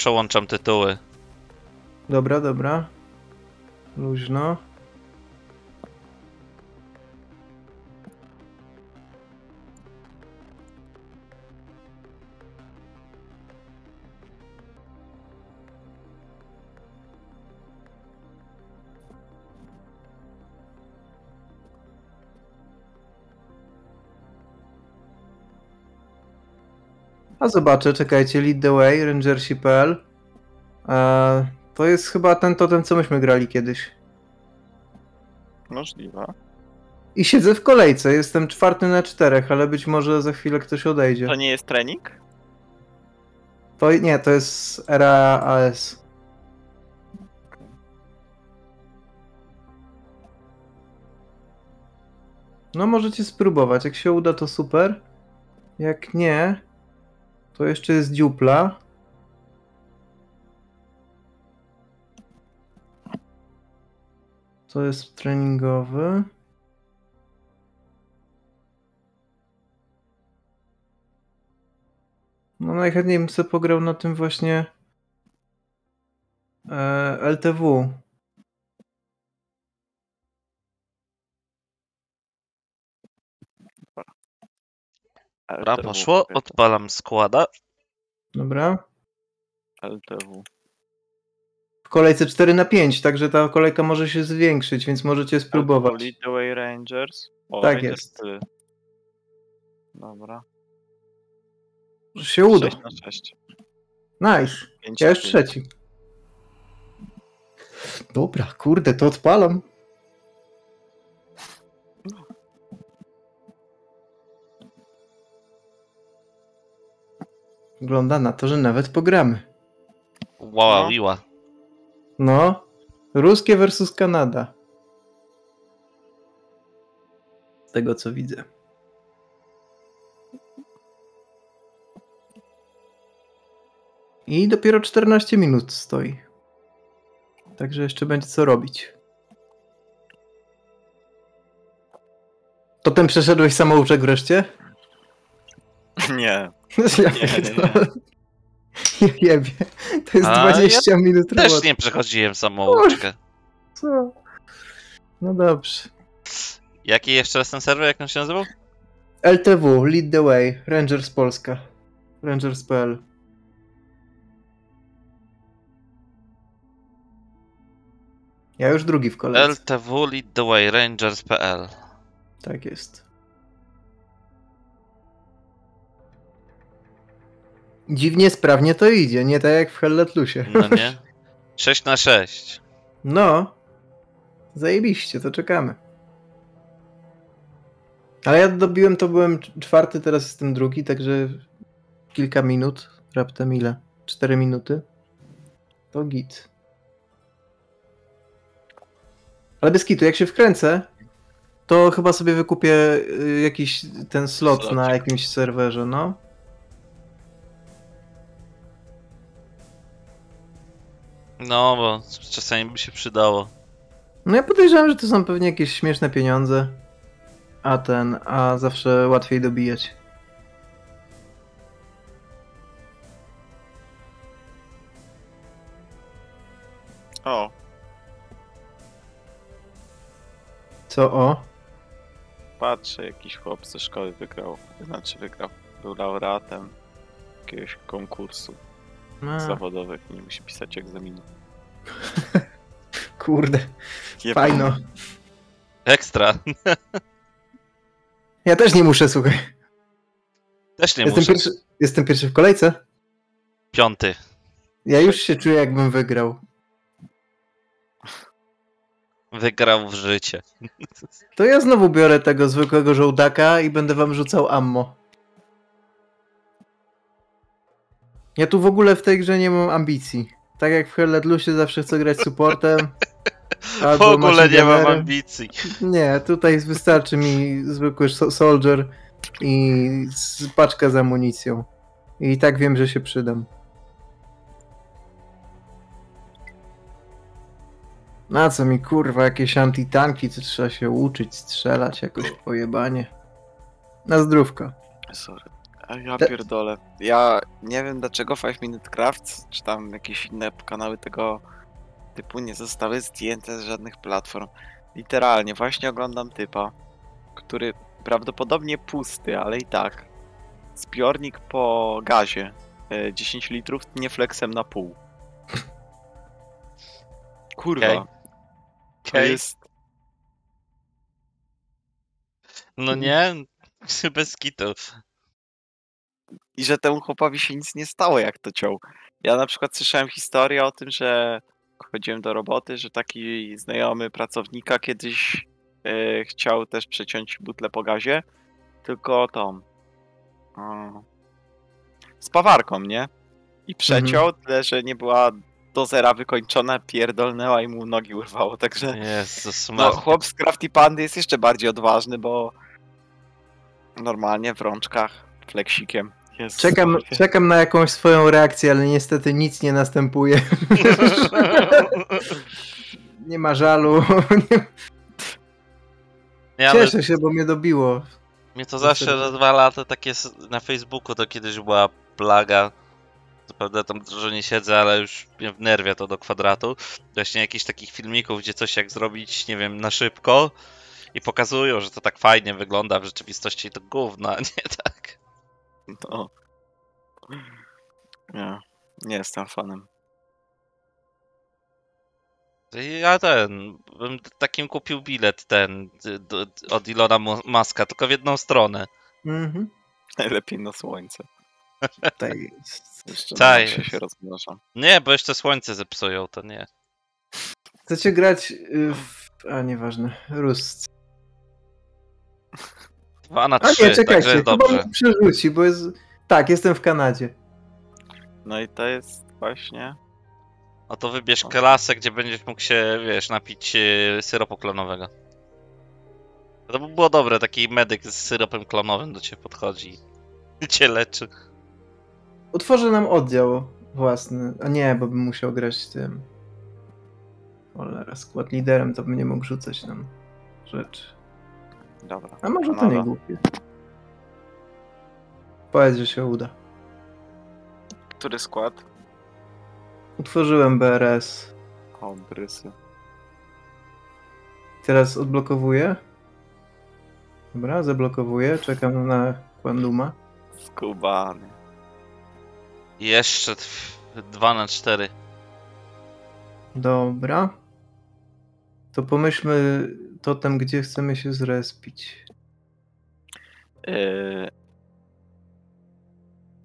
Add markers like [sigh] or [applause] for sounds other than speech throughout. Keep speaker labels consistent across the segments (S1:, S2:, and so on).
S1: przełączam tytuły.
S2: Dobra, dobra. Luźno. A zobaczę, czekajcie, Lead the Way, Rangersi.pl. Eee, to jest chyba ten totem, co myśmy grali kiedyś.
S3: Możliwe.
S2: I siedzę w kolejce, jestem czwarty na czterech, ale być może za chwilę ktoś odejdzie.
S3: To nie jest trening?
S2: To nie, to jest era AS. No możecie spróbować, jak się uda to super. Jak nie, to jeszcze jest dziupla. To jest treningowy. No najchętniej bym sobie pograł na tym właśnie e, LTW.
S1: Dobra,
S3: LTW,
S1: poszło. Odpalam składa.
S2: Dobra.
S3: LTW.
S2: W kolejce 4 na 5, także ta kolejka może się zwiększyć, więc możecie spróbować.
S3: Lead the way Rangers. O,
S2: Tak
S3: Rangers
S2: jest.
S3: tyle. Dobra.
S2: Że się uda.
S3: 6 na 6.
S2: Nice. Ja już trzeci. Dobra, kurde, to odpalam. Wygląda na to, że nawet pogramy.
S1: Wała,
S3: No.
S1: wiła.
S2: No, ruskie versus Kanada. Z tego co widzę. I dopiero 14 minut stoi. Także jeszcze będzie co robić. To ten przeszedłeś samouczek wreszcie? [laughs]
S3: Nie.
S2: Ja
S3: Nie, nie,
S2: pierdolę. [laughs] Ja jebie. To jest
S1: A,
S2: 20 minut
S1: Też
S2: roboty.
S1: nie przechodziłem samouczkę.
S2: Co? No dobrze.
S1: Jaki jeszcze raz ten serwer, jak on się nazywał?
S2: LTW, Lead the Way, Rangers Polska. Rangers.pl Ja już drugi w kolejce.
S1: LTW Lead the Way Rangers.pl
S2: Tak jest. Dziwnie sprawnie to idzie, nie tak jak w Helletlusie.
S1: No nie? [laughs] 6 na 6.
S2: No. Zajebiście, to czekamy. Ale ja dobiłem, to byłem cz- czwarty, teraz jestem drugi, także kilka minut. Raptem ile? Cztery minuty. To git. Ale bez kitu, jak się wkręcę, to chyba sobie wykupię y, jakiś ten slot na
S3: Slocik.
S2: jakimś serwerze, no.
S1: No, bo czasami by się przydało.
S2: No ja podejrzewam, że to są pewnie jakieś śmieszne pieniądze. A ten, a zawsze łatwiej dobijać.
S3: O,
S2: Co o?
S3: patrzę, jakiś chłop ze szkoły wygrał. Znaczy wygrał. Był laureatem jakiegoś konkursu
S2: A,
S3: zawodowych. Nie musi pisać egzaminu. [laughs]
S2: kurde,
S3: Jeb-
S2: fajno.
S1: Ekstra. [laughs]
S2: Ja też nie muszę, słuchaj.
S1: Też nie
S2: Jestem
S1: muszę.
S2: pierwszy, jestem pierwszy w kolejce.
S1: Piąty.
S2: Ja już się czuję, jakbym wygrał.
S1: Wygrał w życie.
S2: To ja znowu biorę tego zwykłego żołdaka i będę wam rzucał ammo. Ja tu w ogóle w tej grze nie mam ambicji. Tak jak w Helletlusie zawsze chcę grać supportem. [laughs]
S1: W ogóle nie mam ambicji.
S2: Nie, tutaj wystarczy mi zwykły so- soldier i paczka z amunicją. I tak wiem, że się przydam. Na co mi kurwa jakieś antitanki, co trzeba się uczyć, strzelać jakoś pojebanie. Na zdrówko.
S3: Sorry. A ja pierdolę. Ja nie wiem dlaczego 5 Minute Craft, czy tam jakieś inne kanały tego typu nie zostały zdjęte z żadnych platform. Literalnie, właśnie oglądam typa, który prawdopodobnie pusty, ale i tak. Zbiornik po gazie. e, 10 litrów nie flexem na pół. Kurwa.
S1: Okej.
S3: To jest.
S1: No nie, [laughs] bez kitu.
S3: I że temu chłopowi się nic nie stało, jak to ciął. Ja na przykład słyszałem historię o tym, że chodziłem do roboty, że taki znajomy pracownika kiedyś e, chciał też przeciąć butlę po gazie, tylko tą o, z pawarką, nie? I przeciął, tyle że nie była do zera wykończona, pierdolnęła i mu nogi urwało, także
S1: Jezus
S3: no, chłop z Crafty Pandy jest jeszcze bardziej odważny, bo normalnie w rączkach, fleksikiem. Jest
S2: Czekam, czekam na jakąś swoją reakcję, ale niestety nic nie następuje. [laughs] Nie ma żalu. Nie-
S1: Ja
S2: Cieszę się, bo mnie dobiło.
S1: mnie to zawsze rozwala, to takie na Facebooku to kiedyś była plaga. Co prawda tam dużo nie siedzę, ale już mnie wnerwia to do kwadratu. Właśnie jakichś takich filmików, gdzie coś jak zrobić, nie wiem, na szybko i pokazują, że to tak fajnie wygląda, w rzeczywistości to gówna, nie tak. [laughs]
S3: No. Nie, nie jestem fanem.
S1: Ja ten, bym takim kupił bilet ten d- d- od Ilona Maska, tylko w jedną stronę.
S2: Mhm.
S3: Najlepiej na słońce. [laughs]
S2: Jest.
S3: Jeszcze na się, się.
S1: Nie, bo jeszcze słońce zepsują, to nie.
S2: Chcecie grać y, w... A, nieważne. Rust.
S1: Dwa na
S2: A
S1: trzy,
S2: nie,
S1: także
S2: czekajcie,
S1: jest
S2: chyba
S1: dobrze.
S2: przerzuci, bo jest... Tak, jestem w Kanadzie.
S3: No i to jest właśnie...
S1: No to wybierz klasę, gdzie będziesz mógł się, wiesz, napić e, syropu klonowego. To by było dobre, taki medyk z syropem klonowym do ciebie podchodzi i [laughs] cię leczy.
S2: Utworzę nam oddział własny. A nie, bo bym musiał grać tym. Cholera, skład liderem, to bym nie mógł rzucać nam rzeczy.
S3: Dobra.
S2: A może to
S3: Kanada.
S2: nie głupie. Powiedz, że się uda.
S3: Który skład?
S2: Utworzyłem BRS.
S3: O, brysy.
S2: Teraz odblokowuję. Dobra, zablokowuję. Czekam na Quanduma.
S3: Skubany.
S1: Jeszcze tf- dwa na cztery.
S2: Dobra. To pomyślmy totem, gdzie chcemy się zrespić.
S3: Yy...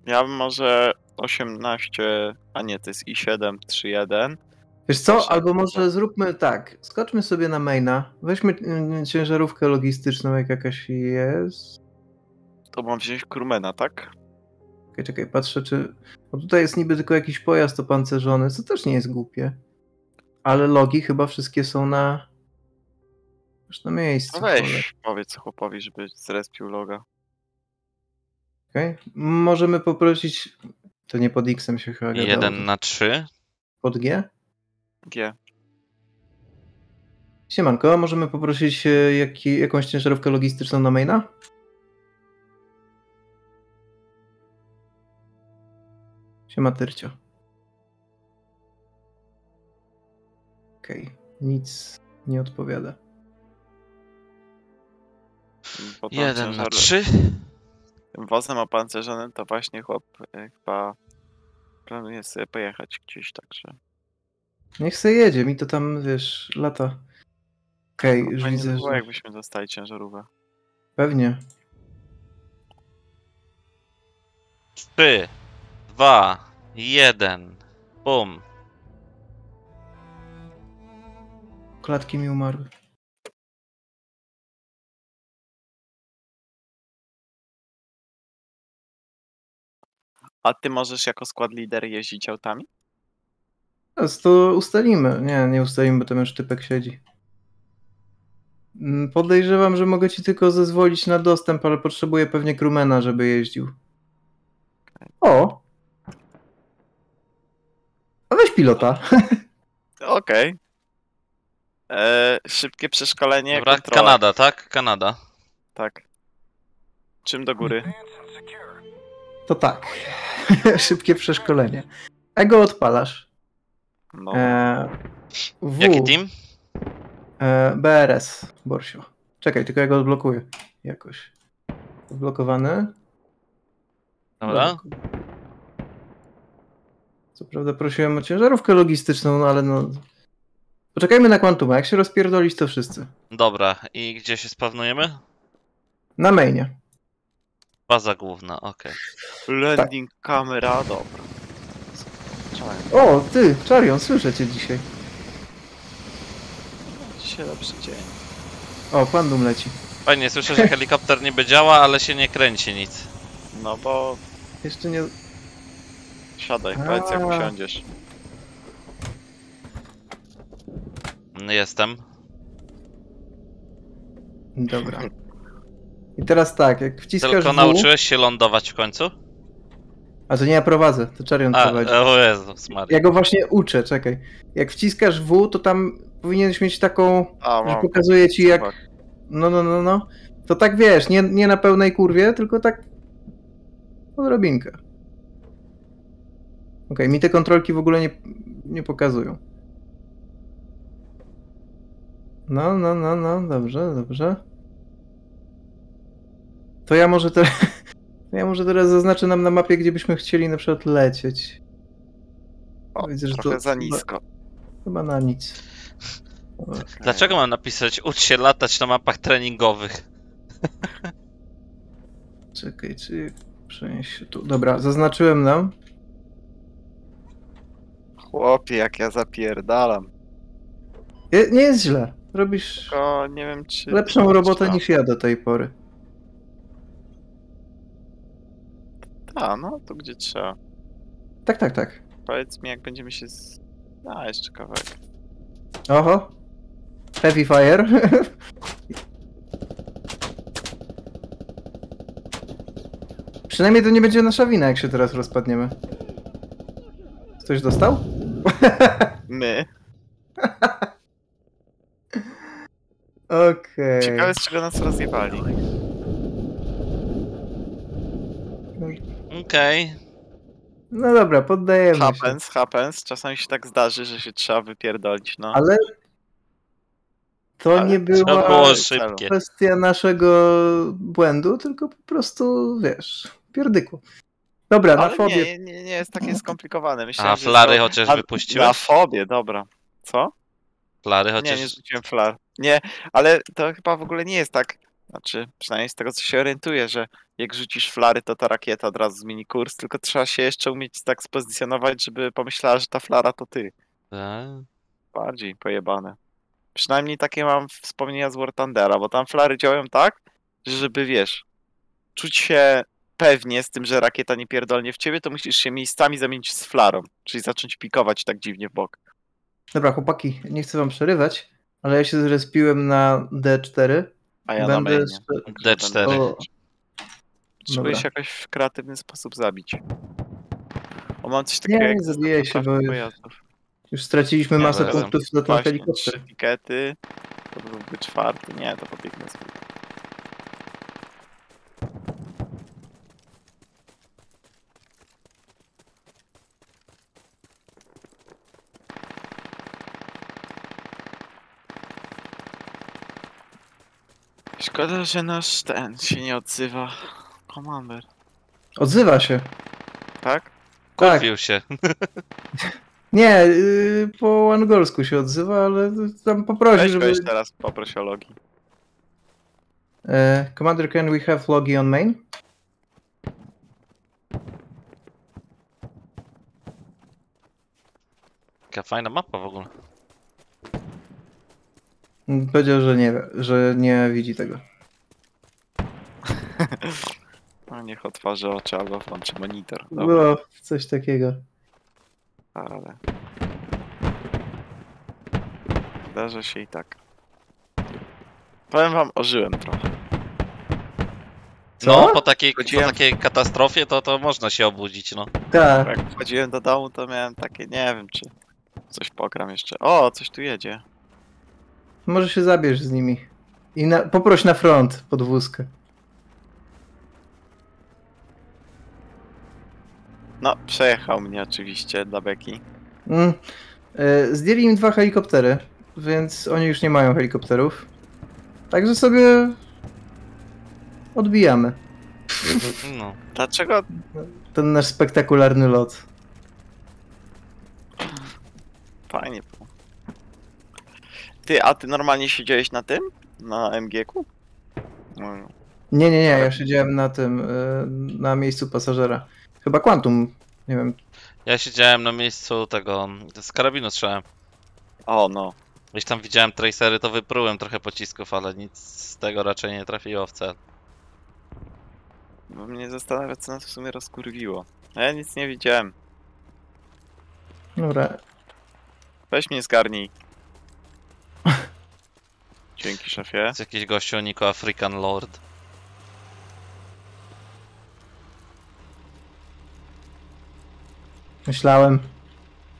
S3: Ja bym może 18, a nie, to jest i7, 3-1.
S2: Wiesz co, albo może zróbmy tak. Skoczmy sobie na maina. Weźmy y, ciężarówkę logistyczną, jak jakaś jest.
S3: To mam wziąć Krumena, tak?
S2: Czekaj, czekaj, patrzę, czy. Bo tutaj jest niby tylko jakiś pojazd opancerzony, co też nie jest głupie. Ale logi chyba wszystkie są na. Już na miejscu.
S3: No weź, powiedz chłopowi, żeby zrespił loga.
S2: Okej. Możemy poprosić. To nie pod X-em się chyba gadało,
S1: Jeden
S2: to
S1: na trzy.
S2: Pod G?
S3: G.
S2: Siemanko, możemy poprosić e, jaki, jakąś ciężarówkę logistyczną na maina? Siema Tyrcio. Okej, nic nie odpowiada.
S1: Jeden na trzy.
S3: Tym wozem opancerzonym to właśnie chłop e, chyba planuje sobie pojechać gdzieś, także...
S2: Niech se jedzie, mi to tam, wiesz, lata. Okej, już
S3: Fajnie
S2: widzę,
S3: by było,
S2: że...
S3: jakbyśmy dostali ciężarówkę.
S2: Pewnie.
S1: Trzy, dwa, jeden. Bum.
S2: Klatki mi umarły.
S3: A ty możesz jako skład lider jeździć autami?
S2: Teraz to ustalimy. Nie, nie ustalimy, bo tam już typek siedzi. Mm, Podejrzewam, że mogę ci tylko zezwolić na dostęp, ale potrzebuję pewnie crewmana, żeby jeździł. O! A weź pilota. [laughs]
S3: Okej. E, Szybkie przeszkolenie,
S1: Dobra,
S3: kontrola.
S1: Kanada, tak? Kanada.
S3: Tak. Czym do góry?
S2: To tak. [laughs] Szybkie przeszkolenie. Ego odpalasz.
S3: No,
S2: E, w,
S1: Jaki team?
S2: E, BRS, Borsio. Czekaj, tylko ja go odblokuję. Jakoś. Odblokowany.
S1: Dobra.
S2: Co prawda prosiłem o ciężarówkę logistyczną, no ale no... Poczekajmy na Quantuma. Jak się rozpierdolić, to wszyscy.
S1: Dobra, i gdzie się spawnujemy?
S2: Na mainie.
S1: Baza główna, okej.
S3: landing camera, dobra.
S2: O, ty, Charion, słyszę cię dzisiaj.
S3: dzisiaj lepszy dzień.
S2: O, Pandum leci.
S1: Fajnie, słyszę, że helikopter niby działa, ale się nie kręci nic.
S3: No bo
S2: Jeszcze nie...
S3: siadaj, powiedz jak
S2: A.
S3: usiądziesz.
S1: Jestem.
S2: Dobra. I teraz tak, jak wciskasz
S1: Tylko
S2: w...
S1: nauczyłeś się lądować w końcu?
S2: A to nie ja prowadzę, to Charion
S1: A,
S2: prowadzi.
S1: o Jezus Maria.
S2: Ja go właśnie uczę, czekaj. Jak wciskasz W, to tam powinieneś mieć taką,
S3: A,
S2: że pokazuje ci jak... No, no, no, no. To tak wiesz, nie, nie na pełnej kurwie, tylko tak odrobinkę. Okej, mi te kontrolki w ogóle nie, nie pokazują. No, no, no, no, dobrze, dobrze. To ja może te... to [laughs] ja może teraz zaznaczę nam na mapie, gdzie byśmy chcieli na przykład lecieć.
S3: O,
S2: Widzę, że
S3: trochę
S2: to-
S3: za nisko.
S2: Chyba na nic. [laughs]
S1: Dlaczego mam napisać ucz się latać na mapach treningowych? [laughs]
S2: Czekaj, czy przenieść się tu. Dobra, zaznaczyłem nam.
S3: Chłopie, jak ja zapierdalam.
S2: Je, nie jest źle. Robisz
S3: Tylko nie wiem czy...
S2: lepszą robotę niż ja do tej pory.
S3: A, no to gdzie trzeba.
S2: Tak, tak, tak.
S3: Powiedz mi jak będziemy się z... A, jeszcze kawałek.
S2: Oho. Heavy fire. [laughs] Przynajmniej to nie będzie nasza wina, jak się teraz rozpadniemy. Ktoś dostał? [laughs]
S3: My.
S2: Okej.
S3: Ciekawe z czego nas rozjebali.
S1: Okej.
S2: No dobra, poddajemy się.
S3: Happens, happens. Czasami się tak zdarzy, że się trzeba wypierdolić, no.
S2: Ale to
S3: Ale
S2: nie była
S1: było szybkie.
S2: kwestia naszego błędu, tylko po prostu, wiesz, pierdykło. Dobra, na
S3: Ale
S2: fobie.
S3: nie, nie, nie jest takie skomplikowane. Myślałem,
S1: A flary
S3: to...
S1: chociaż
S3: A, Na fobie, dobra. Co?
S1: Flary
S3: Nie,
S1: chociaż...
S3: nie rzuciłem flar. Nie, ale to chyba w ogóle nie jest tak. Znaczy, przynajmniej z tego co się orientuję, że jak rzucisz flary, to ta rakieta od razu zmieni kurs, tylko trzeba się jeszcze umieć tak spozycjonować, żeby pomyślała, że ta flara to ty.
S1: Tak.
S3: Bardziej pojebane. Przynajmniej takie mam wspomnienia z War Thundera, bo tam flary działają tak, że żeby wiesz, czuć się pewnie z tym, że rakieta nie pierdolnie w ciebie, to musisz się miejscami zamienić z flarą, czyli zacząć pikować tak dziwnie w bok.
S2: Dobra, chłopaki, nie chcę wam przerywać, ale ja się zrespiłem na D4.
S3: A ja na
S2: Będę strze-
S1: D4.
S2: O,
S3: Potrzebuję
S2: Dobra.
S3: się jakoś w kreatywny sposób zabić. O, mam coś takiego
S2: Nie,
S3: jak
S2: nie zabijaj się, bo już,
S3: pojazdów.
S2: już straciliśmy
S3: Nie,
S2: masę punktów na ten helikopter.
S3: trzy tikety, to byłby czwarty, nie, to pobiegnę sobie. Szkoda, że nasz ten się nie odzywa. Commander,
S2: Odzywa się.
S3: tak?
S2: Tak,
S1: Kurwił się. [laughs]
S2: nie, yy, po angolsku się odzywa, ale tam poprosi,
S3: Weź,
S2: żeby...
S3: weź teraz poproś o logi.
S2: E, Commander, can we have logi on main?
S1: Jaka fajna mapa w ogóle.
S2: Powiedział, że nie, że nie widzi tego. [laughs]
S3: No niech otworzy oczy albo włączy monitor. Dobra,
S2: Było coś takiego.
S3: ale... Zdarza się i tak. Powiem wam, ożyłem trochę.
S2: Co?
S1: No, po takiej, po
S3: Chodziłem-
S1: takiej katastrofie to, to można się obudzić, no.
S2: Tak.
S3: Jak wchodziłem do domu, to miałem takie, nie wiem czy coś pogram jeszcze. O, coś tu jedzie.
S2: Może się zabierz z nimi. I na, poproś na front podwózkę.
S3: No, przejechał mnie oczywiście dla beki.
S2: Mm. E, Zdjęli im dwa helikoptery, więc oni już nie mają helikopterów. Także sobie odbijamy
S1: No.
S3: Dlaczego?
S2: ten nasz spektakularny lot.
S3: Fajnie było. Ty, a ty normalnie siedziałeś na tym? Na MG-ku? No,
S2: Nie, nie, nie, ja siedziałem na tym, e, na miejscu pasażera. Chyba Quantum, nie wiem.
S1: Ja siedziałem na miejscu tego. Z karabinu strzelałem.
S3: O, no.
S1: Gdzieś tam widziałem tracery, to wyprułem trochę pocisków, ale nic z tego raczej nie trafiło w cel.
S3: Bo mnie zastanawia, co nas w sumie rozkurwiło. A ja nic nie widziałem.
S2: Dobra,
S3: Weź mnie zgarnij. Dzięki, szefie.
S1: Jest jakiś gościu Niko African Lord.
S2: myślałem.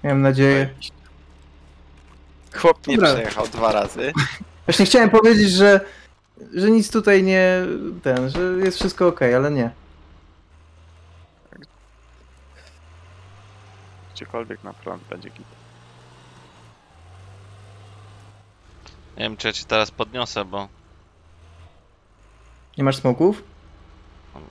S2: Miałem nadzieję.
S3: Chłop nie
S2: Dobra.
S3: przejechał dwa razy.
S2: Właśnie chciałem powiedzieć, że, że nic tutaj nie. ten, że jest wszystko ok, ale nie.
S3: Gdziekolwiek na front będzie git.
S1: Nie wiem czy ja cię teraz podniosę, bo
S2: Nie masz smoków?
S1: um,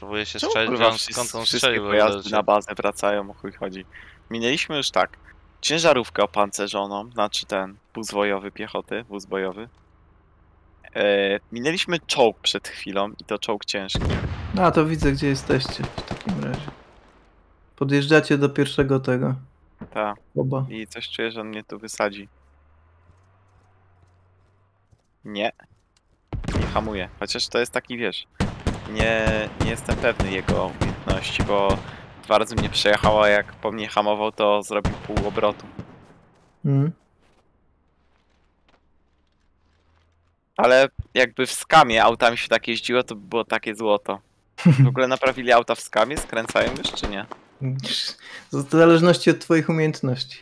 S1: próbuję się
S3: Czemu,
S1: strzelić,
S3: kurwa,
S1: skąd on
S3: wszystkie
S1: strzelił.
S3: pojazdy na bazę wracają, o chuj chodzi. Minęliśmy już tak. Ciężarówkę opancerzoną, znaczy ten wóz wojowy piechoty, wóz bojowy. E, minęliśmy czołg przed chwilą i to czołg ciężki.
S2: A, to widzę, gdzie jesteście w takim razie. Podjeżdżacie do pierwszego tego.
S3: Ta.
S2: Oba.
S3: I coś czuję, że on mnie tu wysadzi. Nie. Nie hamuje. Chociaż to jest taki, wiesz, nie, nie jestem pewny jego umiejętności, bo dwa razy mnie przejechała, a jak po mnie hamował, to zrobił pół obrotu.
S2: Mm.
S3: Ale jakby w skamie autami się tak jeździło, to by było takie złoto. W ogóle [laughs] naprawili auta w skamie? Skręcają już, czy nie?
S2: W zależności od twoich umiejętności.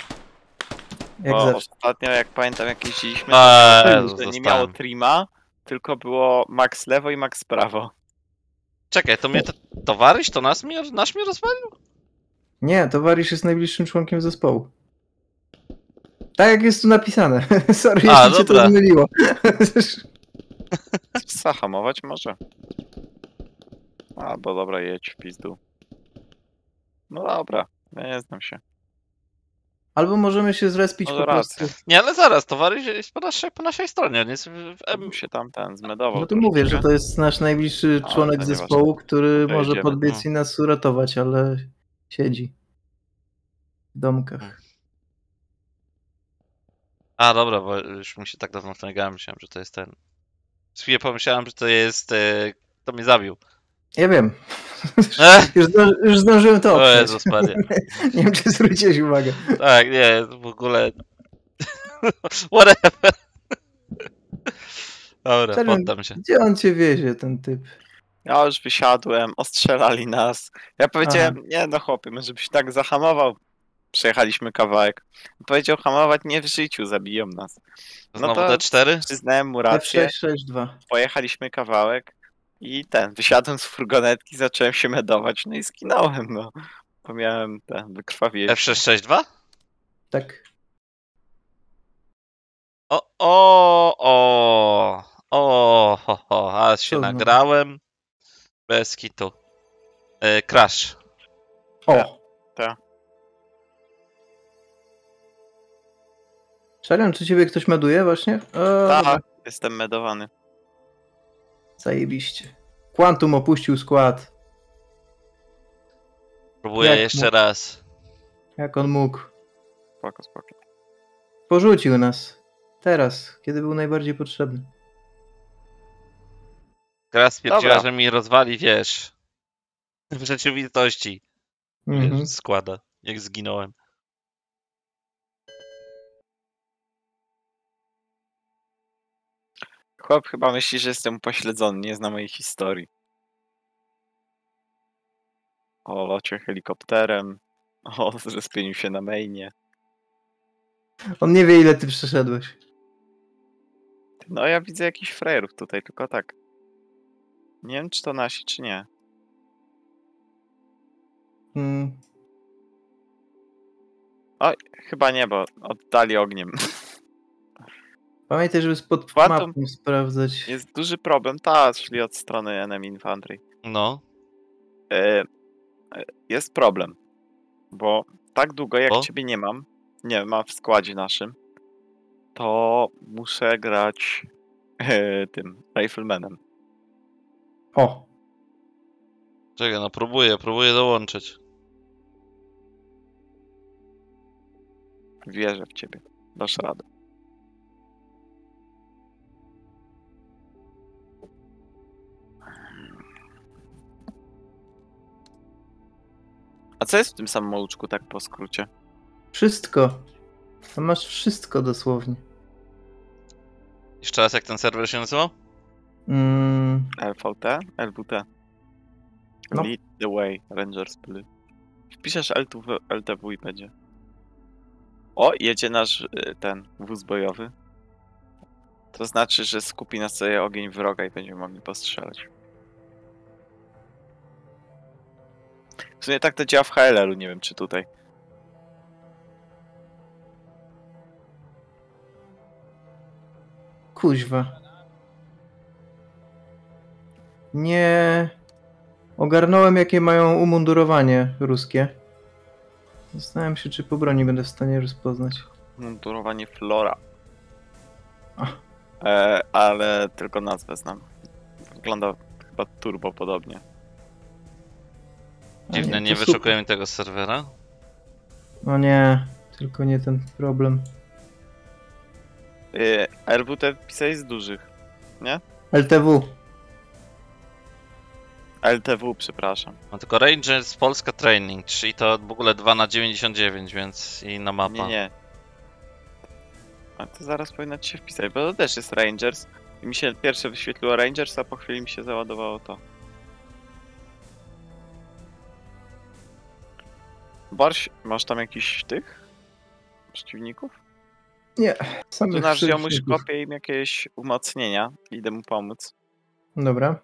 S2: Jak
S3: Bo
S2: zawsze.
S3: ostatnio, jak pamiętam, jak jeździliśmy,
S1: A,
S3: to
S1: Jezus,
S3: że nie miało trima, tylko było max lewo i max prawo.
S1: Czekaj, to mnie to, towaryś, to nas mnie, nasz mnie rozwalił?
S2: Nie, towarzysz jest najbliższym członkiem zespołu. Tak jak jest tu napisane. [laughs] Sorry,
S1: A,
S2: jeśli cię
S1: dobra.
S2: to zmyliło. [laughs]
S3: Zahamować może? Albo dobra, jedź w pizdu. No dobra, ja nie znam się.
S2: Albo możemy się zrespić
S3: No
S2: po
S3: racja.
S2: prostu.
S1: Nie, ale zaraz, towaryś jest po naszej, po naszej stronie, on jest w, M.
S3: Się tam ten zmedował.
S2: No to mówię, że to jest nasz najbliższy
S3: A,
S2: członek zespołu, który
S3: To
S2: może
S3: jedziemy.
S2: podbiec i nas uratować, ale siedzi w domkach.
S1: A, dobra, bo już mi się tak dawno w to nie grałem, myślałem, że to jest ten. Chwilę pomyślałem, że to jest... E, kto mnie zabił.
S2: Ja wiem.
S1: Ech, [laughs]
S2: Już, zdąży, już zdążyłem to
S1: o
S2: oprzeć.
S1: Jezus Maria. [laughs]
S2: Nie wiem, czy zwróciłeś uwagę.
S1: Tak, nie, w ogóle... [laughs] Whatever. Dobra, poddam się.
S2: Gdzie on cię wiezie, ten typ?
S3: Ja już wysiadłem, ostrzelali nas. Ja powiedziałem, nie no chłopie, może byś tak zahamował. Przejechaliśmy kawałek. Powiedział hamować nie w życiu, zabiją nas.
S1: Znowu
S3: to-
S1: D4?
S3: Przyznałem mu rację,
S2: F662.
S3: pojechaliśmy kawałek i ten, wysiadłem z furgonetki, zacząłem się medować, no i zginąłem, no. Bo miałem ten, wykrwawienie.
S1: F662?
S2: Tak.
S1: O, o, o, o, ho, ho, a się nagrałem. Bez kitu. E, crash.
S2: O!
S3: Tak.
S2: Szarion, czy ciebie ktoś meduje właśnie? Dobra.
S3: Tak, jestem medowany.
S2: Zajebiście. Quantum opuścił skład.
S1: Próbuję
S2: Jak
S1: jeszcze
S2: mu-
S1: raz.
S2: Jak on mógł.
S3: Spoko, spoko.
S2: Porzucił nas. Teraz, kiedy był najbardziej potrzebny.
S1: Gra stwierdziła,
S3: Dobra.
S1: że mi rozwali, wiesz. W rzeczywistości.
S2: Mhm.
S1: Wiesz, składa. Jak zginąłem.
S3: Chłop chyba myśli, że jestem upośledzony, nie zna mojej historii. O locie helikopterem, o [laughs] zrespieniu się na mainie.
S2: On nie wie, ile ty przeszedłeś.
S3: No ja widzę jakichś frajerów tutaj, tylko tak. Nie wiem, czy to nasi, czy nie.
S2: Mm,
S3: Chyba nie, bo oddali ogniem. [laughs]
S2: pamiętaj, żeby spod
S3: Quantum-
S2: mapą sprawdzać.
S3: Jest duży problem. Ta, szli od strony enemy infantry.
S1: No,
S3: e, jest problem, bo tak długo jak
S1: O.
S3: ciebie nie mam, nie mam w składzie naszym, to muszę grać e, tym Riflemanem.
S2: O,
S1: czekaj, no próbuję, próbuję dołączyć.
S3: Wierzę w ciebie. Dasz radę. A co jest w tym samouczku tak po skrócie?
S2: wszystko. Tam masz wszystko dosłownie.
S1: Jeszcze raz, jak ten serwer się nazywał?
S2: Mm,
S3: LVT? LWT.
S2: No.
S3: Lead the way, Rangers byli. Wpiszesz LTW, LTW i będzie. O, jedzie nasz y, ten wóz bojowy. To znaczy, że skupi na sobie ogień wroga i będziemy mogli postrzelać. W sumie tak to działa w HLL-u, nie wiem czy tutaj.
S2: kuźwa. Nie ogarnąłem, jakie mają umundurowanie ruskie. Zastanawiam się, czy po broni będę w stanie rozpoznać.
S3: Mundurowanie Flora. E, ale tylko nazwę znam. Wygląda chyba turbo podobnie.
S1: Dziwne, nie
S2: super.
S1: wyszukuję mi tego serwera.
S2: No nie, tylko nie ten problem.
S3: Y, LWT wpisałeś z dużych.
S2: LTW.
S3: LTW, przepraszam.
S1: Mam tylko Rangers Polska Training, czyli to w ogóle 2 na 99, więc inna mapa.
S3: Nie, nie. A to zaraz powinno ci się wpisać, bo to też jest Rangers. I mi się pierwsze wyświetliło Rangers, a po chwili mi się załadowało to. Barś, masz tam jakiś tych przeciwników?
S2: Nie,
S3: Tu
S2: samych
S3: nasz ziomuś kopie im jakieś umocnienia. Idę mu pomóc.
S2: Dobra.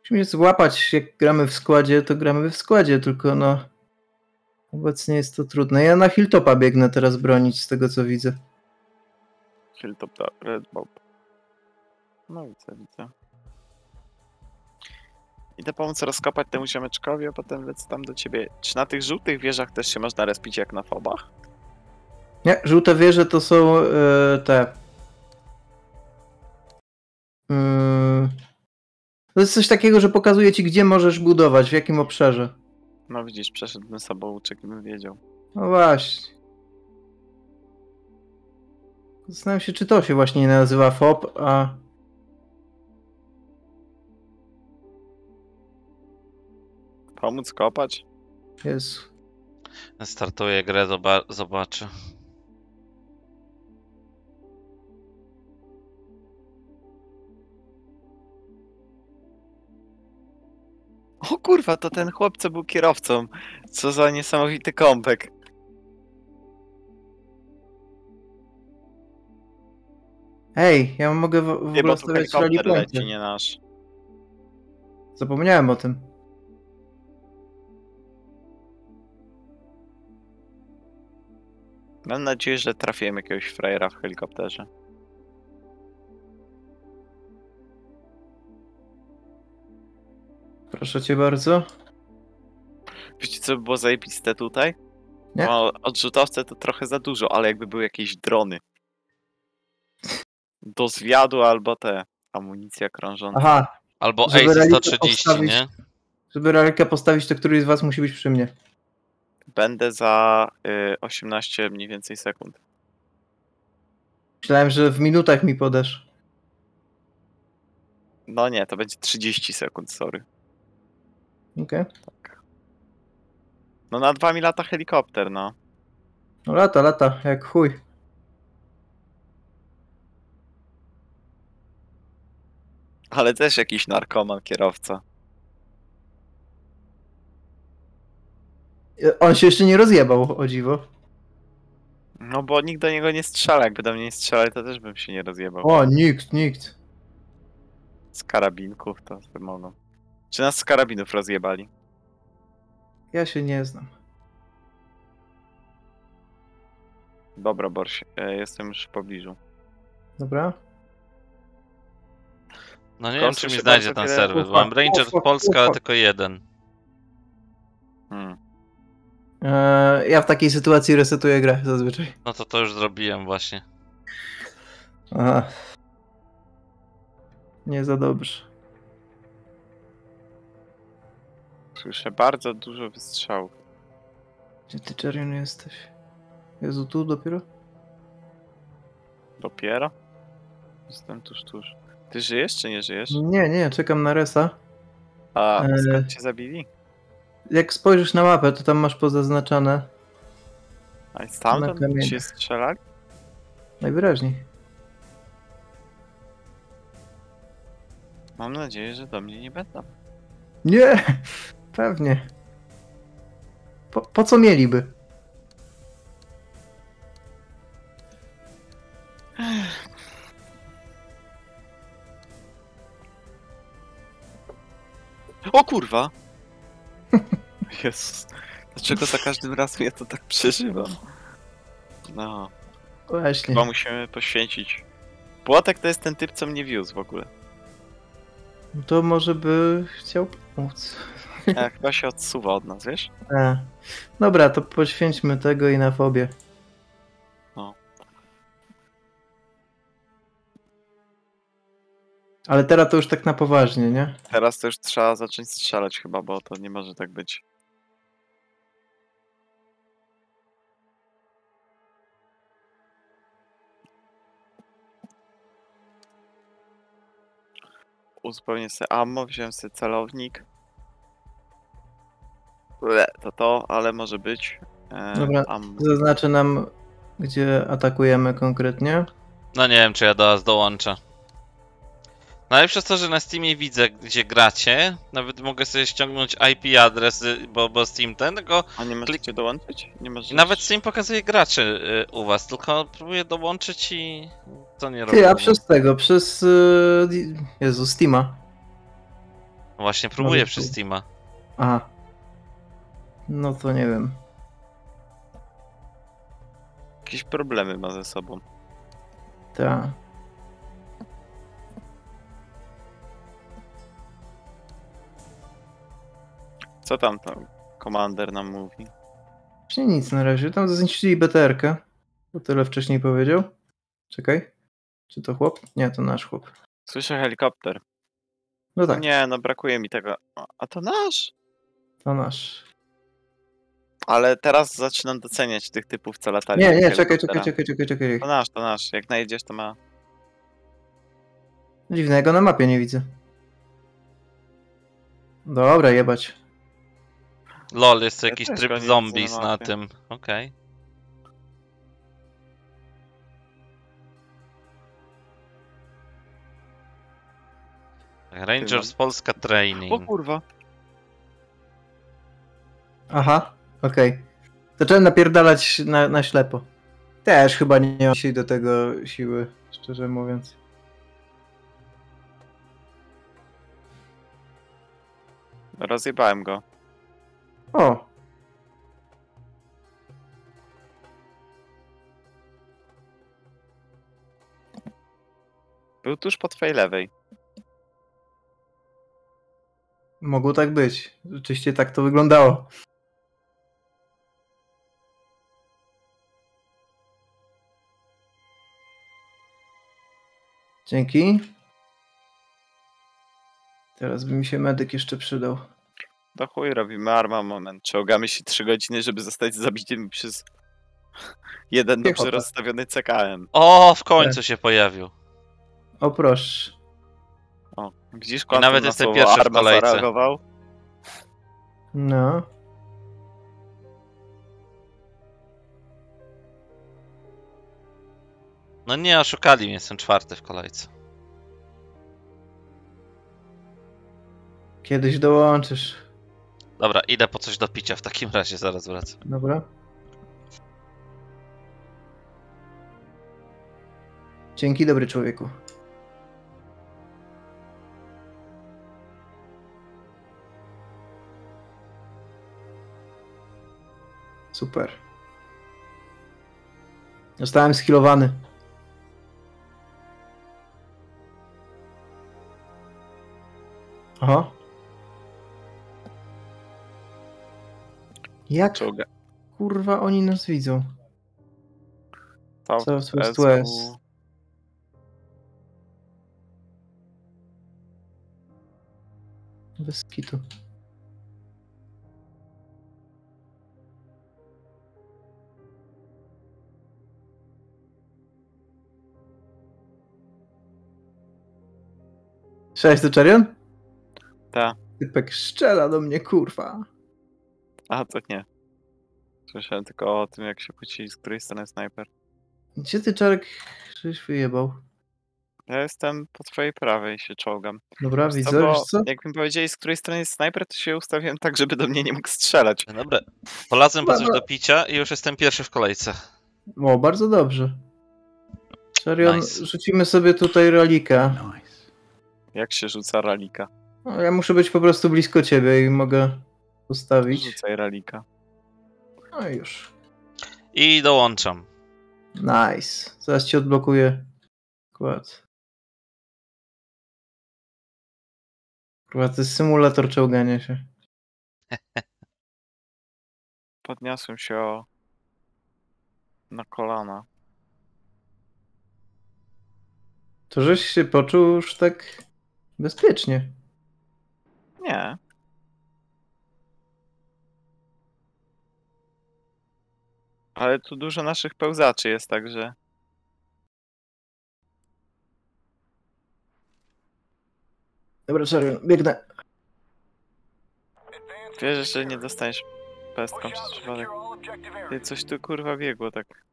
S2: Musimy złapać, jak gramy w składzie, to gramy w składzie, tylko no... Obecnie jest to trudne. Ja na Hilltopa biegnę teraz bronić, z tego co widzę.
S3: Hilltop da- Red Bob. No widzę, widzę. Idę pomóc rozkopać temu ziomeczkowi, a potem lecę tam do ciebie. Czy na tych żółtych wieżach też się można respić jak na fobach?
S2: Nie, żółte wieże to są e, te. Mm, to jest coś takiego, że pokazuje ci, gdzie możesz budować, w jakim obszarze.
S3: No widzisz, przeszedłbym samouczek i bym wiedział.
S2: No właśnie. Zastanawiam się, czy to się właśnie nie nazywa FOB, a.
S3: Pomóc kopać?
S2: Jest.
S1: Startuję grę, zoba zobaczę.
S3: O kurwa, to ten chłop, co był kierowcą. Co za niesamowity kąpek.
S2: Hej, ja mogę w, w
S3: Nie,
S2: ogóle stawiać rally
S3: leci, nie nasz.
S2: Zapomniałem o tym.
S3: Mam nadzieję, że trafiłem jakiegoś frajera w helikopterze.
S2: Proszę cię bardzo.
S3: Wiecie, co by było zajebiste tutaj?
S2: Nie.
S3: Bo odrzutowce to trochę za dużo, ale jakby były jakieś drony. Do zwiadu albo te amunicja krążąca.
S2: Aha,
S1: Albo
S2: Żeby
S1: Ace
S2: relikt
S1: 130,
S2: odstawić-
S1: nie?
S2: żeby relikę postawić, to któryś z was musi być przy mnie.
S3: Będę za y, 18 mniej więcej sekund.
S2: Myślałem, że w minutach mi podasz.
S3: No nie, to będzie 30 sekund, sorry.
S2: Okej.
S3: No nad wami lata helikopter, no.
S2: No lata, lata, jak chuj.
S3: Ale też jakiś narkoman kierowca.
S2: On się jeszcze nie rozjebał, o dziwo.
S3: No bo nikt do niego nie strzela. Jakby do mnie nie strzelali, to też bym się nie rozjebał.
S2: O, nikt, nikt.
S3: Z karabinków to sobie mogą. Czy nas z karabinów rozjebali?
S2: Ja się nie znam.
S3: Dobra, Borś, e, jestem już w pobliżu.
S2: Dobra?
S1: No nie wiem, czy mi
S3: się
S1: znajdzie ten serwer. Mam Ranger Polska, tylko jeden.
S3: Hmm.
S2: Eee, ja w takiej sytuacji resetuję grę zazwyczaj.
S1: No to to już zrobiłem właśnie.
S2: Aha. Nie za dobrze.
S3: Słyszę bardzo dużo wystrzałów.
S2: Gdzie ty, Czerion, jesteś? Jezu, tu dopiero?
S3: Dopiero? Jestem tuż, tuż. Ty żyjesz czy nie żyjesz?
S2: Nie, nie, czekam na resa.
S3: A
S2: E.
S3: skąd cię zabili?
S2: Jak spojrzysz na mapę, to tam masz pozaznaczone
S3: A i stamtąd się strzelali?
S2: najwyraźniej.
S3: Mam nadzieję, że do mnie nie będą.
S2: Nie! Pewnie. Po, po co mieliby?
S3: O kurwa! [laughs] Jezus. Dlaczego za każdym razem ja to tak przeżywam? No,
S2: Właśnie.
S3: chyba musimy poświęcić. Płotek to jest ten typ, co mnie wiózł w ogóle.
S2: To może by chciał pomóc.
S3: A chyba się odsuwa od nas, wiesz?
S2: A. [laughs] Dobra, to poświęćmy tego i na fobię. Ale teraz to już tak na poważnie, nie?
S3: Teraz to już trzeba zacząć strzelać chyba, bo to nie może tak być. Uzupełnię sobie ammo, wziąłem sobie celownik. Ble, to to, ale może być. E,
S2: Dobra.
S3: ammo.
S2: Zaznaczy nam, gdzie atakujemy konkretnie.
S1: No nie wiem, czy ja do was dołączę. Najlepsze jest to, że na Steamie widzę, gdzie gracie. Nawet mogę sobie ściągnąć IP adres, bo, bo Steam ten, tylko
S3: A nie możecie dołączyć? Nie możesz...
S1: nawet Steam pokazuje graczy y, u was, tylko próbuję dołączyć i to nie robi.
S2: Ty, a przez tego, przez... y, di- Jezu, Steama.
S1: Właśnie próbuję
S2: Może
S1: przez. Steama.
S2: Aha. No to nie wiem.
S3: Jakieś problemy ma ze sobą.
S2: Ta.
S3: Co tam tam komander nam mówi?
S2: Właśnie nic na razie. Tam zniszczyli BTR-kę. To tyle wcześniej powiedział. Czekaj. Czy to chłop? Nie, to nasz chłop.
S3: Słyszę helikopter.
S2: No tak,
S3: Nie, no brakuje mi tego. A- to nasz?
S2: to nasz.
S3: Ale teraz zaczynam doceniać tych typów, co latali.
S2: Nie, nie, czekaj, czekaj, czekaj, czekaj, czekaj.
S3: To nasz, to nasz. Jak najedziesz, to ma.
S2: Dziwnego na mapie nie widzę. Dobra, jebać.
S1: Lol, jest
S3: Ja
S1: jakiś tryb zombies
S3: na
S1: na tym. Okej. Rangers Polska
S3: O
S1: Training.
S3: kurwa.
S2: Aha, okej. Zacząłem napierdalać na, na ślepo. Też chyba nie mam dzisiaj do tego siły, szczerze mówiąc.
S3: Rozjebałem go.
S2: O,
S3: Był tuż po twojej lewej.
S2: mogło tak być. Rzeczywiście tak to wyglądało. Dzięki. Teraz by mi się medyk jeszcze przydał.
S3: To chuj robimy arma moment. Czołgamy się 3 godziny, żeby zostać zabitym przez jeden dobrze
S2: Piechota.
S3: rozstawiony CKM.
S1: O, w końcu się pojawił.
S2: O proszę.
S3: O, widzisz,
S1: I nawet
S3: na
S1: jestem pierwszy w
S3: arma
S1: kolejce.
S3: zareagował?
S2: No.
S1: No nie, oszukali mnie, jestem czwarty w kolejce.
S2: Kiedyś dołączysz.
S1: Dobra, idę po coś do picia w takim razie, zaraz wracam.
S2: Dobra. Dzięki, dobry człowieku. Super. Zostałem skillowany. Aha. Jak
S3: Czołga.
S2: kurwa oni nas widzą?
S3: South
S2: South West. Bez kitu. Cześć, to Czarion?
S3: Ta.
S2: Typek szczela do mnie, kurwa.
S3: A to nie. Słyszałem tylko o tym, jak się kłóci, z której strony snajper.
S2: Gdzie ty, Czarek, żeś wyjebał?
S3: Ja jestem po twojej prawej się czołgam.
S2: Dobra,
S3: Wiesz co,
S2: widzę,
S3: bo
S2: co?
S3: Jak mi powiedzieli, z której strony jest snajper, to się ustawiłem tak, żeby do mnie nie mógł strzelać.
S1: Dobra. Polazłem po coś do picia i już jestem pierwszy w kolejce.
S2: O, bardzo dobrze. Czarion,
S1: Nice.
S2: rzucimy sobie tutaj rolika.
S3: Jak się rzuca ralika?
S2: No, ja muszę być po prostu blisko ciebie i mogę postawić.
S3: Rzucaj ralika.
S2: No i już.
S1: I dołączam.
S2: Nice. Zaraz ci odblokuję kład. Kurwa, to jest symulator czołgania się. [laughs]
S3: Podniosłem się o... na kolana.
S2: To żeś się poczuł już tak bezpiecznie.
S3: Nie. Ale tu dużo naszych pełzaczy jest, także...
S2: Dobra, Czarion, biegnę.
S3: Wiesz, że nie dostaniesz pestką przez przypadek. Ty, coś tu kurwa biegło tak.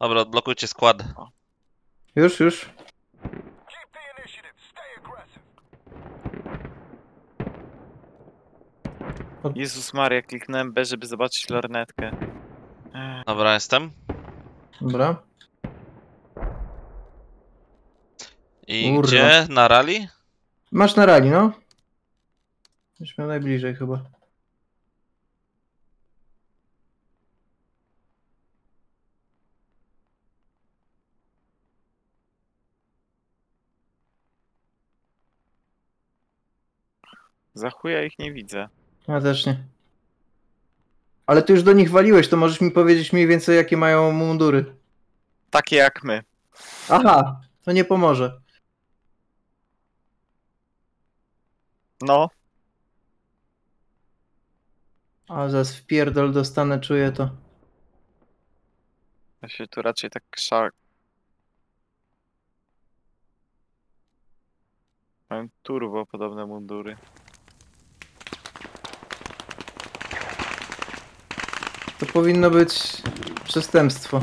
S1: Dobra, odblokujcie skład.
S2: Już, już.
S3: Jezus Maria, kliknąłem B, żeby zobaczyć lornetkę.
S1: Dobra, jestem.
S2: Dobra.
S1: I
S2: Kurwa.
S1: gdzie? Na rally?
S2: Masz na rali, no? Już miał najbliżej chyba.
S3: Za chuja ich nie widzę.
S2: Ja też nie. Ale ty już do nich waliłeś, to możesz mi powiedzieć mniej więcej jakie mają mundury.
S3: Takie jak my.
S2: Aha, to nie pomoże.
S3: No,
S2: A zaraz w pierdol dostanę, czuję to.
S3: ja się tu raczej tak krzak. Mam turbo podobne mundury.
S2: To powinno być przestępstwo.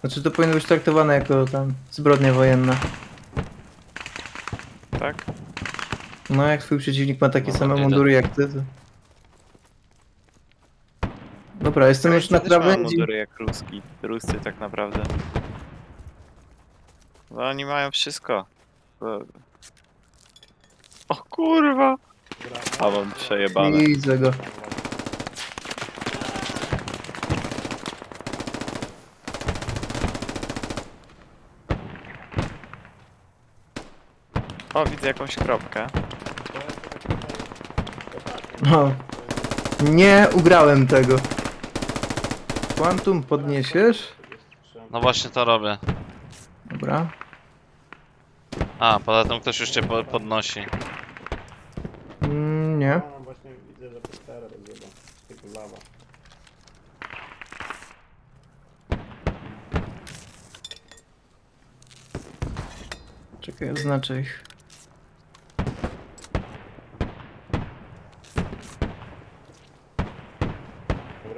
S2: Znaczy to powinno być traktowane jako tam zbrodnia wojenna.
S3: Tak?
S2: No jak twój przeciwnik ma takie
S1: No,
S2: same
S1: nie
S2: mundury jak ty, to... Dobra, jestem już na krawędzi.
S3: mundury jak ruski. Ruscy tak naprawdę. No oni mają wszystko. O kurwa! A mam przejebane.
S2: Widzę go.
S3: O, widzę jakąś kropkę.
S2: No. Nie ugrałem tego. Quantum podniesiesz?
S1: No właśnie to robię.
S2: Dobra.
S1: A, poza tym ktoś już cię po- podnosi.
S2: Mm, nie.
S4: No właśnie widzę, że lawa.
S2: Czekaj, oznaczę ich.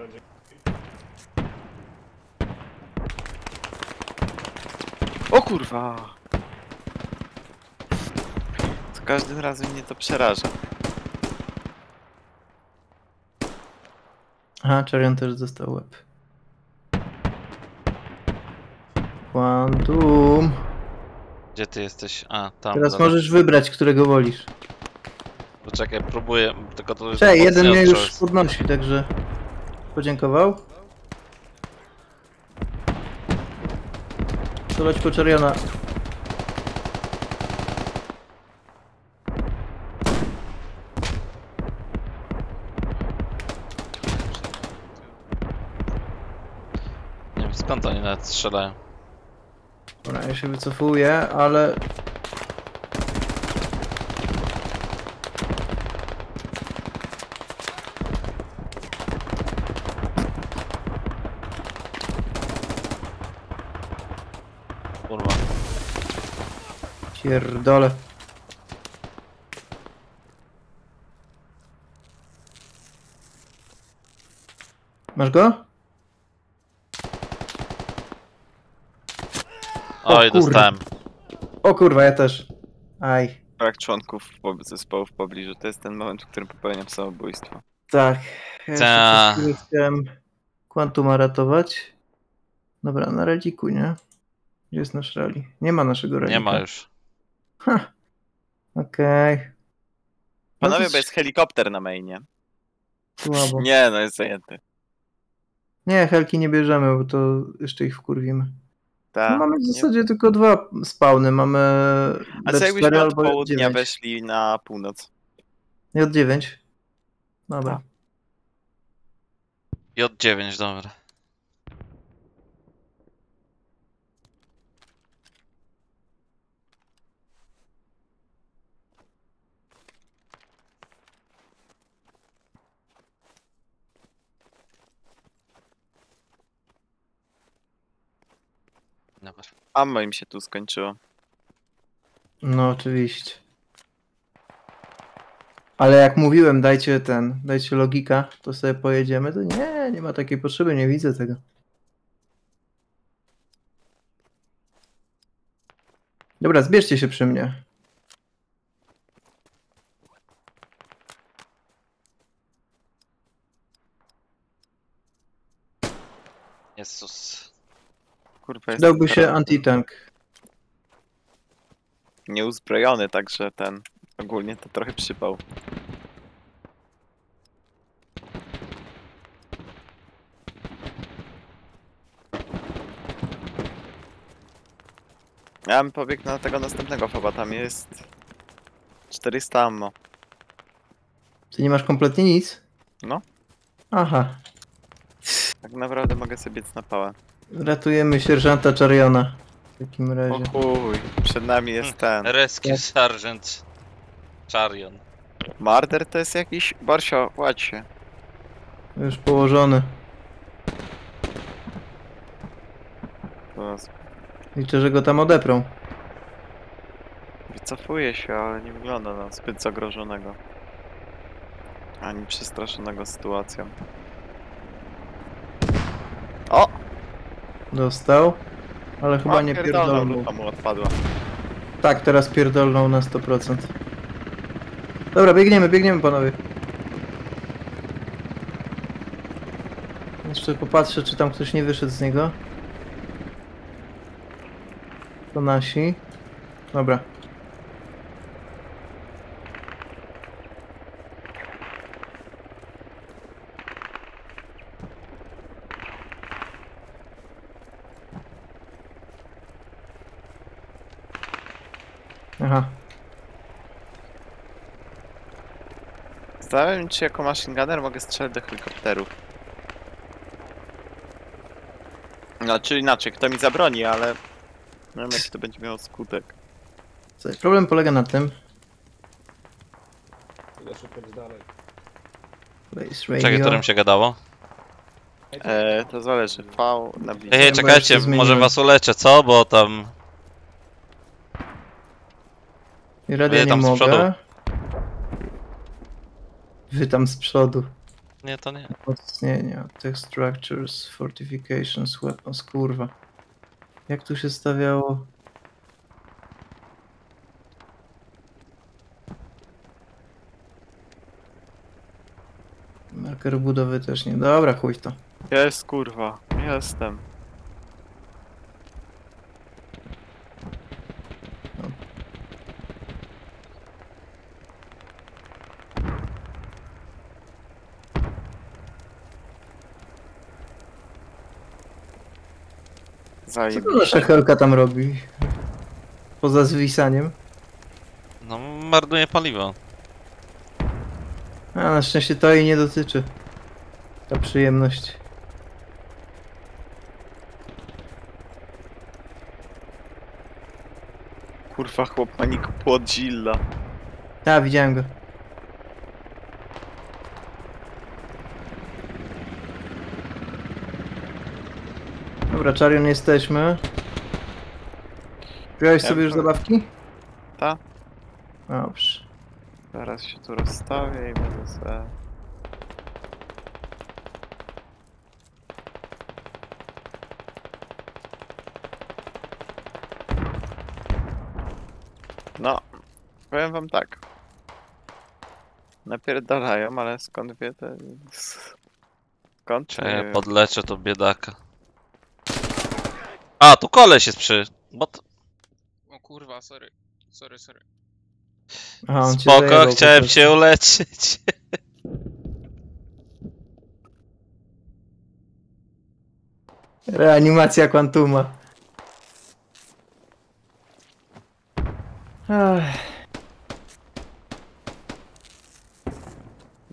S4: Dobra.
S3: O kurwa! To każdym razem mnie to przeraża.
S2: Aha, Charion też dostał łeb. Quantum.
S1: Gdzie ty jesteś? A, tam.
S2: Teraz
S1: dobra.
S2: możesz wybrać, którego wolisz.
S1: Poczekaj, próbuję, tylko to jest
S2: Cześć, jeden mnie już
S1: odczuć.
S2: podnosi, także podziękował. Strzelać po Czariona.
S1: Nie wiem skąd oni nawet strzelają.
S2: Dobra, ja się wycofuję, ale...
S1: Kurwa.
S2: Pierdole. Masz go? O
S1: Oj,
S2: kurde.
S1: dostałem.
S2: O kurwa, ja też. Aj.
S3: Brak członków po- zespołu w pobliżu. To jest ten moment, w którym popełniam samobójstwo.
S2: Tak. Ja
S1: Ta.
S2: chciałem Quantuma ratować. Dobra, na reliku, nie? Gdzie jest nasz rally? Nie ma naszego relika.
S1: Nie ma już.
S2: Ha. Okej. No
S3: Panowie,
S2: to
S3: bo jest helikopter na mainie.
S2: Słabo.
S3: Nie, no jest zajęty.
S2: Nie, helki nie bierzemy, bo to jeszcze ich wkurwimy.
S3: Ta,
S2: No mamy w
S3: nie-
S2: zasadzie tylko dwa spawny. Mamy
S3: A co
S2: B4
S3: jakbyśmy od
S2: albo
S3: południa
S2: 9.
S3: weszli na północ?
S2: Nie od 9. Dobra.
S1: J9, dobra. Dobra.
S3: Ammo im się tu skończyło.
S2: No oczywiście. Ale jak mówiłem, dajcie ten, dajcie logika, to sobie pojedziemy, to nie, nie ma takiej potrzeby, nie widzę tego. Dobra, zbierzcie się przy mnie.
S1: Jezus.
S3: Kurwa, jest
S2: Dałby się antitank.
S3: nieuzbrojony, także ten ogólnie to trochę przypał. Ja bym pobiegł na tego następnego foba, tam jest 400 ammo.
S2: Ty nie masz kompletnie nic?
S3: No.
S2: Aha.
S3: Tak naprawdę mogę sobie biec na pałę.
S2: Ratujemy sierżanta Chariona. W takim
S3: O
S2: razie.
S3: chuj, przed nami jest ten.
S1: Rescue. Sergeant Charion.
S3: Marder to jest jakiś... Borsio, ładź się.
S2: Już położony. Liczę, że go tam odeprą.
S3: Wycofuje się, ale nie wygląda na zbyt zagrożonego. Ani przestraszonego sytuacją. O!
S2: Dostał. Ale chyba
S3: o,
S2: nie
S3: pierdolną,
S2: pierdolnął.
S3: lufa mu odpadła.
S2: Tak, teraz pierdolną na 100%. Dobra, biegniemy, biegniemy panowie. Jeszcze popatrzę, czy tam ktoś nie wyszedł z niego. To nasi. Dobra. Aha,
S3: Zastanawiam się, czy jako machine gunner mogę strzelać do helikopterów. No, czy inaczej, kto mi zabroni, ale... Nie wiem, jaki to będzie miało skutek.
S2: Słuchaj, problem polega na tym.
S4: Ile szukać dalej?
S2: Base
S1: Czekaj, którym się gadało?
S3: E, to zależy. V na.
S1: Ej, czekajcie, może was uleczę, co? Bo tam...
S2: I radia nie
S1: tam z przodu.
S2: mogę. Wy tam z przodu.
S1: Nie, to nie.
S2: Wzmocnienia, tech structures, fortifications, weapons, kurwa. Jak tu się stawiało? Marker budowy też nie. Dobra, chuj to.
S3: Jest, kurwa. Jestem.
S2: Co to nasza helka tam robi? Poza zwisaniem.
S1: No, marnuje paliwo.
S2: A na szczęście to jej nie dotyczy. Ta przyjemność.
S3: Kurwa, chłop ma nick Płodzilla.
S2: Tak, widziałem go. Dobra, Czarion jesteśmy. Wziąłeś
S3: Ja
S2: sobie już zabawki?
S3: Ta.
S2: Dobrze.
S3: Zaraz się tu rozstawię i będę se... No, powiem wam tak. Napierdalają, ale skąd wie te... [laughs] Skąd?
S1: Czy
S3: Nie
S1: ja podleczę to biedaka. A, tu koleś jest przy... Bo t-
S5: O kurwa, sorry. Sorry, sorry.
S2: Aha, on cię
S1: Spoko,
S2: zajebał po
S1: chciałem
S2: prostu.
S1: cię uleczyć.
S2: Reanimacja Quantuma.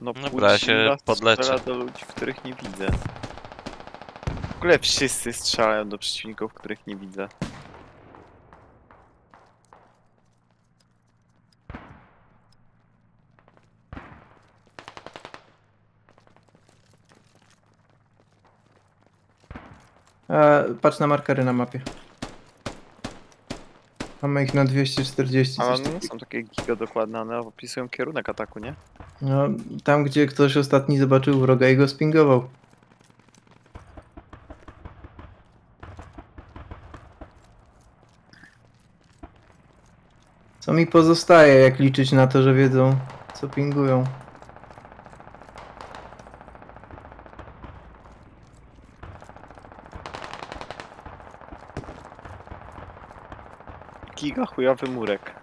S3: No
S1: Dobra, ja się podleczę.
S3: do ludzi, których nie widzę. Ogóle wszyscy strzelają do przeciwników, których nie widzę.
S2: a, patrz na markery na mapie. Mamy ich na 240.
S3: Ale one nie są takie giga dokładne, one opisują kierunek ataku, nie?
S2: No, tam gdzie ktoś ostatni zobaczył wroga i go spingował. Co mi pozostaje, jak liczyć na to, że wiedzą, co pingują?
S3: Giga chujowy murek.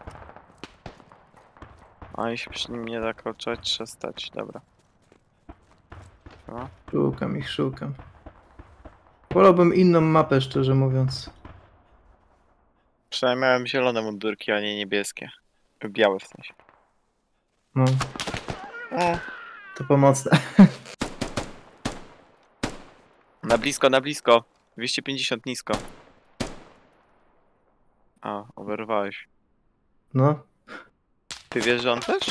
S3: A jeśli przy nim nie zakroczać, trzeba stać, dobra. No.
S2: Szukam ich, szukam. Wolałbym inną mapę, szczerze mówiąc.
S3: Przynajmniej miałem zielone mundurki, a nie niebieskie. Białe w sensie.
S2: No,
S3: O.
S2: to pomocne. [laughs]
S3: Na blisko, na blisko. 250 nisko. A, oberwałeś.
S2: No,
S3: Ty wiesz, że on też?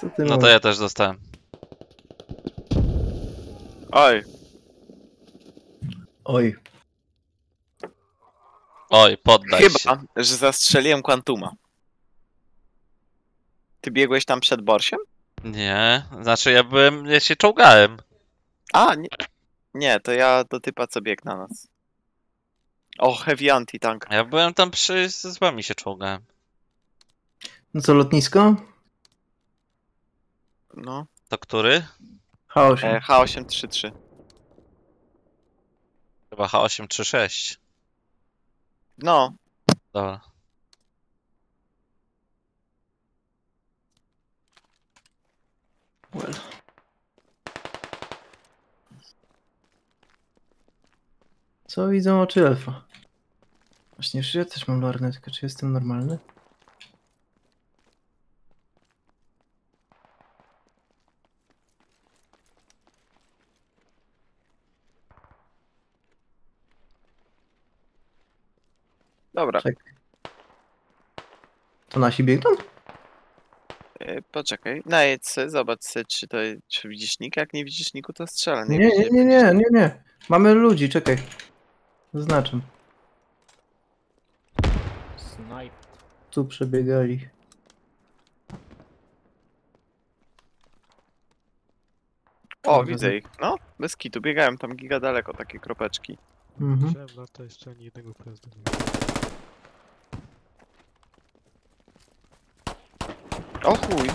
S2: co ty
S1: No to
S2: mówisz?
S1: ja też dostałem.
S3: Oj,
S2: Oj,
S1: Oj, poddaj się.
S3: chyba, że zastrzeliłem Quantuma. Ty biegłeś tam przed Borsiem?
S1: Nie, znaczy ja byłem, ja się czołgałem.
S3: A, nie. Nie, to ja do typa, co biegł na nas. O, heavy anti-tank.
S1: Ja byłem tam przy, z wami się czołgałem.
S2: no co, lotnisko?
S3: No.
S1: To który?
S2: Chaos.
S3: E, H833.
S1: Chyba H836.
S3: No,
S1: Dobra.
S2: Well. Co widzą oczy elfa? Właśnie, czy ja też mam lornetkę, czy jestem normalny?
S3: Dobra.
S2: Czekaj. To nasi biegną?
S3: E, poczekaj. Najedź se, zobacz se, czy to czy widzisz nick. Jak nie widzisz niku, to strzelę.
S2: Nie, nie, nie, nie, nie, nie. Mamy ludzi, czekaj. Zaznaczam.
S4: Snipe.
S2: Tu przebiegali.
S3: O, widzę ich. No, bez kitu. Biegałem tam giga daleko, takie kropeczki.
S2: Mhm.
S6: Chciałem na to jeszcze ani jednego pojazdu nie
S3: O chuj. [laughs]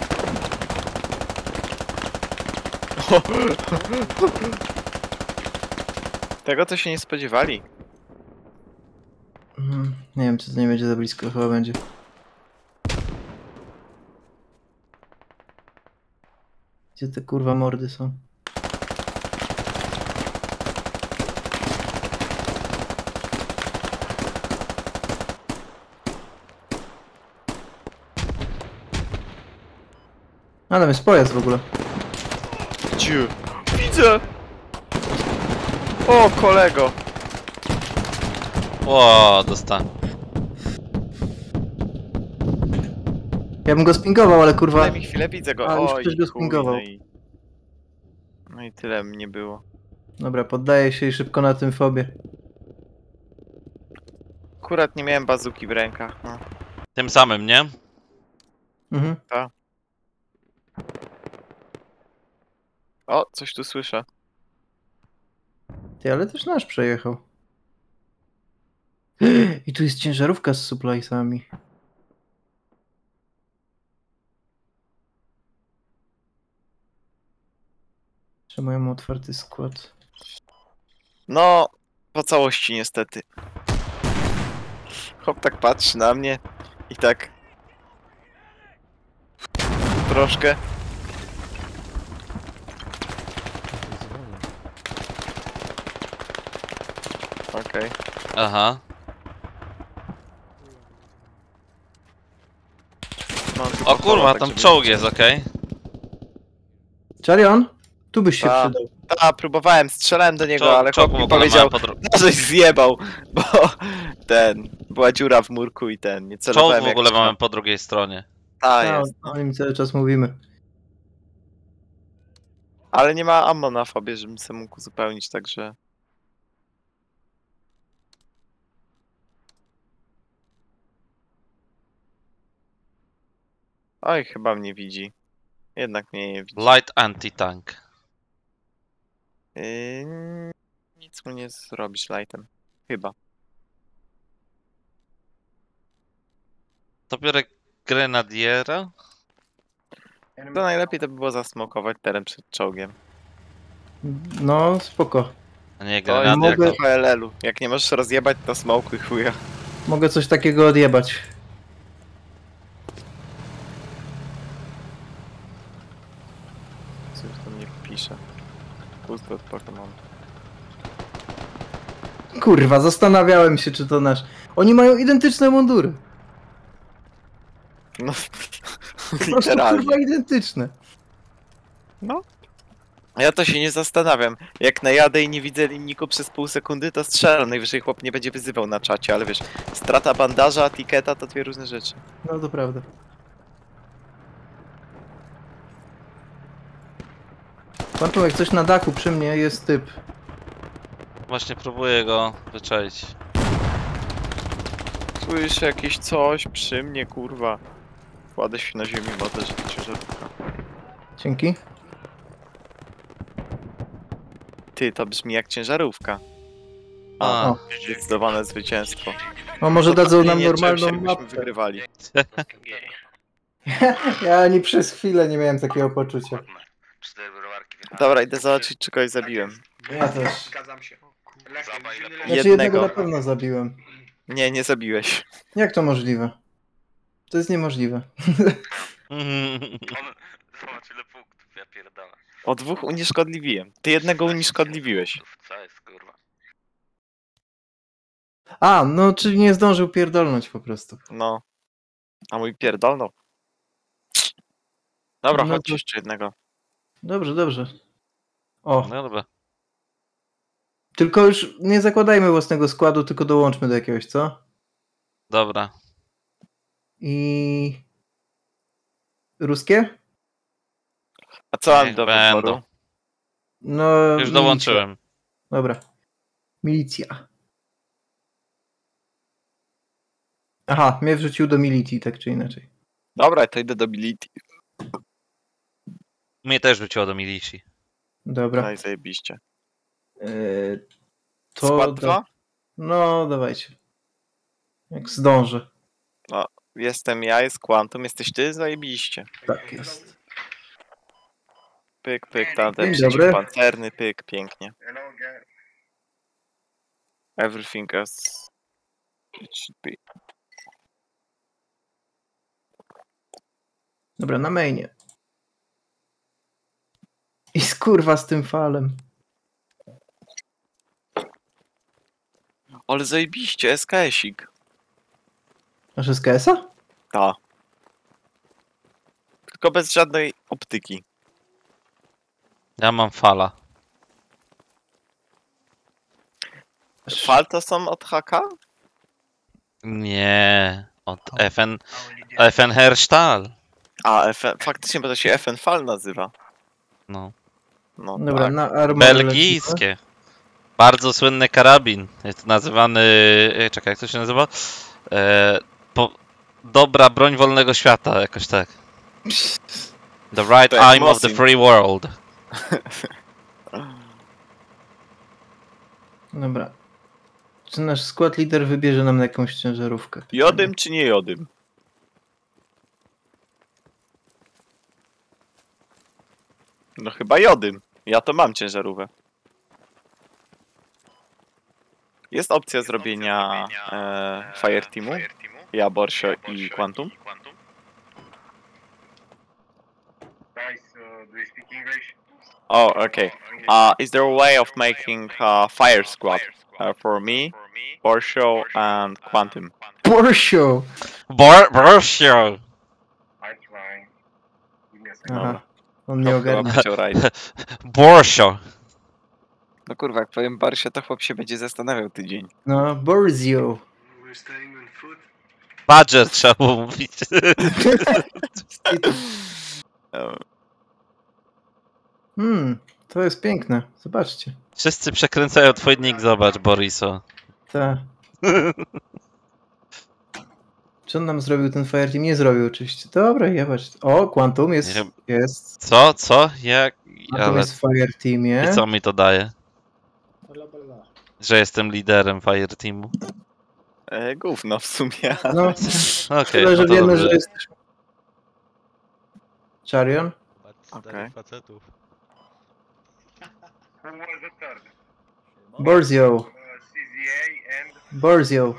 S3: Tego to się nie spodziewali.
S2: Mhm. Nie wiem, czy to nie będzie za blisko, chyba będzie. Gdzie te kurwa mordy są? A tam jest pojazd w ogóle.
S3: Gdzie? Widzę! O, kolego!
S1: O, dostałem.
S2: Ja bym go spingował, ale kurwa.
S3: Daj mi chwilę, widzę go.
S2: A, już
S3: Oj,
S2: ktoś go
S3: chuj,
S2: spingował.
S3: No i... no i tyle mnie było.
S2: Dobra, poddaję się i szybko na tym fobie.
S3: Akurat nie miałem bazuki w rękach. No.
S1: Tym samym, nie?
S2: Mhm.
S3: O, coś tu słyszę.
S2: Ty, ale też nasz przejechał. I tu jest ciężarówka z suppliesami. Czemu ja mam otwarty skład?
S3: No, po całości niestety. Chłop tak patrzy na mnie i tak... Troszkę. Okej.
S1: Aha.
S3: Mam tu
S1: O kurwa,
S3: tak
S1: tam
S3: żeby-
S1: czołg jest, okej.
S2: Charion? Tu byś się
S3: A,
S2: przydał.
S3: Ta, próbowałem, strzelałem do niego,
S1: Czołg,
S3: ale
S1: czołg
S3: chłop
S1: w
S3: mi
S1: ogóle
S3: powiedział, no żeś zjebał, bo [laughs] ten, była dziura w murku i ten, nie
S1: Czołg
S3: celowałem
S1: w
S3: jak
S1: ogóle
S3: chciałem.
S1: mamy po drugiej stronie.
S3: Ta
S2: A,
S3: jest,
S2: o nim cały czas mówimy.
S3: ale nie ma ammo na fobie, żebym sobie mógł uzupełnić, także... Oj, chyba mnie widzi. Jednak mnie nie widzi.
S1: Light anti-tank.
S3: Yy, nic mu nie zrobisz lightem. Chyba.
S1: To biorę grenadiera.
S3: To najlepiej to by było zasmokować teren przed czołgiem.
S2: No, spoko.
S1: A nie,
S3: To
S1: grenadier.
S2: mogę-
S1: to-
S3: w HLL-u. Jak nie możesz rozjebać, to smokuj chuja.
S2: Mogę coś takiego odjebać.
S3: Coś tam nie pisze. Pusty.
S2: Kurwa, zastanawiałem się, czy to nasz. Oni mają identyczne mundury.
S3: No, [laughs]
S2: Po prostu
S3: literalnie.
S2: kurwa identyczne.
S3: A Ja to się nie zastanawiam. Jak najadę i nie widzę linniku przez pół sekundy, to strzelam. Najwyżej chłop nie będzie wyzywał na czacie, ale wiesz, strata bandaża, etykieta to dwie różne rzeczy.
S2: No to prawda. Patrzą, jak coś na dachu przy mnie jest typ.
S1: Właśnie próbuję go wyczaić.
S3: Słyszę jakieś coś przy mnie, kurwa. Kładę się na ziemi, wodę, że to ciężarówka.
S2: Dzięki.
S3: Ty, to brzmi jak ciężarówka.
S1: A.
S2: O.
S3: Zdecydowane zwycięstwo.
S2: No może dadzą nam normalną mapę.
S3: wygrywali. [laughs]
S2: Ja ani przez chwilę nie miałem takiego poczucia.
S3: Dobra, idę zobaczyć, czy kogoś zabiłem.
S2: Ja też.
S7: Zgadzam się.
S2: Znaczy
S3: Jednego.
S2: jednego na pewno zabiłem.
S3: Nie, nie zabiłeś.
S2: Jak to możliwe? To jest niemożliwe. [laughs]
S1: Zobacz ile punktów, ja pierdolę.
S3: O dwóch unieszkodliwiłem. Ty jednego unieszkodliwiłeś.
S1: Co jest kurwa?
S2: A, no czyli nie zdążył pierdolnąć po prostu.
S3: No. A mój pierdolno. Dobra,
S2: No
S3: chodź
S2: to-
S3: jeszcze jednego.
S2: Dobrze, dobrze. O,
S1: No dobra.
S2: tylko już nie zakładajmy własnego składu, tylko dołączmy do jakiegoś, co?
S1: Dobra.
S2: I... Ruskie?
S3: A co mam do
S1: będą.
S3: wyboru?
S2: No...
S1: Już
S2: milicja.
S1: dołączyłem.
S2: Dobra. Milicja. Aha, mnie wrzucił do militi, tak czy inaczej.
S3: Dobra, to idę do Bility.
S1: Mnie też rzuciło do milicji.
S2: Dobra.
S3: No i zajebiście.
S2: Yy, to...
S3: Skład
S2: da-? No, dawajcie. Jak zdążę.
S3: Jestem ja, jest Quantum, jesteś ty? Zajebiście.
S2: Tak jest.
S3: Pyk, pyk, tam ten
S2: Dzień
S3: przeciw
S2: dobry.
S3: pancerny, pyk, pięknie. Everything as it should be.
S2: Dobra, na mainie. I skurwa z tym falem.
S3: Ale zajebiście, SKS-ik.
S2: Masz SKS-a?
S3: Ta. Tylko bez żadnej optyki.
S1: Ja mam fala.
S3: Fal to są od haka?
S1: Nie. Od FN... FN Herstall.
S3: A, FN, faktycznie, bo to się FN Fal nazywa.
S1: No.
S3: No
S2: Dobra,
S3: tak.
S2: na armor
S1: Belgijskie. Bardzo słynny karabin. Jest nazywany. e, Czekaj, jak to się nazywa? E, po, dobra broń wolnego świata, jakoś tak. The right
S3: To
S1: arm of the free world. [laughs]
S2: Dobra. Czy nasz skład lider wybierze nam jakąś ciężarówkę?
S3: Jodym czy nie jodym? No chyba jodym. Ja to mam ciężarówkę. Jest opcja zrobienia e, Fireteamu. Ja, Borsio i Quantum.
S7: Guys, uh, do you speak English?
S3: Oh, okay. Uh, is there a way of making uh, Fire Squad uh, for me, Borsio and Quantum?
S2: Porsche!
S1: Bor Borsio!
S7: I'm trying. Give me a second.
S2: On nie
S3: No,
S2: ogarnia.
S3: rajd. [laughs]
S1: Borsio!
S3: No kurwa, jak powiem Borsio, to chłop się będzie zastanawiał tydzień.
S2: No, Borzio.
S1: Badger trzeba było mówić.
S3: E, [laughs]
S2: Hmm, to jest piękne. Zobaczcie.
S1: Wszyscy przekręcają twój nick, zobacz, Boriso.
S2: Ta. [laughs] Czy on nam zrobił ten Fire Team? Nie zrobił oczywiście. Dobra, jebać. O, Quantum jest.
S1: Nie.
S2: Jest.
S1: Co? Co? Jak?
S2: Quantum
S1: Ale...
S2: jest w Fire Teamie.
S1: I co mi to daje?
S4: Bla, bla, bla.
S1: Że jestem liderem Fireteamu?
S3: e, gówno w sumie.
S2: No, [laughs]
S1: Okej,
S2: tyle, że
S1: no to
S2: wiemy,
S1: dobrze.
S2: że jesteśmy. Charion?
S6: Facetów.
S7: Third?
S2: Borzio. Borzio.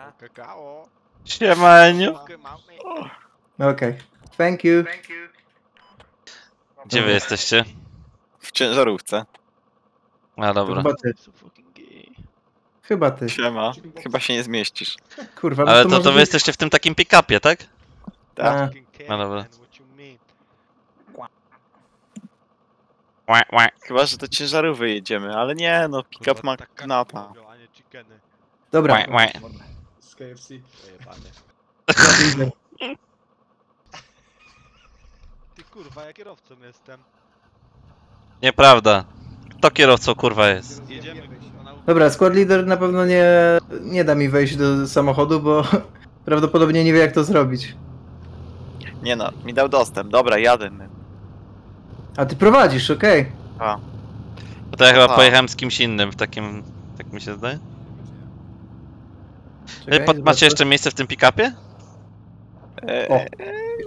S3: Siema.
S6: Kakao.
S1: Siemaniu.
S2: Okej. Thank you.
S7: Thank you.
S1: Gdzie wy jesteście?
S3: W ciężarówce.
S1: A dobra.
S2: Chyba ty. Chyba ty.
S3: Siema. Chyba się nie zmieścisz.
S2: Kurwa,
S1: Ale to,
S2: może
S1: to wy
S2: być-
S1: jesteście w tym takim pick-upie, tak?
S3: Tak.
S2: A,
S1: No dobra.
S3: Chyba, że do ciężarówki jedziemy, ale nie, no pick-up ma knapa.
S6: robią, a nie chickeny.
S2: Dobra.
S4: KFC.
S6: Pojebane.
S2: lider.
S6: Ty kurwa, ja kierowcą jestem.
S1: Nieprawda. Kto kierowcą kurwa jest?
S6: Jedziemy.
S2: Dobra, skład lider na pewno nie, nie da mi wejść do samochodu, bo [laughs] prawdopodobnie nie wie jak to zrobić.
S3: Nie no, mi dał dostęp. Dobra, jadę.
S2: A ty prowadzisz, okej.
S1: Bo to ja chyba
S3: A.
S1: pojechałem z kimś innym w takim... Tak mi się zdaje?
S2: Czekaj,
S1: pod, macie jeszcze miejsce w tym pick-upie?
S3: E,
S2: O.
S3: e,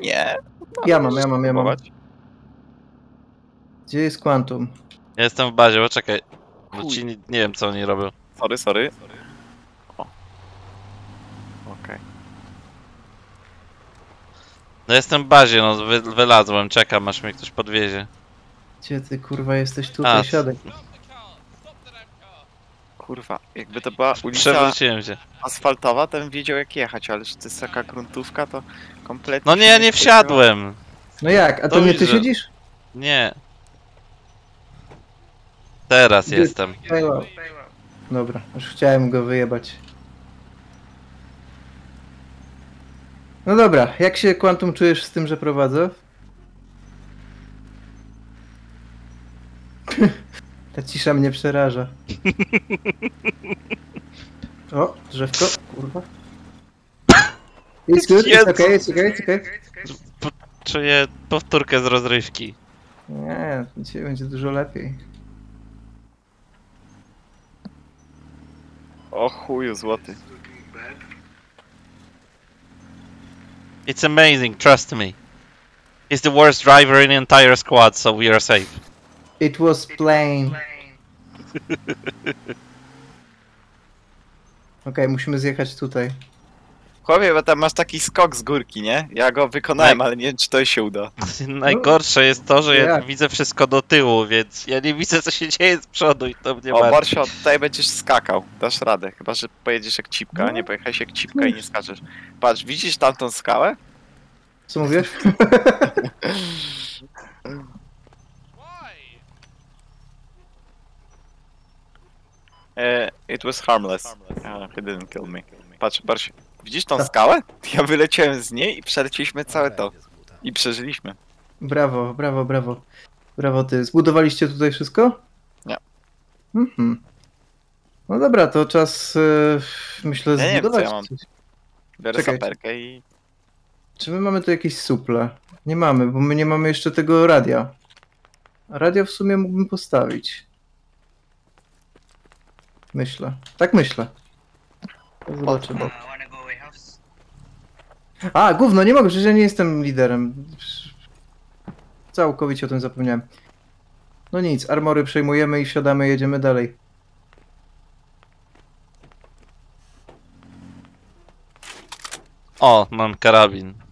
S3: nie.
S2: Ja mam, ja mam, ja mam. Gdzie jest Quantum?
S1: Ja jestem w bazie, poczekaj. Bo ci nie, nie wiem co oni robią.
S3: Sorry, sorry. O. Okej.
S1: No jestem w bazie, no wy, wylazłem, czekam aż mnie ktoś podwiezie.
S2: Gdzie ty kurwa jesteś tutaj?
S1: A,
S2: Siadaj.
S3: Kurwa, jakby to była ulica
S1: Przewróciłem się.
S3: asfaltowa, to bym wiedział jak jechać, ale że to jest taka gruntówka, to kompletnie...
S1: No nie, nie wsiadłem.
S2: No jak? A to
S1: To
S2: nie ty
S1: widzę.
S2: siedzisz?
S1: Nie. Teraz
S2: Gdzie-
S1: jestem.
S2: Wow. Dobra, już chciałem go wyjebać. No dobra, jak się Quantum czujesz z tym, że prowadzę? [laughs] Ta cisza mnie przeraża. O, drzewko, kurwa. It's good, okay, it's okay, it's okay.
S1: Czuję powtórkę z rozrywki.
S2: Nie, dzisiaj będzie dużo lepiej.
S3: O chuju, złoty.
S1: It's amazing, trust me. He's the worst driver in the entire squad, so we are safe.
S2: It was plain. [laughs] Okej, musimy zjechać tutaj.
S3: Chłopie, bo tam masz taki skok z górki, nie? Ja go wykonałem, ale nie wiem, czy to się uda. [laughs]
S1: Najgorsze jest to, że ja
S2: jak?
S1: widzę wszystko do tyłu, więc ja nie widzę co się dzieje z przodu i to mnie
S3: O,
S1: martwi.
S3: Borsio, tutaj będziesz skakał. Dasz radę. Chyba, że pojedziesz jak cipka, a nie pojechałeś jak cipka i nie skaczesz. Patrz, widzisz tamtą skałę?
S2: Co mówisz? [laughs]
S3: E, it was harmless. Uh, he didn't kill me. Patrz, Borsio, widzisz tą skałę? Ja wyleciałem z niej i przelecieliśmy całe to. I przeżyliśmy.
S2: Brawo, brawo, brawo. Brawo ty. Zbudowaliście tutaj wszystko?
S3: Nie.
S2: Mhm. No dobra, to czas e, myślę
S3: Ja nie wiem, co
S2: zbudować.
S3: ja mam.
S2: Czekaj.
S3: saperkę i...
S2: Czy my mamy tu jakieś suple? Nie mamy, bo my nie mamy jeszcze tego radia. A radio w sumie mógłbym postawić. Myślę. Tak myślę. To Zobaczymy. A, gówno, nie mogę, przecież ja nie jestem liderem. Całkowicie o tym zapomniałem. No nic, armory przejmujemy i wsiadamy, jedziemy dalej.
S1: O, mam karabin.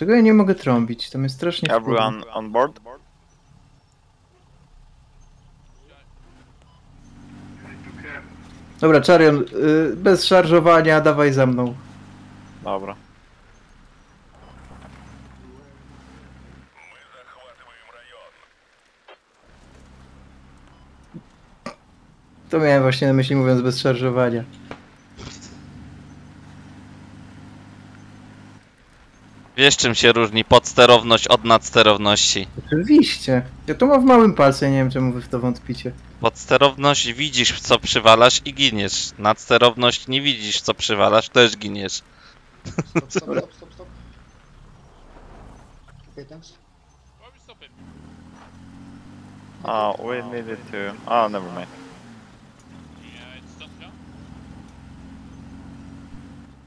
S2: Czego ja nie mogę trąbić? To mnie strasznie.
S3: Everyone on board?
S2: Dobra, Charion, y, bez szarżowania, dawaj za mną.
S3: Dobra.
S2: To miałem właśnie na myśli mówiąc bez szarżowania.
S1: Wiesz czym się różni podsterowność od nadsterowności?
S2: Oczywiście. Ja to mam w małym palcu, ja nie wiem czemu wy w to wątpicie.
S1: Podsterowność widzisz co przywalasz i giniesz. Nadsterowność nie widzisz co przywalasz, też giniesz.
S4: Stop, stop, stop, stop, stop.
S3: Oh, we needed to... Oh, never mind.
S5: Yeah, it's Stopka.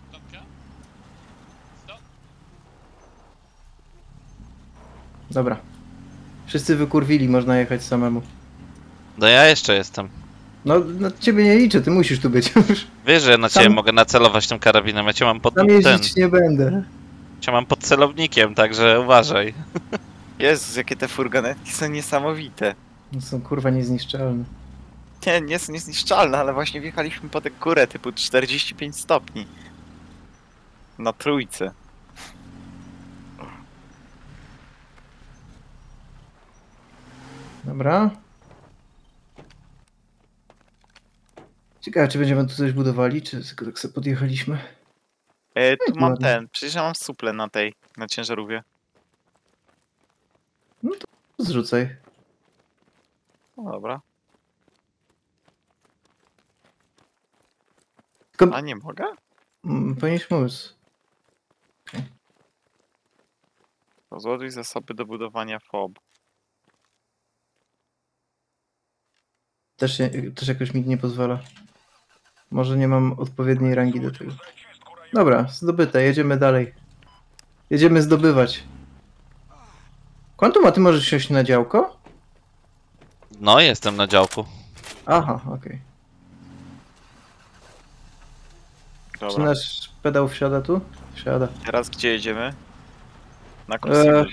S5: Stopka? Stop.
S2: Dobra. Wszyscy wykurwili, można jechać samemu.
S1: No ja jeszcze jestem.
S2: No, na ciebie nie liczę, ty musisz tu być. [laughs]
S1: Wiesz, że ja na
S2: Sam-
S1: ciebie mogę nacelować tym karabinem, ja cię mam pod
S2: Tam
S1: ten,
S2: jeździć nie będę.
S1: cię mam pod celownikiem, także uważaj. [laughs]
S3: Jezus, jakie te furgonetki są niesamowite.
S2: No są kurwa niezniszczalne.
S3: Nie, nie są niezniszczalne, ale właśnie wjechaliśmy po tę górę typu 45 stopni. Na trójce.
S2: Dobra. Ciekawe, czy będziemy tu coś budowali, czy tylko tak sobie podjechaliśmy.
S3: E, tu mam
S2: ładnie.
S3: ten, przecież ja mam suple na tej, na ciężarówie.
S2: Zrzucaj.
S3: No dobra.
S2: Tylko
S3: A nie mogę?
S2: mm, powinieneś móc.
S3: Rozładuj zasoby do budowania FOB.
S2: Też, też jakoś mi nie pozwala. Może nie mam odpowiedniej rangi do tego. Dobra, zdobyte, jedziemy dalej. Jedziemy zdobywać. Quantum, a ty możesz siąść na działko?
S1: No, jestem na działku.
S2: Aha, okej. Czy
S3: Dobra.
S2: nasz pedał wsiada tu? Wsiada.
S3: Teraz gdzie jedziemy? Na
S2: Eee,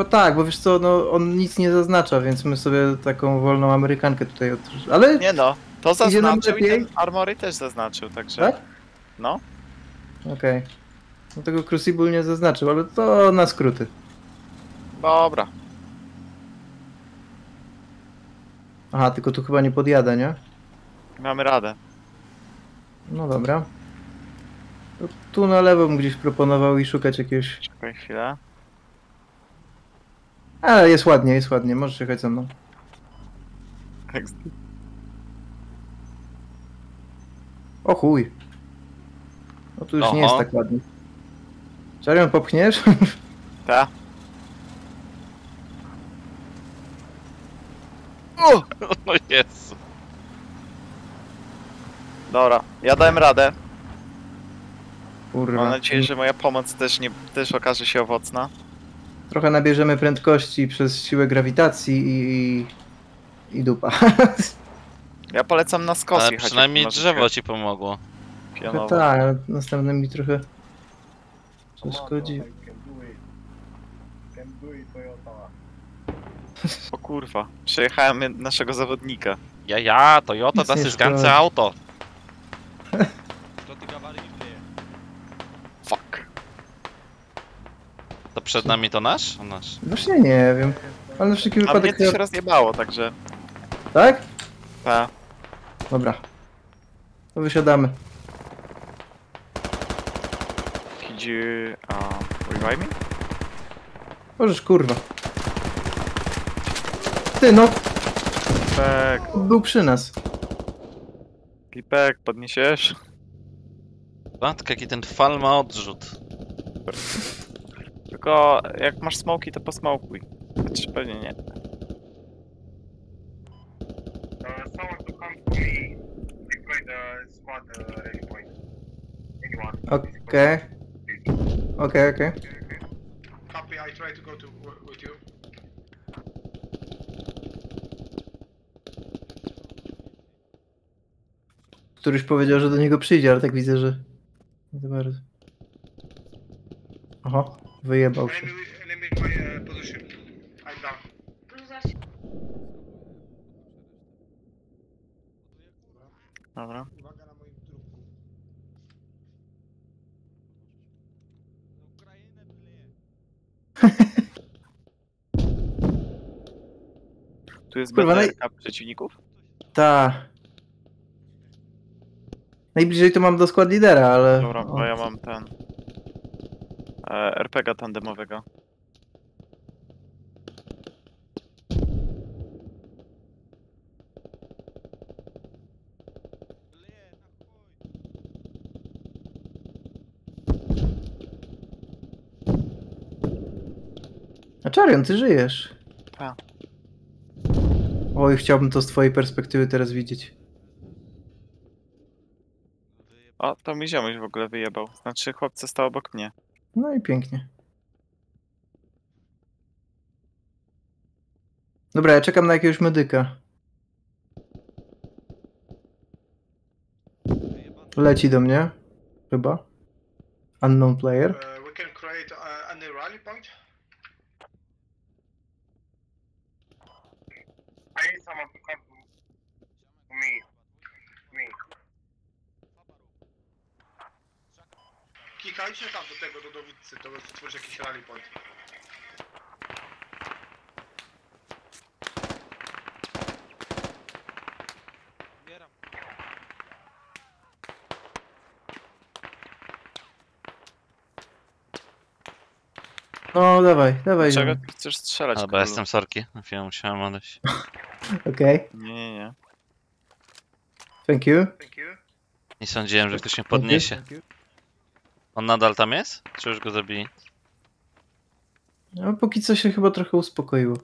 S2: Bo tak, bo wiesz co, no on nic nie zaznacza, więc my sobie taką wolną Amerykankę tutaj od... Ale
S3: Nie no, to zaznaczył i ten Armory też zaznaczył, także...
S2: Tak?
S3: No.
S2: Okej. No tego Crucible nie zaznaczył, ale to na skróty.
S3: Dobra.
S2: Aha, tylko tu chyba nie podjadę, nie?
S3: Mamy radę.
S2: No dobra. Tu na lewo bym gdzieś proponował i szukać jakiegoś...
S3: Czekaj chwilę.
S2: Ale jest ładnie, jest ładnie, możesz jechać ze mną. O chuj. No tu już nie jest
S1: Oho.
S2: tak ładnie. Czarion popchniesz? [laughs]
S3: Ta. O! [laughs]
S1: O Jezu.
S3: Dobra, ja dałem radę.
S2: Kurwa.
S3: Mam nadzieję, że moja pomoc też nie też okaże się owocna.
S2: Trochę nabierzemy prędkości przez siłę grawitacji i, i dupa. [laughs]
S3: Ja polecam na skos
S1: Ale przynajmniej drzewo ci pomogło.
S3: pionowe.
S2: tak, ale następnym mi trochę przeszkodzi.
S3: O kurwa, przejechałem naszego zawodnika.
S1: Ja, ja, Toyota, das ist ganze. Auto. [laughs]
S6: To ty gawali nie wleje.
S3: Fuck.
S1: To przed nami to nasz? O, nasz.
S2: Właśnie nie wiem. Ale na wszelki
S3: A mnie
S2: wypadek...
S3: to się rozjebało, także...
S2: Tak?
S3: Ta.
S2: Dobra. To wysiadamy.
S3: Could you um, revive me?
S2: Możesz, kurwa. Ty, no,
S3: Tak,
S2: był przy nas.
S3: Lipek, podniesiesz?
S1: Matko, jaki ten fal ma odrzut.
S3: Tylko jak masz smoki, to posmokuj. Znaczy pewnie nie.
S2: Okej. Okej, okej.
S4: Copy, I try to go to with you.
S2: Któryś powiedział, że do niego przyjdzie, ale tak widzę, że... Nie za bardzo. Oho, wyjebał się.
S3: Dobra.
S4: Uwaga na moim trupku.
S6: Na Ukrainę wleje.
S3: Tu jest
S2: Kurwa,
S3: BTRK przeciwników?
S2: Ta. Najbliżej to mam do skład lidera, ale...
S3: Dobra, bo ja mam ten... E, RPG tandemowego.
S2: Czarion, ty żyjesz.
S3: Tak.
S2: Oj, chciałbym to z twojej perspektywy teraz widzieć.
S3: O, to mi ziomuś w ogóle wyjebał. Znaczy chłopcy stał obok mnie.
S2: No i pięknie. Dobra, ja czekam na jakiegoś medyka. Leci do mnie. Chyba. Unknown player.
S4: Uh, we can create uh, a new rally point.
S7: I need someone to come to, to me. Me.
S4: Klikajcie tam do tego, do dowódcy, to stworzyć jakiś rally point.
S6: Umieram.
S2: No, dawaj, dawaj.
S3: Czego ty chcesz strzelać,
S1: A, bo
S3: królu?
S1: jestem sorki. Na chwilę musiałem odejść.
S2: Okej,
S3: Nie, nie, nie.
S2: thank you.
S4: Thank you.
S1: Nie sądziłem, że ktoś mnie podniesie. On nadal tam jest? Czy już go zabili?
S2: No, póki co się chyba trochę uspokoiło.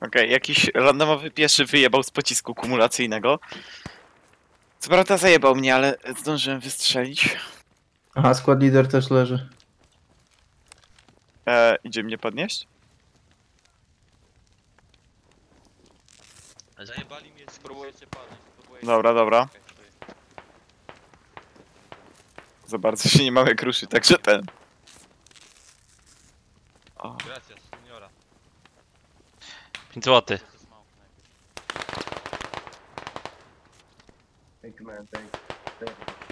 S3: Okej, jakiś randomowy pieszy wyjebał z pocisku kumulacyjnego. Co prawda zajebał mnie, ale zdążyłem wystrzelić.
S2: Aha, skład lider też leży.
S3: E, idzie mnie podnieść?
S6: Zajebali mnie, spróbujecie padać. spróbujecie-
S3: Dobra, dobra. Za bardzo się nie mamy kruszy, także ten. O,
S6: Gracias, seniora.
S1: 5 zł.
S6: To jest mało.
S7: Thank you, man. Thank you. Thank you.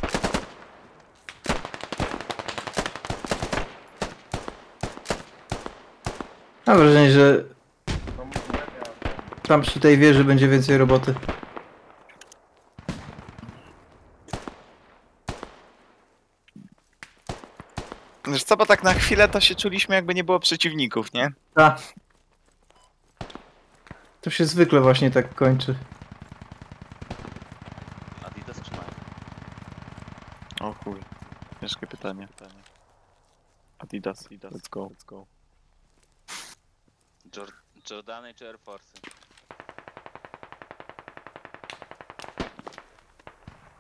S2: Mam wrażenie, że tam przy tej wieży będzie więcej roboty.
S3: Wiesz co, bo tak na chwilę to się czuliśmy jakby nie było przeciwników, nie?
S2: A. To się zwykle właśnie tak kończy.
S1: Adidas czy Nike?
S3: O chuj. Ciężkie pytanie. Adidas, Adidas. Let's go, let's go.
S1: Jor Jordany czy Air Force?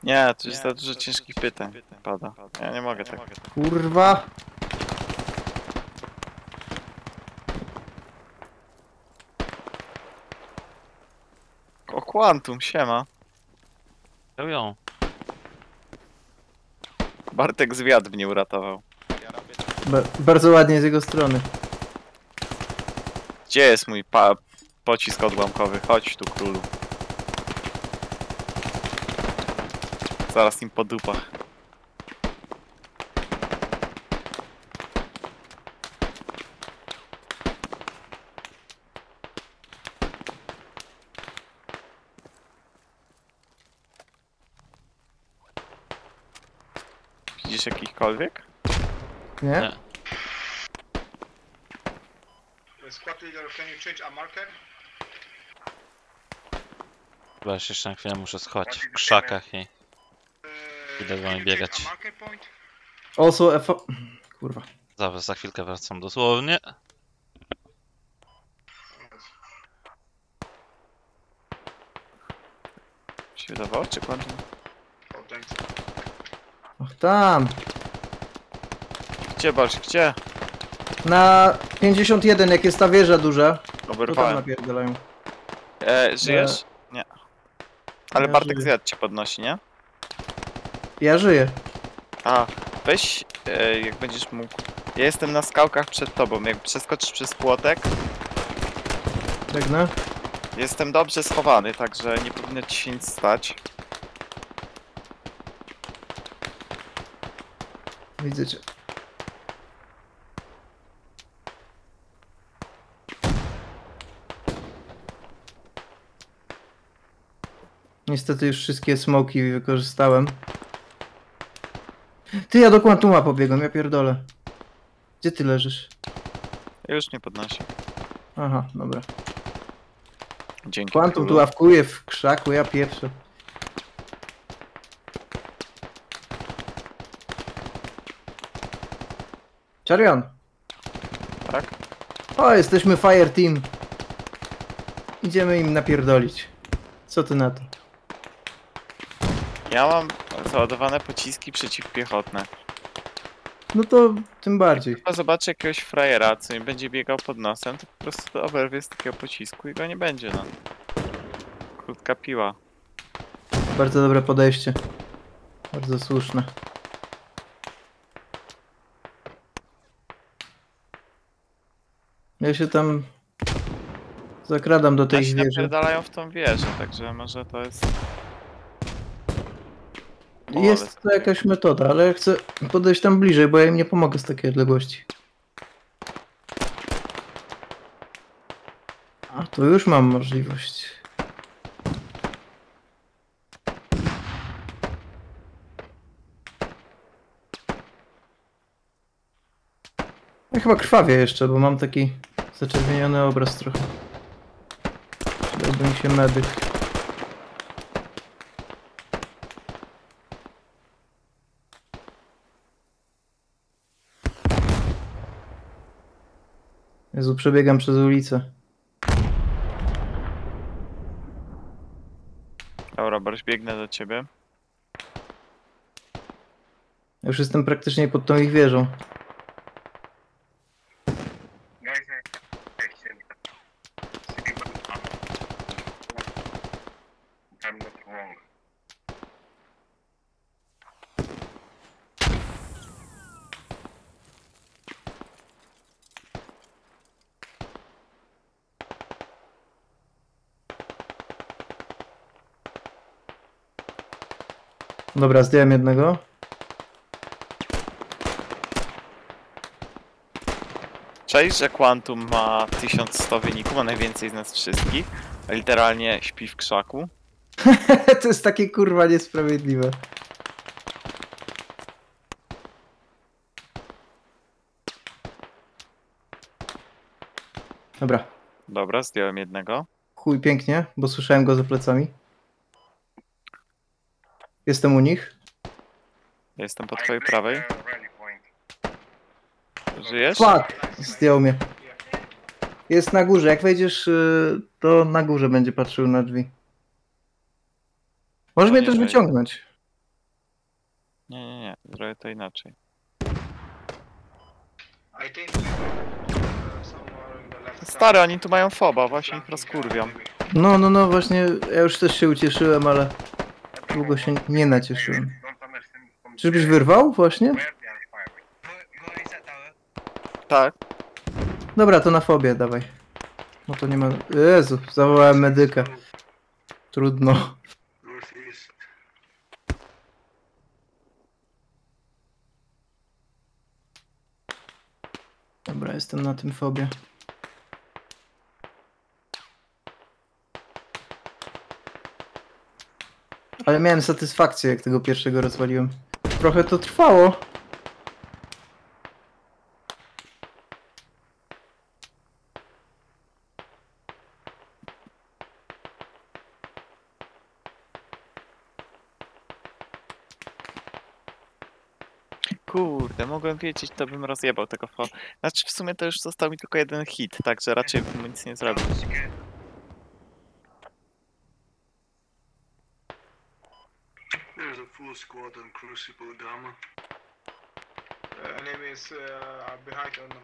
S3: Nie, tu jest za dużo ciężkich pytań. Pada. Ja nie mogę tak. tak.
S2: Kurwa!
S3: O Quantum, siema.
S1: Ją ją.
S3: Bartek z wiatr mnie uratował.
S2: Ja robię bardzo ładnie z jego strony.
S3: Gdzie jest mój pa pocisk odłamkowy? Chodź tu, królu. Zaraz im po dupach. Widzisz jakichkolwiek?
S2: Nie?
S1: Nie.
S7: Leader, can you change a marker?
S1: Chyba jeszcze na chwilę muszę schować w krzakach i...
S7: Uh,
S1: Idę z wami biegać.
S2: Also F... Kurwa.
S1: Za, za chwilkę wracam dosłownie.
S3: Się wydawało, czy
S7: thanks.
S2: Och, tam.
S3: Gdzie, Boż, gdzie?
S2: Na 51, jak jest ta wieża duża, to tam
S3: Oberwałem.
S2: napierdalają.
S3: E, żyjesz? Nie. Ale
S2: Ja
S3: Bartek
S2: żyję.
S3: zjadł cię podnosi, nie?
S2: Ja żyję.
S3: A, weź, e, jak będziesz mógł. Ja jestem na skałkach przed tobą. Jak przeskoczysz przez płotek,
S2: Biegnę.
S3: jestem dobrze schowany, także nie powinno ci się nic stać.
S2: Widzę cię. Niestety już wszystkie smoki wykorzystałem. Ty, ja do Quantuma pobiegłem, ja pierdolę. Gdzie ty leżysz?
S3: Już nie podnosi.
S2: Aha, dobra.
S3: Dzięki.
S2: Quantum tu ławkuje w krzaku, ja pieprzę. Czarion.
S3: Tak?
S2: O, jesteśmy Fire Team. Idziemy im napierdolić. Co ty na to?
S3: Ja mam załadowane pociski przeciwpiechotne.
S2: No to tym bardziej.
S3: Chyba zobaczę jakiegoś frajera, co mi będzie biegał pod nosem, to po prostu to oberwie z takiego pocisku i go nie będzie, no. Krótka piła.
S2: Bardzo dobre podejście. Bardzo słuszne. Ja się tam zakradam do tej wieży.
S3: napierdalają w tą wieżę, także może to jest...
S2: Jest to jakaś metoda, ale ja chcę podejść tam bliżej, bo ja im nie pomogę z takiej odległości. A tu już mam możliwość. Ja chyba krwawię jeszcze, bo mam taki zaczerwieniony obraz trochę. Przydałby mi się medyk. Jezu, przebiegam przez ulicę.
S3: Dobra, Borys, biegnę do ciebie.
S2: Już jestem praktycznie pod tą ich wieżą.
S7: Guys, I actually sitting on the top. I'm not wrong.
S2: Dobra, zdjąłem jednego.
S3: Cześć, że Quantum ma 1100 wyników, ma najwięcej z nas wszystkich. a Literalnie śpi w krzaku. [laughs]
S2: to jest takie kurwa niesprawiedliwe. Dobra,
S3: Dobra, zdjąłem jednego.
S2: chuj pięknie, bo słyszałem go za plecami. Jestem u nich.
S3: Jestem po twojej prawej. Żyjesz?
S2: Fuck! Zdjął mnie. Jest na górze. Jak wejdziesz, y, to na górze będzie patrzył na drzwi. Może
S3: No
S2: mnie
S3: nie
S2: też wyciągnąć.
S3: Zrobię to inaczej.
S7: I think we go uh, somewhere in the left side.
S3: Stary, oni tu mają foba, właśnie ich rozkurwiam.
S2: No, no, no, właśnie ja już też się ucieszyłem, ale długo się nie nacieszyłem. Czyżbyś wyrwał właśnie?
S3: Tak,
S2: Dobra, to na fobię dawaj. No to nie ma... Jezu, zawołałem medyka. Trudno. Dobra, jestem na tym fobie. Ale miałem satysfakcję, jak tego pierwszego rozwaliłem. Trochę to trwało.
S3: kurde, mogłem wiedzieć, to bym rozjebał tego fo. Znaczy w sumie to już został mi tylko jeden hit, także raczej bym nic nie zrobił.
S4: There's a full squad on Crucible Gamma.
S7: Uh, enemies uh, are behind on them.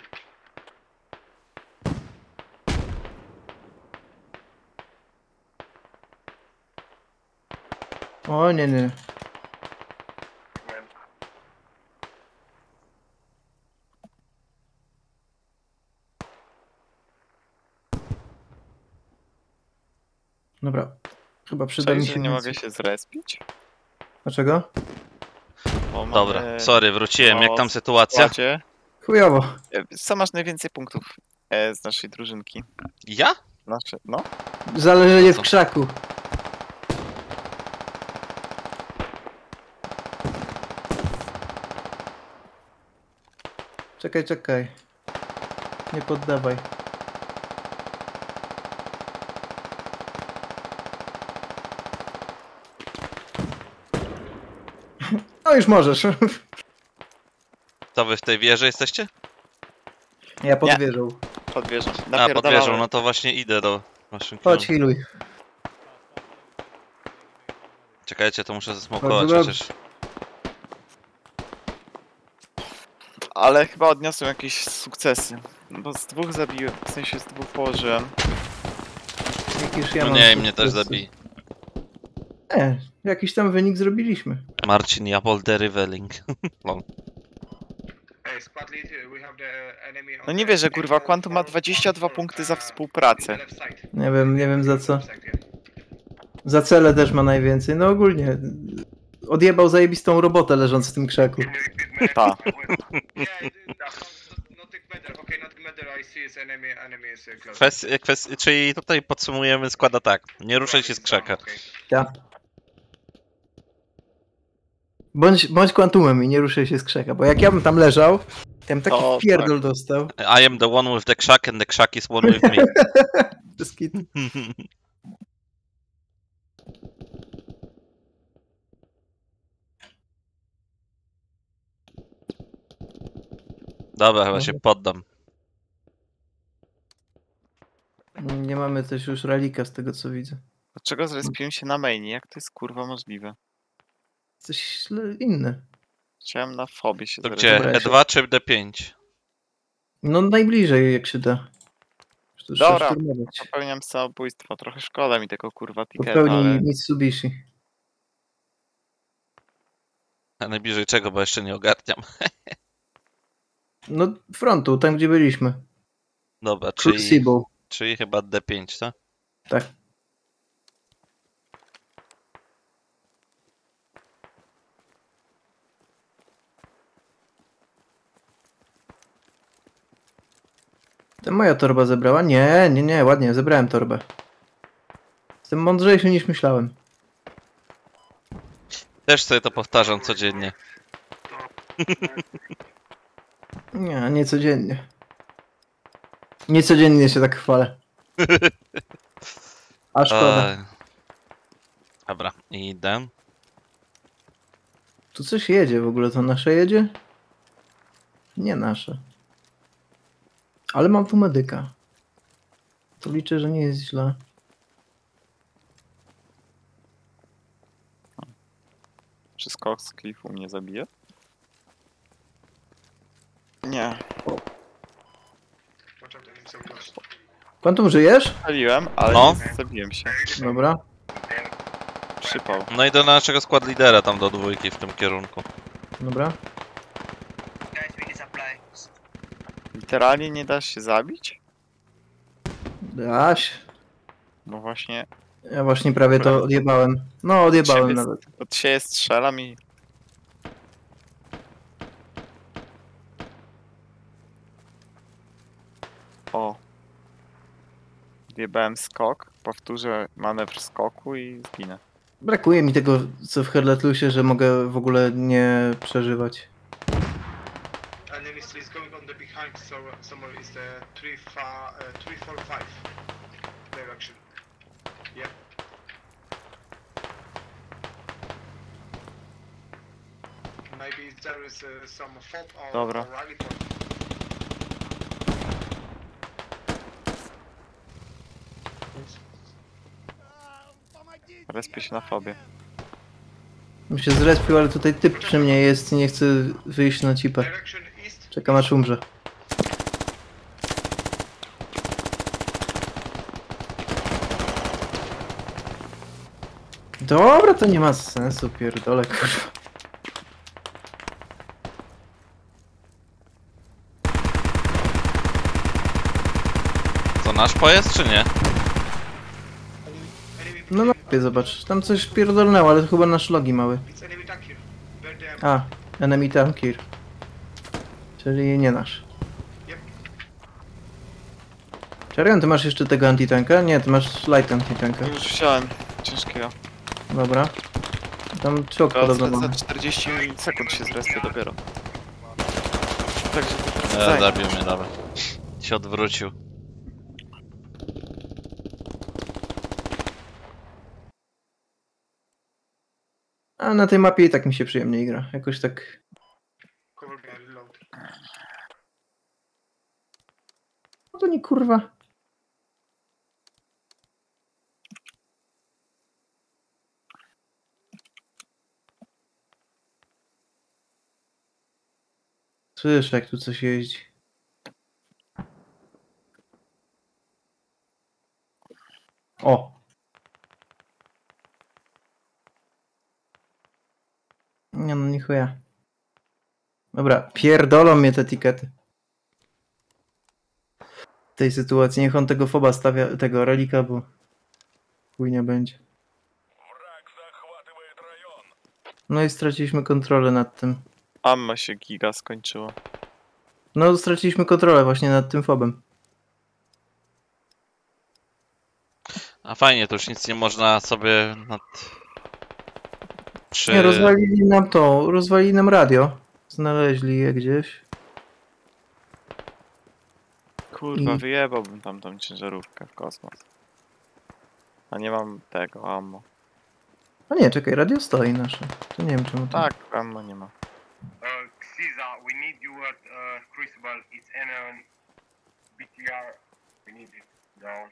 S2: O nie, nie. Dobra. Chyba przyda mi
S3: Cześć,
S2: się
S3: że nie
S2: więcej.
S3: mogę się zrespić?
S2: Dlaczego?
S3: Bo mamy
S1: Dobra, sorry, wróciłem. Jak tam sytuacja?
S3: składzie-
S2: Chujowo.
S3: E, Co masz najwięcej punktów e, z naszej drużynki?
S1: Ja?
S3: Nasze, no?
S2: Zależenie w
S1: co?
S2: krzaku. Czekaj, czekaj. Nie poddawaj. No już możesz. [laughs]
S1: To wy w tej wieży jesteście?
S2: Ja pod wieżą.
S3: Pod wieżą.
S1: A, pod
S3: Napierdalamy.
S1: wieżą, no to właśnie idę do waszym
S2: Chodź, healuj.
S1: Czekajcie, to muszę zasmokować
S2: Dobra.
S1: przecież.
S3: Ale chyba odniosłem jakieś sukcesy. Bo z dwóch zabiłem, w sensie z dwóch położyłem.
S2: Jakiż ja
S1: No
S2: mam
S1: nie, i mnie też zabij.
S2: Nie, jakiś tam wynik zrobiliśmy.
S1: Marcin [laughs]
S7: enemy on
S3: No nie wierzę, kurwa, Quantum ma
S7: for
S3: 22
S7: for,
S3: punkty za współpracę.
S2: Nie wiem, nie wiem za co. Za cele też ma najwięcej. No ogólnie. Odjebał zajebistą robotę leżąc w tym krzaku.
S3: Ta. [laughs]
S7: Enemy. Enemy is uh,
S1: kwestia, czyli tutaj podsumujemy, składa tak. Nie ruszaj się z krzaka.
S2: Ja. Bądź, bądź kwantumem i nie ruszaj się z krzaka, bo jak ja bym tam leżał, to ja bym taki
S3: O,
S2: pierdol dostał.
S1: I am the one with the krzak and the krzak is one with me. [laughs]
S2: Wszystkie... [laughs]
S1: Dobra, chyba się poddam.
S2: Nie mamy też już ralika z tego co widzę.
S3: Dlaczego zrespiłem się na mainie? Jak to jest kurwa możliwe?
S2: Coś inne.
S3: Chciałem na fobie się
S1: To gdzie?
S2: Dobra, ja się-
S1: E2 czy D5?
S2: No najbliżej jak się da.
S3: Dobra.
S2: szturmować.
S3: Popełniam samobójstwo. Trochę szkoda mi tego kurwa tiketa,
S2: Popełni
S3: ale...
S2: Mitsubishi.
S1: A najbliżej czego, bo jeszcze nie ogarniam. [laughs]
S2: No frontu, tam gdzie byliśmy.
S1: Dobra, czyli,
S2: Crucible.
S1: czyli chyba D5, tak?
S2: Tak. To moja torba zebrała? Nie, nie, nie, ładnie, zebrałem torbę. Jestem mądrzejszy niż myślałem.
S1: Też sobie to powtarzam codziennie. [laughs]
S2: Nie, nie codziennie. Nie codziennie się tak chwalę. [laughs] A szkoda.
S1: Eee, Dobra, idę.
S2: Tu coś jedzie w ogóle, to nasze jedzie? Nie nasze. Ale mam tu medyka. To liczę, że nie jest źle.
S3: Czy skok z klifu mnie zabije? Nie.
S2: Quantum, żyjesz?
S3: paliłem, ale
S1: No.
S3: nie zabiłem się.
S2: Dobra.
S3: Przypał.
S1: No i do naszego skład lidera tam do dwójki w tym kierunku.
S2: Dobra.
S8: Guys, we need supply.
S3: Literalnie nie dasz się zabić?
S2: Daś.
S3: No właśnie,
S2: Ja właśnie prawie to odjebałem. No, odjebałem
S3: Ciebie-
S2: nawet.
S3: od siebie strzelam i... O. Odjebałem skok, powtórzę manewr skoku i zginę.
S2: Brakuje mi tego, co w Herletlusie, że mogę w ogóle nie przeżywać.
S4: So somewhere is the 3, fa, uh, 3 4, 5 direction. Yeah. Maybe there is uh, some fault or,
S3: Dobra.
S4: or rally point.
S3: Respię się na fobie.
S2: Bym się zrespił, ale tutaj typ przy mnie jest i nie chcę wyjść na cipę. Czekam aż umrze. Dobra, to nie ma sensu, pierdolę, kurwa.
S1: Co, nasz pojazd czy nie?
S2: No na mapie zobacz, tam coś pierdolnęło, ale to chyba nasz logi mały. A, enemy tank here. Czyli nie nasz. Czarion, ty masz jeszcze tego antitanka? Nie, ty masz light antitanka.
S3: Już wziąłem ciężkiego.
S2: Dobra. Tam czołg
S3: Teraz
S2: podobno
S3: za
S2: mamy.
S3: 40 sekund się zrespię dopiero. Także to
S1: E,
S3: zajmę.
S1: zabił mnie, dobra. Się odwrócił.
S2: A na tej mapie i tak mi się przyjemniej gra. Jakoś tak...
S4: I reload.
S2: No to nie kurwa. Słyszę jak tu coś jeździ. O! Nie no, nie chuja. Dobra, pierdolą mnie te etykiety. W tej sytuacji niech on tego foba stawia, tego relika, bo chuj będzie. No i straciliśmy kontrolę nad tym.
S3: Ammo się giga skończyło.
S2: No, straciliśmy kontrolę właśnie nad tym fobem.
S1: A fajnie, to już nic nie można sobie nad... Czy...
S2: Nie, rozwalili nam to, rozwalili nam radio. Znaleźli je gdzieś.
S3: Kurwa,
S2: I-
S3: wyjebałbym tam tą ciężarówkę w kosmos. A nie mam tego, ammo.
S2: A nie, czekaj, radio stoi nasze. To nie wiem czemu to...
S3: Tak, ammo nie ma.
S7: Uh, Caesar, we need you at uh, Crucible. It's NN BTR. We need it down.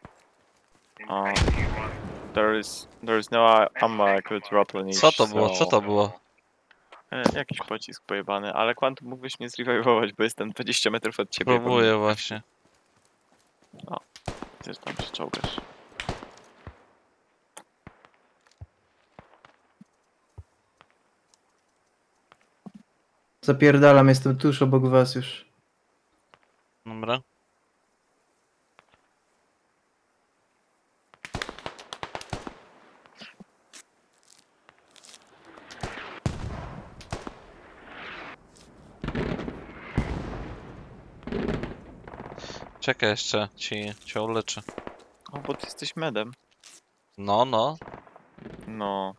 S7: In
S3: Oh.
S7: ICU1.
S3: There is, there is no ammo I could replenish.
S1: Co to było? Co to było?
S3: E, jakiś pocisk pojebany, ale Quantum mógłbyś mnie zrevivować, bo jestem 20 metrów od ciebie. bo
S1: Próbuję właśnie.
S3: Ty tam się czołgasz.
S2: Zapierdalam, jestem tuż obok was już.
S1: Dobra. Czekaj jeszcze, ci cię uleczę.
S3: O, bo ty jesteś medem.
S1: No, no.
S3: No.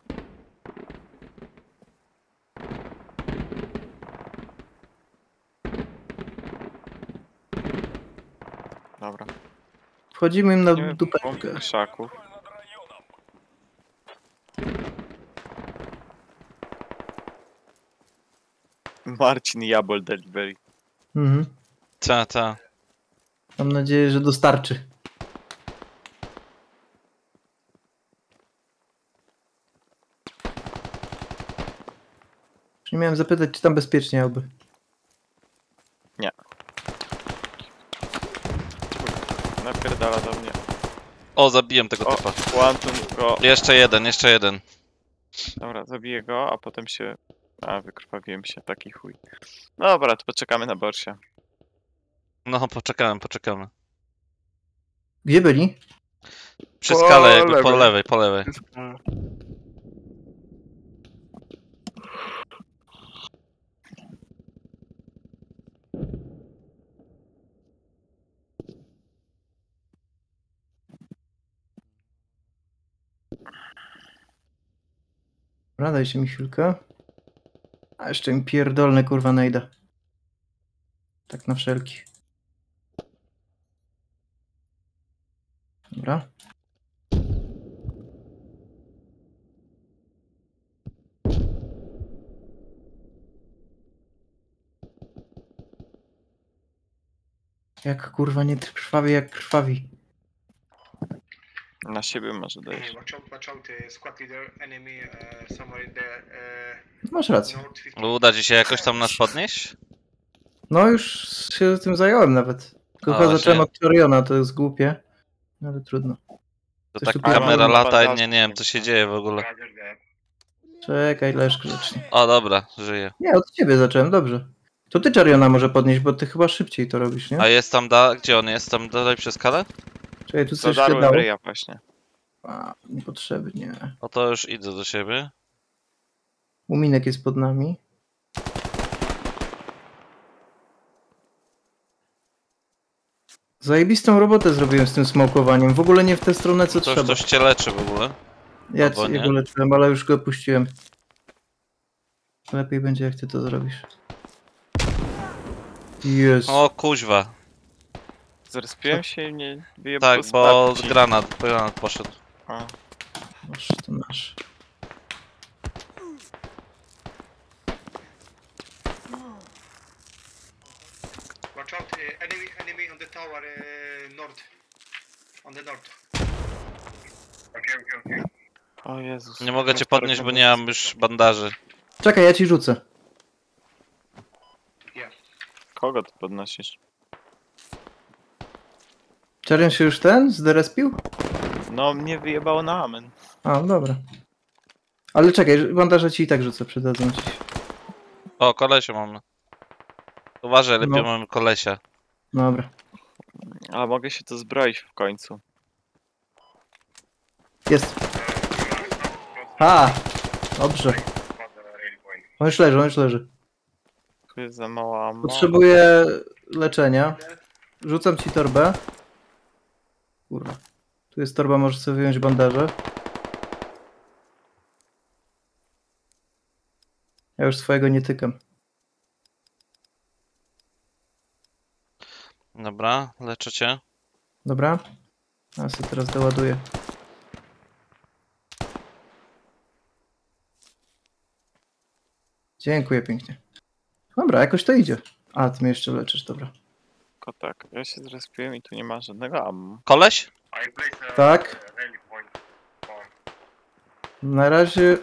S3: Dobra.
S2: Wchodzimy im na
S3: Nie
S2: dupeczkę.
S3: krzaków. Marcin Jabol Delivery.
S2: Mhm.
S1: Ta, ta.
S2: Mam nadzieję, że dostarczy. Już nie miałem zapytać, czy tam bezpiecznie, jakby.
S3: Napierdala do mnie.
S1: O, zabiłem tego
S3: O.
S1: typa.
S3: Quantum go.
S1: Jeszcze jeden, jeszcze jeden.
S3: Dobra, zabiję go, a potem się... A, wykrwawiłem się, taki chuj. Dobra, to poczekamy na Borsia.
S1: No, poczekamy, poczekamy.
S2: Gdzie byli?
S1: Przy
S3: Po
S1: skale jakby po
S3: lewej.
S1: lewej, po lewej.
S2: Dobra, dajcie mi chwilkę. A jeszcze mi pierdolne kurwa najda. Tak na wszelki. Dobra. Jak kurwa nie krwawi, jak krwawi.
S3: Na siebie może dajesz.
S4: watch out, watch out, uh, squad leader, enemy uh, somewhere in the uh,
S2: Masz rację.
S4: north 50.
S1: Uda ci się jakoś tam nas podnieść?
S2: No już się tym zająłem nawet. Tylko chyba zacząłem od Toriona, to jest głupie. No, Ale trudno.
S1: To
S2: Coś
S1: tak kamera lata i nie, nie wiem co się dzieje w ogóle.
S2: Czekaj, leż grzecznie.
S1: O, dobra, żyje.
S2: Nie, od ciebie zacząłem, dobrze. To ty Czariona może podnieść, bo ty chyba szybciej to robisz, nie?
S1: A jest tam da... Gdzie on jest? Tam dalej przy skale?
S2: Czekaj, tu coś się
S3: Zadarłem
S2: dało.
S3: ryja właśnie.
S2: A, niepotrzebnie.
S1: No to już idę do siebie.
S2: Muminek jest pod nami. Zajebistą robotę zrobiłem z tym smokowaniem. W ogóle nie w tę stronę, co
S1: Coś,
S2: trzeba.
S1: coś cię leczy w ogóle.
S2: Ja
S1: albo
S2: ci
S1: nie.
S2: jego leczyłem, ale już go opuściłem. Lepiej będzie, jak ty to zrobisz. Jest.
S1: O, kuźwa.
S3: Zrespiłem się i mnie wyjebało
S1: Tak,
S3: z
S1: bo
S3: babci.
S1: granat, granat poszedł.
S3: A,
S2: Masz, to masz.
S4: Watch out, uh, enemy, enemy on the tower uh, north. On the north.
S7: Okay, okay, okay.
S3: O Jezus.
S1: Nie mogę cię podnieść, bo nie mam już bandaży.
S2: Czekaj, ja ci rzucę.
S3: Kogo ty podnosisz?
S2: Czarion się już ten zderespił?
S3: No, mnie wyjebało na amen.
S2: A, dobra. Ale czekaj, bandaże ci i tak rzucę, przydadzą ci się.
S1: O, kolesia mamy. Uważaj, lepiej
S2: No.
S1: mamy kolesia.
S2: Dobra.
S3: Ale mogę się to zbroić w końcu.
S2: Jest. A! Dobrze. On już leży, on już leży.
S3: Tu jest za mała ammo.
S2: Potrzebuję leczenia. Rzucam ci torbę. Kurwa. Tu jest torba, możesz sobie wyjąć bandaże. Ja już swojego nie tykam.
S1: Dobra, leczę cię.
S2: Dobra? A sobie teraz doładuję. Dziękuję pięknie. Dobra, jakoś to idzie. A, ty mnie jeszcze leczysz, dobra.
S3: Tylko tak, ja się zrespiłem i tu nie ma żadnego ammo.
S1: Koleś?
S2: Tak. Na razie...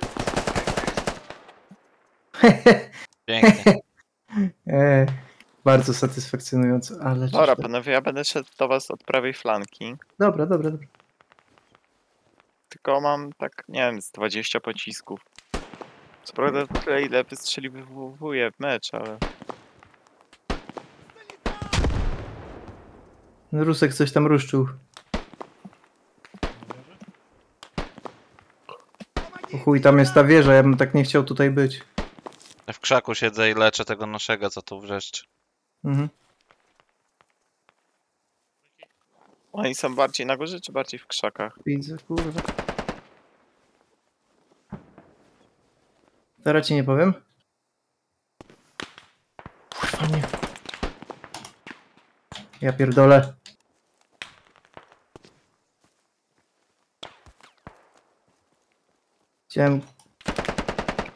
S1: Pięknie. [laughs]
S2: e, bardzo satysfakcjonująco, ale...
S3: Dobra, panowie, ja będę szedł do was od prawej flanki.
S2: Dobra, dobra, dobra.
S3: Tylko mam tak, nie wiem, z 20 pocisków. Co prawda tyle ile wystrzeliwuję w mecz, ale...
S2: Rusek coś tam ruszczył. O chuj, tam jest ta wieża, ja bym tak nie chciał tutaj być.
S1: Ja w krzaku siedzę i leczę tego naszego, co tu wrzeszczy.
S2: Mhm.
S3: Oni są bardziej na górze, czy bardziej w krzakach?
S2: Widzę, kurwa. Teraz ci nie powiem. Kurwa nie. Ja pierdolę. Chciałem...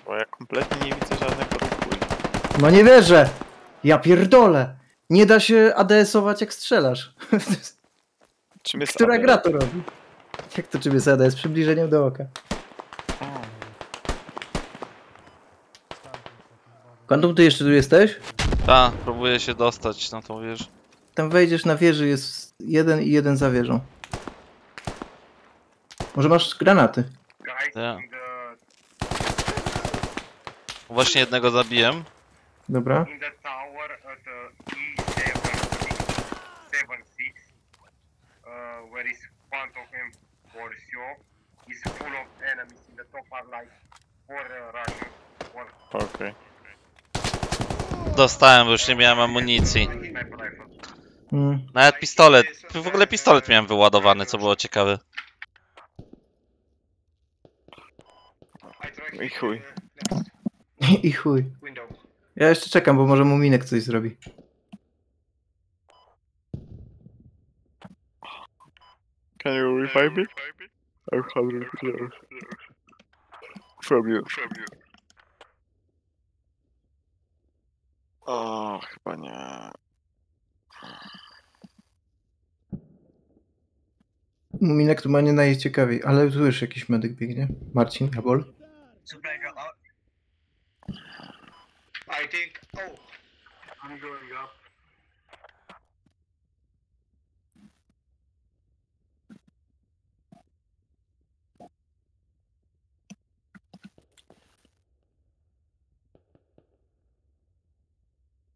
S3: Bo ja kompletnie nie widzę żadnego ruchu.
S2: No nie wierzę! Ja pierdolę! Nie da się ADS-ować jak strzelasz. [laughs]
S3: Czym jest
S2: Która
S3: ADS?
S2: gra to robi? Jak to czym jest ADS? Przybliżeniem do oka. Quantum, ty jeszcze tu jesteś?
S1: Ta, próbuję się dostać na tą wieżę.
S2: Tam wejdziesz na wieży, jest jeden i jeden za wieżą. Może masz granaty?
S7: The
S1: Właśnie jednego zabiłem.
S2: Dobra.
S7: in the tower at the E7 seven six, uh, where is front of him for sure, is full of enemies in the top are like four uh, Russians, one
S3: Okej.
S1: Dostałem, bo już nie miałem amunicji.
S7: sniper rifle.
S2: Mm.
S1: Nawet pistolet. W ogóle pistolet miałem wyładowany, co było ciekawe.
S4: I
S3: chuj.
S2: I chuj.
S4: window.
S2: Ja jeszcze czekam, bo może Muminek coś zrobi.
S3: Can you revive me? I'm hundred years from you. O, chyba nie.
S2: Muminek tu ma nie najciekawiej, ale tu już jakiś medyk biegnie. Marcin, Jabol.
S8: Supply.
S4: I think. Oh,
S7: I'm going up.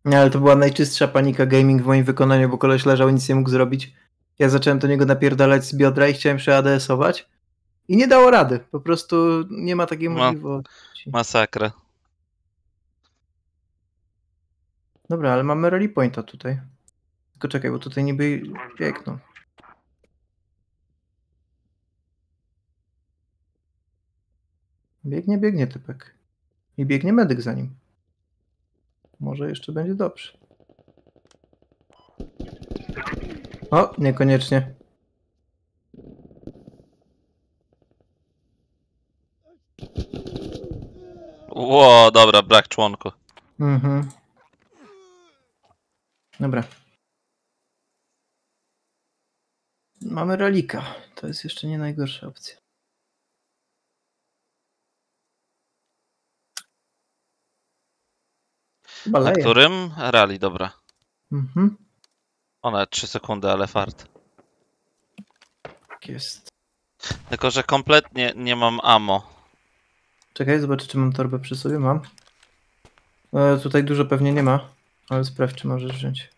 S2: Nie, ale to była najczystsza panika gaming w moim wykonaniu, bo koleś leżał i nic nie mógł zrobić. Ja zacząłem do niego napierdalać z biodra i chciałem przeADS-ować. I nie dało rady. Po prostu nie ma takiej
S1: Ma-
S2: możliwości.
S1: Masakra.
S2: Dobra, ale mamy rally pointa tutaj. Tylko czekaj, bo tutaj niby biegną. Biegnie, biegnie typek. I biegnie medyk za nim. Może jeszcze będzie dobrze. O, niekoniecznie.
S1: Ło, dobra, brak członku.
S2: Mhm. Dobra. Mamy rolika. To jest jeszcze nie najgorsza opcja. Chyba
S1: Na którym? Rally, dobra.
S2: Mhm.
S1: One 3 sekundy, ale fart.
S2: Tak jest.
S1: Tylko, że kompletnie nie mam ammo.
S2: Czekaj, zobaczę, czy mam torbę przy sobie. Mam. E, tutaj dużo pewnie nie ma, ale sprawdź, czy możesz wziąć.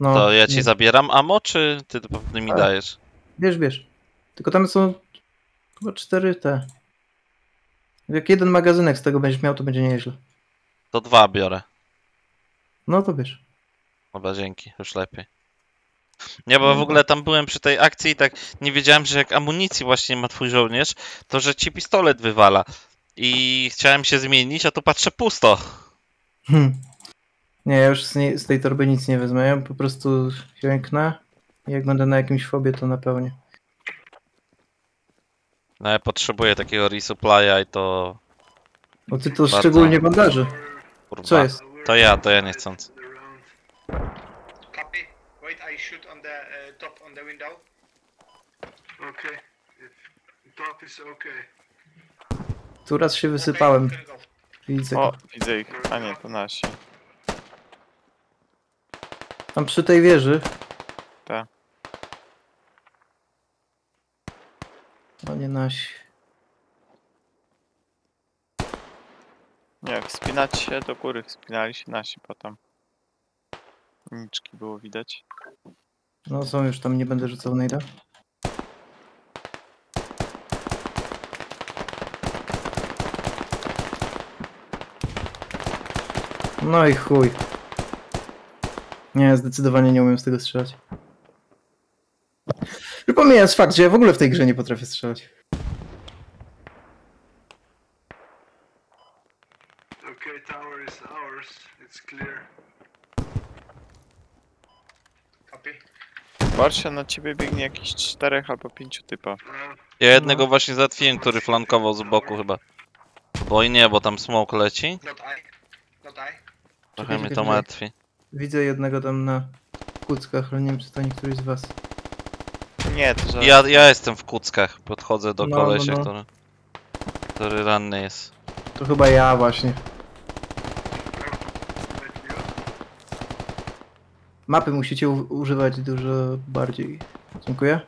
S2: No,
S1: To ja ci
S2: nie.
S1: zabieram ammo, czy ty to pewnie mi
S2: Tak.
S1: dajesz?
S2: Bierz, bierz. Tylko tam są chyba cztery te. Jak jeden magazynek z tego będziesz miał, to będzie nieźle.
S1: To dwa biorę.
S2: No to bierz.
S1: Dobra, dzięki, już lepiej. Nie, bo w ogóle tam byłem przy tej akcji i tak nie wiedziałem, że jak amunicji właśnie ma twój żołnierz, to że ci pistolet wywala. I chciałem się zmienić, a tu patrzę pusto.
S2: Hmm. Nie, ja już z, nie, z tej torby nic nie wezmę. Ja po prostu sięgnę i jak będę na jakimś fobie, to napełnię.
S1: No ja potrzebuję takiego resupply'a i to...
S2: Bo ty to
S1: Bardzo.
S2: szczególnie bandaży.
S1: Kurwa.
S2: Co jest?
S1: To ja, to ja nie chcąc.
S4: copy. Wait, I shoot on the uh, top on the window.
S7: Okay. If top is okay.
S2: Tu raz się wysypałem. Widzę
S3: O, widzę ich. A nie, to nasi.
S2: Tam przy tej wieży.
S3: Tak.
S2: No nie nasi.
S3: Nie, wspinać się do góry, wspinali się nasi potem. Niczki było widać.
S2: No są już tam, nie będę rzucał najda. No i chuj. Nie, zdecydowanie nie umiem z tego strzelać. Pomijając fakt, że ja w ogóle w tej grze nie potrafię strzelać.
S7: Okay, tower is ours. It's clear.
S4: Copy.
S3: Na ciebie biegnie jakiś czterech albo pięciu typa.
S1: Ja jednego właśnie załatwiłem, który flankował z boku chyba. Bo i nie, bo tam smoke leci.
S4: Not I. Not I.
S1: Trochę mnie to martwi.
S2: Widzę jednego tam na kuckach, ale nie wiem, czy to nie któryś z was.
S3: Nie, to że...
S1: Ja, ja jestem w kuckach, podchodzę do
S2: No, no,
S1: kolesia,
S2: no.
S1: który... Który ranny jest.
S2: To chyba ja właśnie. Mapy musicie u- używać dużo bardziej. Dziękuję.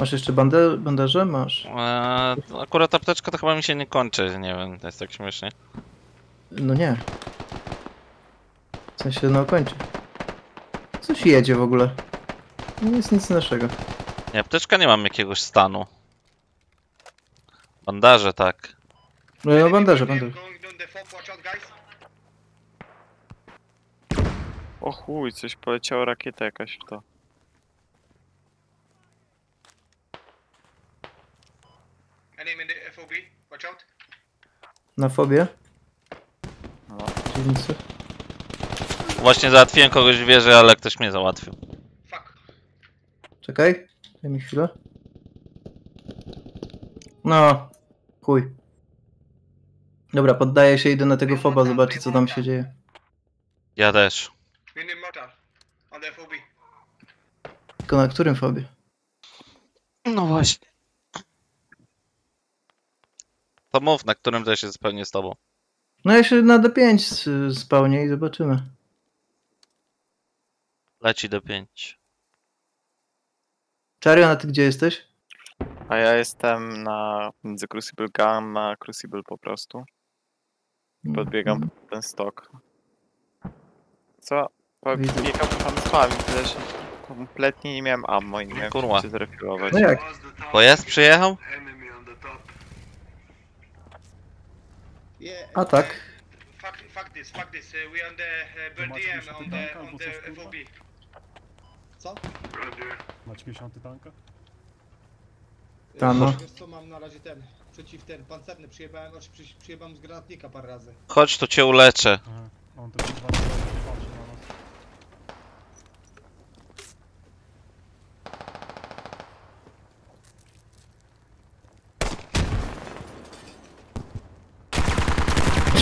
S2: Masz jeszcze bandę, bandaże? Masz.
S1: Eee, akurat apteczka to chyba mi się nie kończy, nie wiem, to jest tak śmiesznie.
S2: No nie. W sensie, no kończy. Coś jedzie w ogóle. Nie jest nic naszego.
S1: Nie, apteczka nie mam jakiegoś stanu. Bandaże tak.
S2: No ja bandaże, bandaże.
S3: O chuj, coś poleciała rakieta jakaś w to.
S2: Na fobie? Dzielnicy.
S1: Właśnie załatwiłem kogoś w wieży, ale ktoś mnie załatwił.
S4: Fuck.
S2: Czekaj. Daj mi chwilę. No. Chuj. Dobra, poddaję się, idę na tego foba, zobaczyć co tam się dzieje.
S1: Ja też.
S2: Tylko na którym fobie?
S1: No właśnie. To mów, na którym też jest zupełnie z tobą.
S2: No ja się na D5 s- spełnię i zobaczymy.
S1: Leci do 5.
S2: Czarion, a ty gdzie jesteś?
S3: A ja jestem na między Crucible Gun a Crucible po prostu. Podbiegam
S2: Mhm.
S3: po ten stok. Co? Po-
S2: Widzę.
S3: Biegam tam z wami, tyle że kompletnie nie miałem ammo i nie miałem
S1: Kurwa.
S3: się zrefilować.
S2: No jak?
S1: Pojazd przyjechał?
S4: Enemy on the top. Yeah.
S2: A tak.
S4: Fuck, fuck this, fuck this. We on the uh, on the on the FOB.
S9: Co?
S10: Macie jakiegoś antytanka?
S2: Ta, no.
S9: Wiesz co, mam na razie ten, przeciw ten, pancerny przyjebałem, znaczy przy, przyjebałem z granatnika parę razy.
S1: Chodź, tu cię uleczę.
S10: Aha. On też dwa razy patrzy na nas.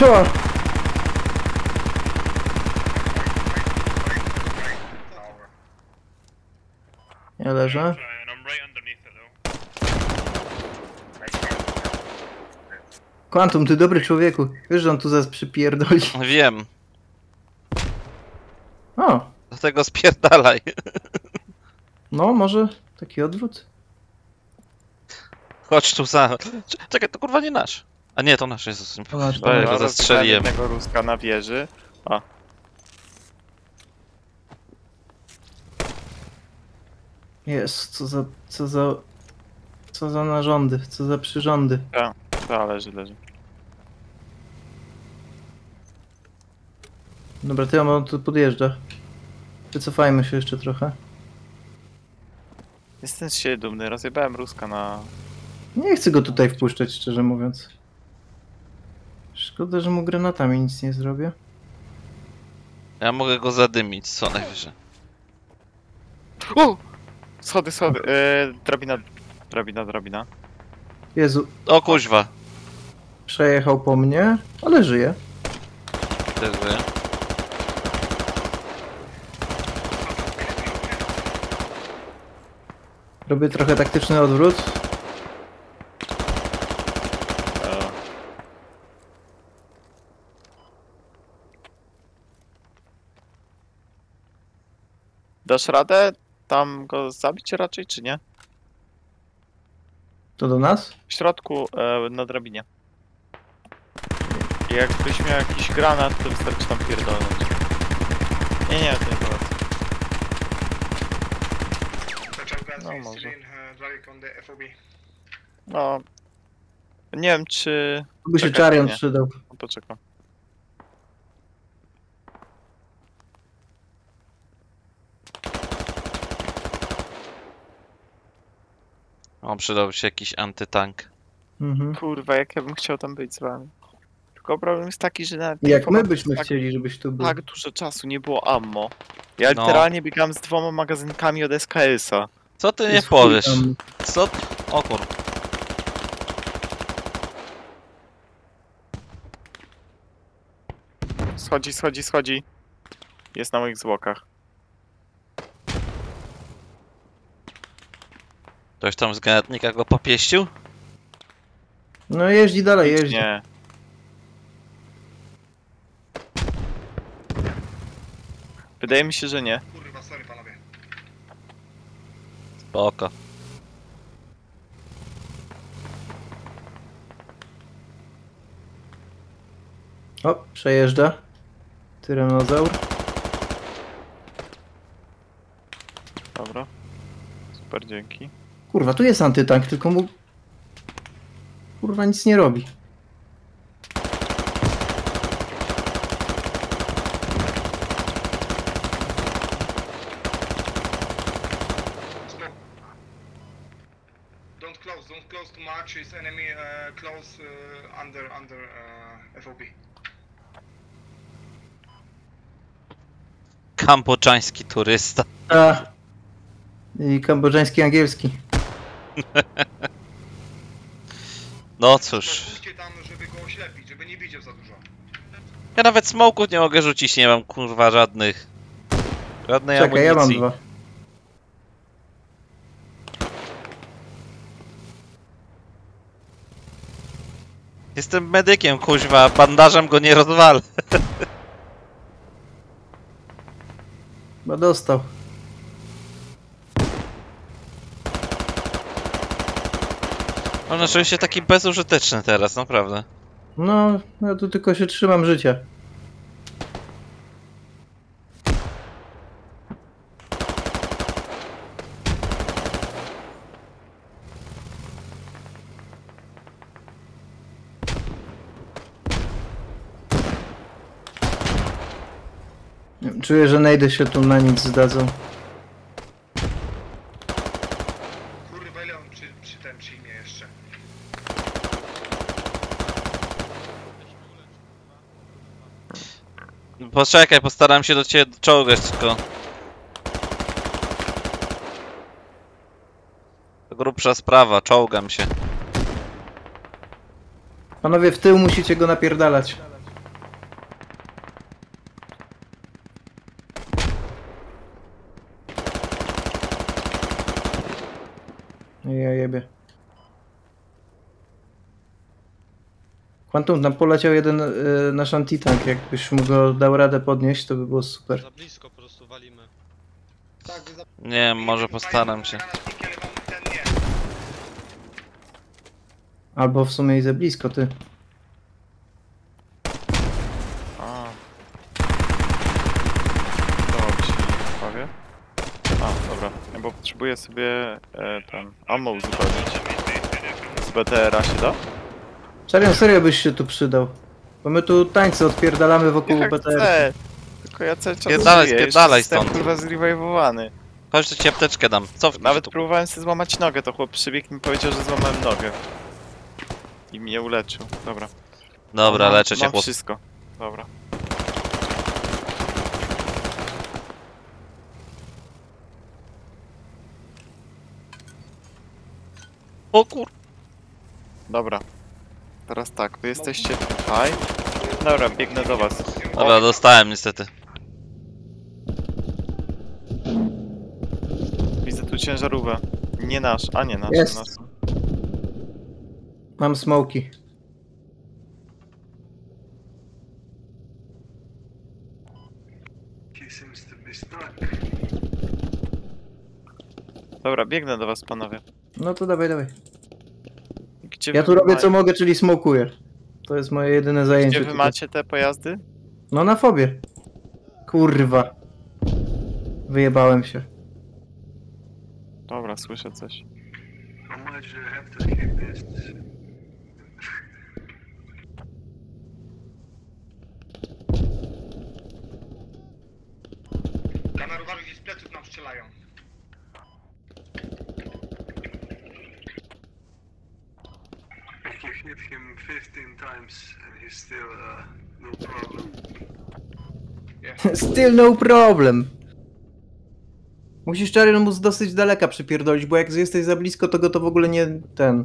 S2: Co? Ja leżę. Quantum, ty dobry człowieku. Wiesz, że on tu zaraz przypierdoli. [laughs]
S1: Wiem,
S2: O,
S1: dlatego spierdalaj.
S2: no może taki odwrót.
S1: Chodź tu za... Cz- Czekaj, to kurwa nie nasz. A nie, to nasz,
S2: nasz,
S1: Dobra, go
S3: Rozgrałem
S1: zastrzeliłem.
S3: jednego Ruska na wieży.
S2: Jest, co za, co za, co za narządy, co za przyrządy.
S3: To leży, leży.
S2: Dobra, ja on tu podjeżdża. Wycofajmy się jeszcze trochę.
S3: Jestem z siebie dumny, rozjebałem Ruska na...
S2: Nie chcę go tutaj wpuszczać, szczerze mówiąc. Szkoda, że mu granatami nic nie zrobię.
S1: Ja mogę go zadymić, co najwyżej.
S3: U! Schody, schody, yy, drabina, drabina, drabina.
S2: Jezu,
S1: O kuźwa.
S2: przejechał po mnie, ale żyje.
S1: Też żyje.
S2: Robię trochę taktyczny odwrót.
S3: E, Dasz radę tam go zabić raczej, czy nie?
S2: To do nas?
S3: W środku, e, na drabinie. I jakbyś miał jakiś granat, to wystarczy tam pierdolnąć. Nie, nie, to nie
S4: guys,
S3: No,
S4: we
S3: może. No. Nie wiem, czy...
S2: By się
S3: Czekaj,
S2: Charion
S3: nie.
S2: przydał.
S3: No, Poczekam.
S1: O, przydał się jakiś antytank.
S2: Mhm.
S3: Kurwa, jak ja bym chciał tam być z wami. Tylko problem jest taki, że nawet...
S2: Jak my byśmy
S3: tak,
S2: chcieli, żebyś tu był.
S3: Tak dużo czasu, nie było ammo. Ja
S1: No.
S3: literalnie biegałem z dwoma magazynkami od SKS-a.
S1: Co ty nie powiesz?
S2: tam.
S1: Co? O kur...
S3: Schodzi, schodzi, schodzi. Jest na moich zwłokach.
S1: Ktoś tam z granatnika go popieścił?
S2: No jeździ dalej, jeździ.
S3: Nie. Wydaje mi się, że nie.
S4: Kurwa, sorry panowie.
S1: Spoko.
S2: O, przejeżdża. Tyranozaur.
S3: Dobra. Super, dzięki.
S2: Kurwa, tu jest antytank, tylko mu... Kurwa, nic nie robi.
S4: Don't close, don't close too much. Is enemy uh, close uh, under under uh, FOB.
S1: Kambodżański turysta.
S2: A. I kambodżański angielski. [laughs]
S1: No cóż.
S4: Tam, żeby go oślepić, żeby nie widział za dużo.
S1: Ja nawet smoków nie mogę rzucić, nie mam kurwa żadnych. Żadnej
S2: Czekaj, ja mam
S1: amunicji.
S2: dwa.
S1: Jestem medykiem, kuźwa, bandażem go nie rozwalę.
S2: Bo [laughs] dostał.
S1: On na szczęście taki bezużyteczny teraz, naprawdę.
S2: No, ja tu tylko się trzymam życia. Czuję, że najdę się tu na nic zdadzą.
S4: Kurwa, ile on przy, przy tym przyjmie jeszcze?
S1: Poczekaj, postaram się do ciebie czołgać tylko. Grubsza sprawa, czołgam się.
S2: Panowie, w tył musicie go napierdalać. Ja jebie. Quantum, tam poleciał jeden y, nasz antitank. Jakbyś mu go dał radę podnieść, to by było super.
S6: Za blisko po prostu walimy.
S9: Tak, za...
S1: Nie może postaram się.
S2: Albo w sumie i za blisko, ty.
S3: A. Prawie. A, dobra. Bo potrzebuję sobie e, ten ammo uzupełnić. Z BTR-a się da?
S2: Serio, serio byś się tu przydał. Bo my tu tańce odpierdalamy wokół
S3: Jak
S2: BTR.
S3: chcę. Tylko ja cały czas
S1: Spierdalaj,
S3: żyję,
S1: spierdalaj
S3: jestem
S1: stąd.
S3: kurwa zrewajwowany.
S1: Chodź, to ci apteczkę dam. Cofnij się
S3: Nawet
S1: tu.
S3: próbowałem sobie złamać nogę, to chłop przybiegł mi powiedział, że złamałem nogę. I mnie uleczył. Dobra.
S1: Dobra,
S3: Mam-
S1: leczę cię,
S3: mam
S1: chłop.
S3: wszystko. Dobra.
S1: O kur...
S3: Dobra. Teraz tak, wy jesteście tutaj. Dobra, biegnę do was.
S1: Dobra, dostałem niestety.
S3: Widzę tu ciężarówkę. Nie nasz, a nie nasz.
S2: Jest.
S3: nasz.
S2: Mam smoki.
S3: Dobra, biegnę do was panowie.
S2: No to dawaj, dawaj.
S3: Gdzie
S2: Ja tu robię co mogę, czyli smokuję. To jest moje jedyne zajęcie.
S3: Gdzie wy
S2: tutaj.
S3: macie te pojazdy?
S2: No na fobie. Kurwa. Wyjebałem się.
S3: Dobra, słyszę coś.
S7: How much do you have to keep this?
S4: Kamer uważaj, gdzieś pleców nam strzelają.
S7: Hit him 15 times and he's still uh, no problem. [laughs]
S2: Still no problem. Musisz czarny mu z dosyć daleka przypierdolić, bo jak jesteś za blisko, to go to w ogóle nie ten.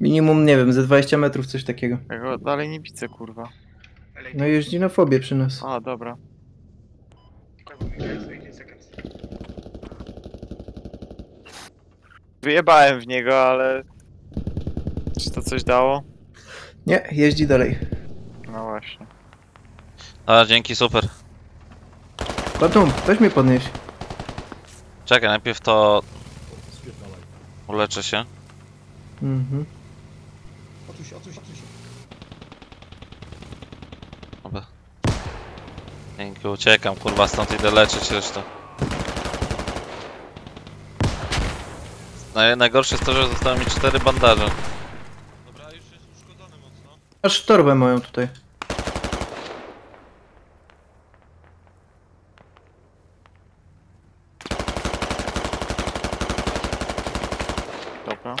S2: Minimum, nie wiem, ze 20 metrów coś takiego.
S3: Ja go dalej nie widzę, kurwa.
S2: No jeździ na fobię przy nas.
S3: A, dobra.
S4: cover me guys, 18 seconds.
S3: Wyjebałem w niego, ale... Czy to coś dało?
S2: Nie, jeździ dalej.
S3: No właśnie.
S1: A, dzięki, super.
S2: Batum, weź mnie podnieś.
S1: Czekaj, najpierw to... Uleczę się.
S2: Mhm.
S9: Odsuń się, odsuń się, odsuń się.
S1: Dobra. Dzięki, uciekam, kurwa, stąd idę leczyć resztę. Najgorsze jest to, że zostały mi cztery bandaże.
S6: Dobra, już jest uszkodzony mocno.
S2: Masz torbę moją tutaj.
S3: Dobra.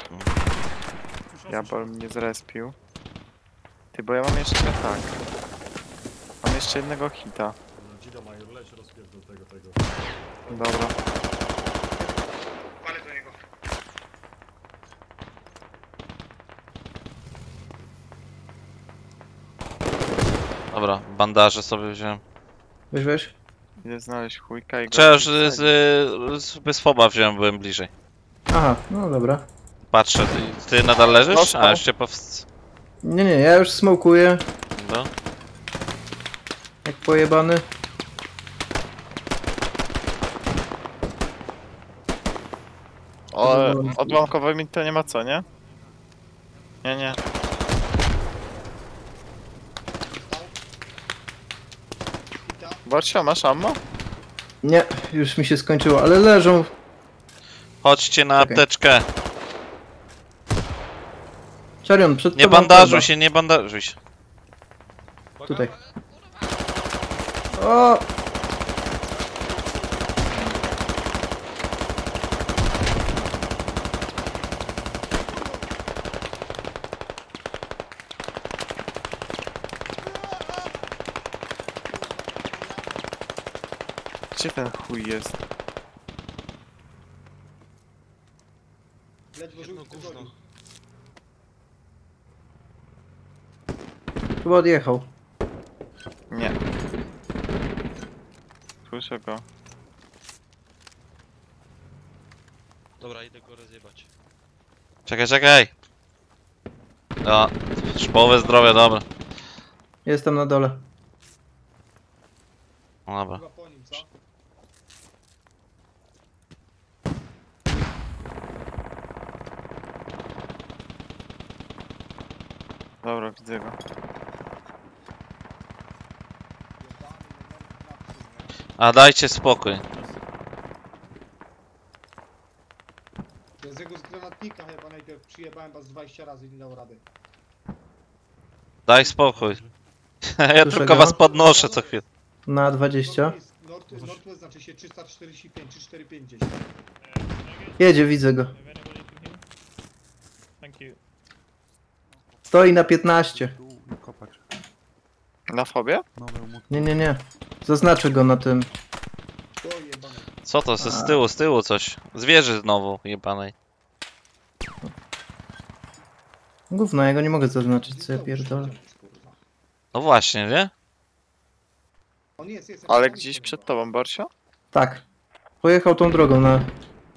S3: Jabol mnie zrespił. Ty, bo ja mam jeszcze tak. Mam jeszcze jednego hita.
S10: Dzida Major, leć rozpierdol tego, tego.
S3: Dobra.
S4: Palę do niego.
S1: Dobra, bandaże sobie wziąłem.
S2: Weź, weź.
S3: Idę znaleźć chujka i go...
S1: Czy już z, z, z, bez foba wziąłem, byłem bliżej.
S2: Aha, no dobra.
S1: Patrzę, ty, ty nadal leżysz?
S3: Dostał.
S1: A, jeszcze powst...
S2: Nie, nie, ja już smokuję,
S1: No.
S2: jak pojebany.
S3: O, odłamkowymi to nie ma co, nie? Nie, nie. Borsia, masz ammo?
S2: Nie, już mi się skończyło, ale leżą.
S1: Chodźcie na
S2: Czekaj.
S1: apteczkę.
S2: Czarion, przed
S1: Nie
S2: tobą
S1: bandażuj
S2: torba.
S1: się, nie bandażuj się.
S2: Tutaj. O!
S3: Gdzie ten chuj jest?
S9: Ledwo
S6: Jedno
S9: żółty
S6: gówno.
S9: goni.
S2: Chyba odjechał.
S3: Nie. Słyszę go.
S6: Dobra, idę go rozjebać.
S1: Czekaj, czekaj. No, szpowe zdrowie, dobra.
S2: Jestem na dole.
S1: No dobra.
S9: Chyba po nim, co?
S3: Dobra, widzę go.
S1: A dajcie spokój.
S9: Ja z jego z granatnika chyba najpierw przyjebałem was 20 razy i nie dał rady.
S1: Daj spokój. [laughs] ja
S2: Słyszę
S1: tylko
S2: go?
S1: was podnoszę co chwilę.
S2: Na 20.
S9: Northwest, North, Northwest znaczy się 345 czy 450.
S2: Jedzie, widzę go.
S5: Thank you.
S2: Stoi na 15.
S10: Kopać.
S3: Na fobie?
S2: Nie, nie, nie. Zaznaczę go na tym.
S1: Co to? Z tyłu, z tyłu coś. Zwierzy znowu jebanej.
S2: Gówno, ja go nie mogę zaznaczyć, co ja pierdolę.
S1: No właśnie, nie?
S9: On jest, jest.
S3: Ale gdzieś przed tobą, Borsia?
S2: Tak. Pojechał tą drogą na,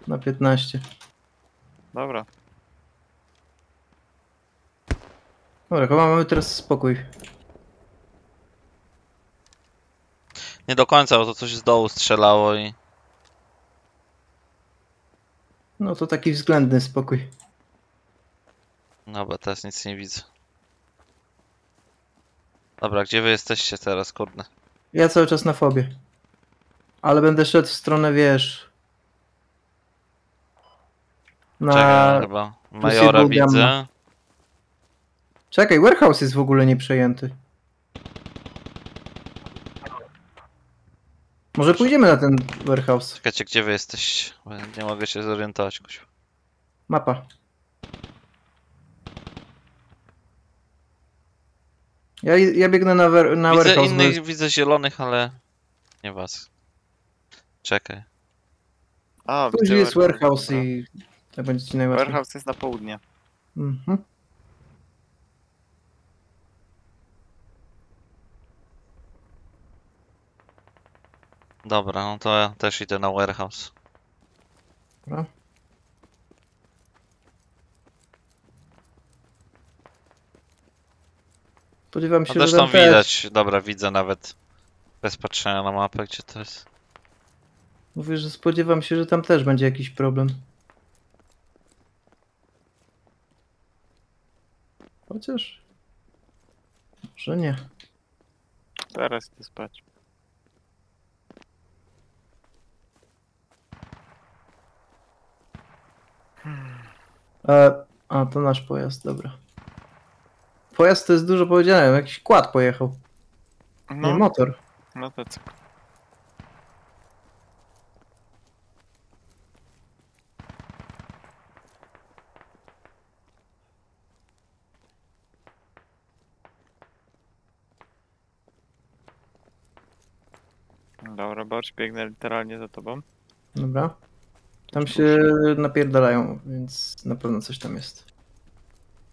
S2: na 15.
S3: Dobra.
S2: Dobra, chyba mamy teraz spokój.
S1: Nie do końca, bo to coś z dołu strzelało i...
S2: No to taki względny spokój.
S1: Dobra, teraz nic nie widzę. Dobra, gdzie wy jesteście teraz, kurde?
S2: Ja cały czas na fobie. Ale będę szedł w stronę, wiesz... Na...
S1: Czekaj, chyba. Majora widzę.
S2: Czekaj, warehouse jest w ogóle nieprzejęty. Może pójdziemy na ten warehouse.
S1: Czekajcie, gdzie wy ja Nie mogę się zorientować, kusiu.
S2: Mapa. Ja, ja biegnę na, wer- na
S1: Widzę
S2: warehouse.
S1: innych,
S2: bo-
S1: widzę zielonych, ale... Nie was. Czekaj.
S3: A,
S2: Tu jest warehouse
S3: dobra.
S2: i to będzie ci najłatwiej.
S3: Warehouse jest na południe.
S2: Mhm.
S1: Dobra, no to ja też idę na warehouse.
S2: Dobra. Spodziewam
S1: No
S2: się, że
S1: zresztą
S2: tam też.
S1: widać, dobra, widzę nawet Bez patrzenia na mapę, gdzie to jest.
S2: Mówię, że spodziewam się, że tam też będzie jakiś problem. Chociaż... Może nie.
S3: Teraz idę spać.
S2: E, a, to nasz pojazd, dobra. Pojazd to jest dużo powiedziane, jakiś kład pojechał. Nie
S3: No,
S2: motor.
S3: no to co? Dobra, Borcz, biegnę literalnie za tobą.
S2: Dobra. Tam się napierdalają, więc na pewno coś tam jest.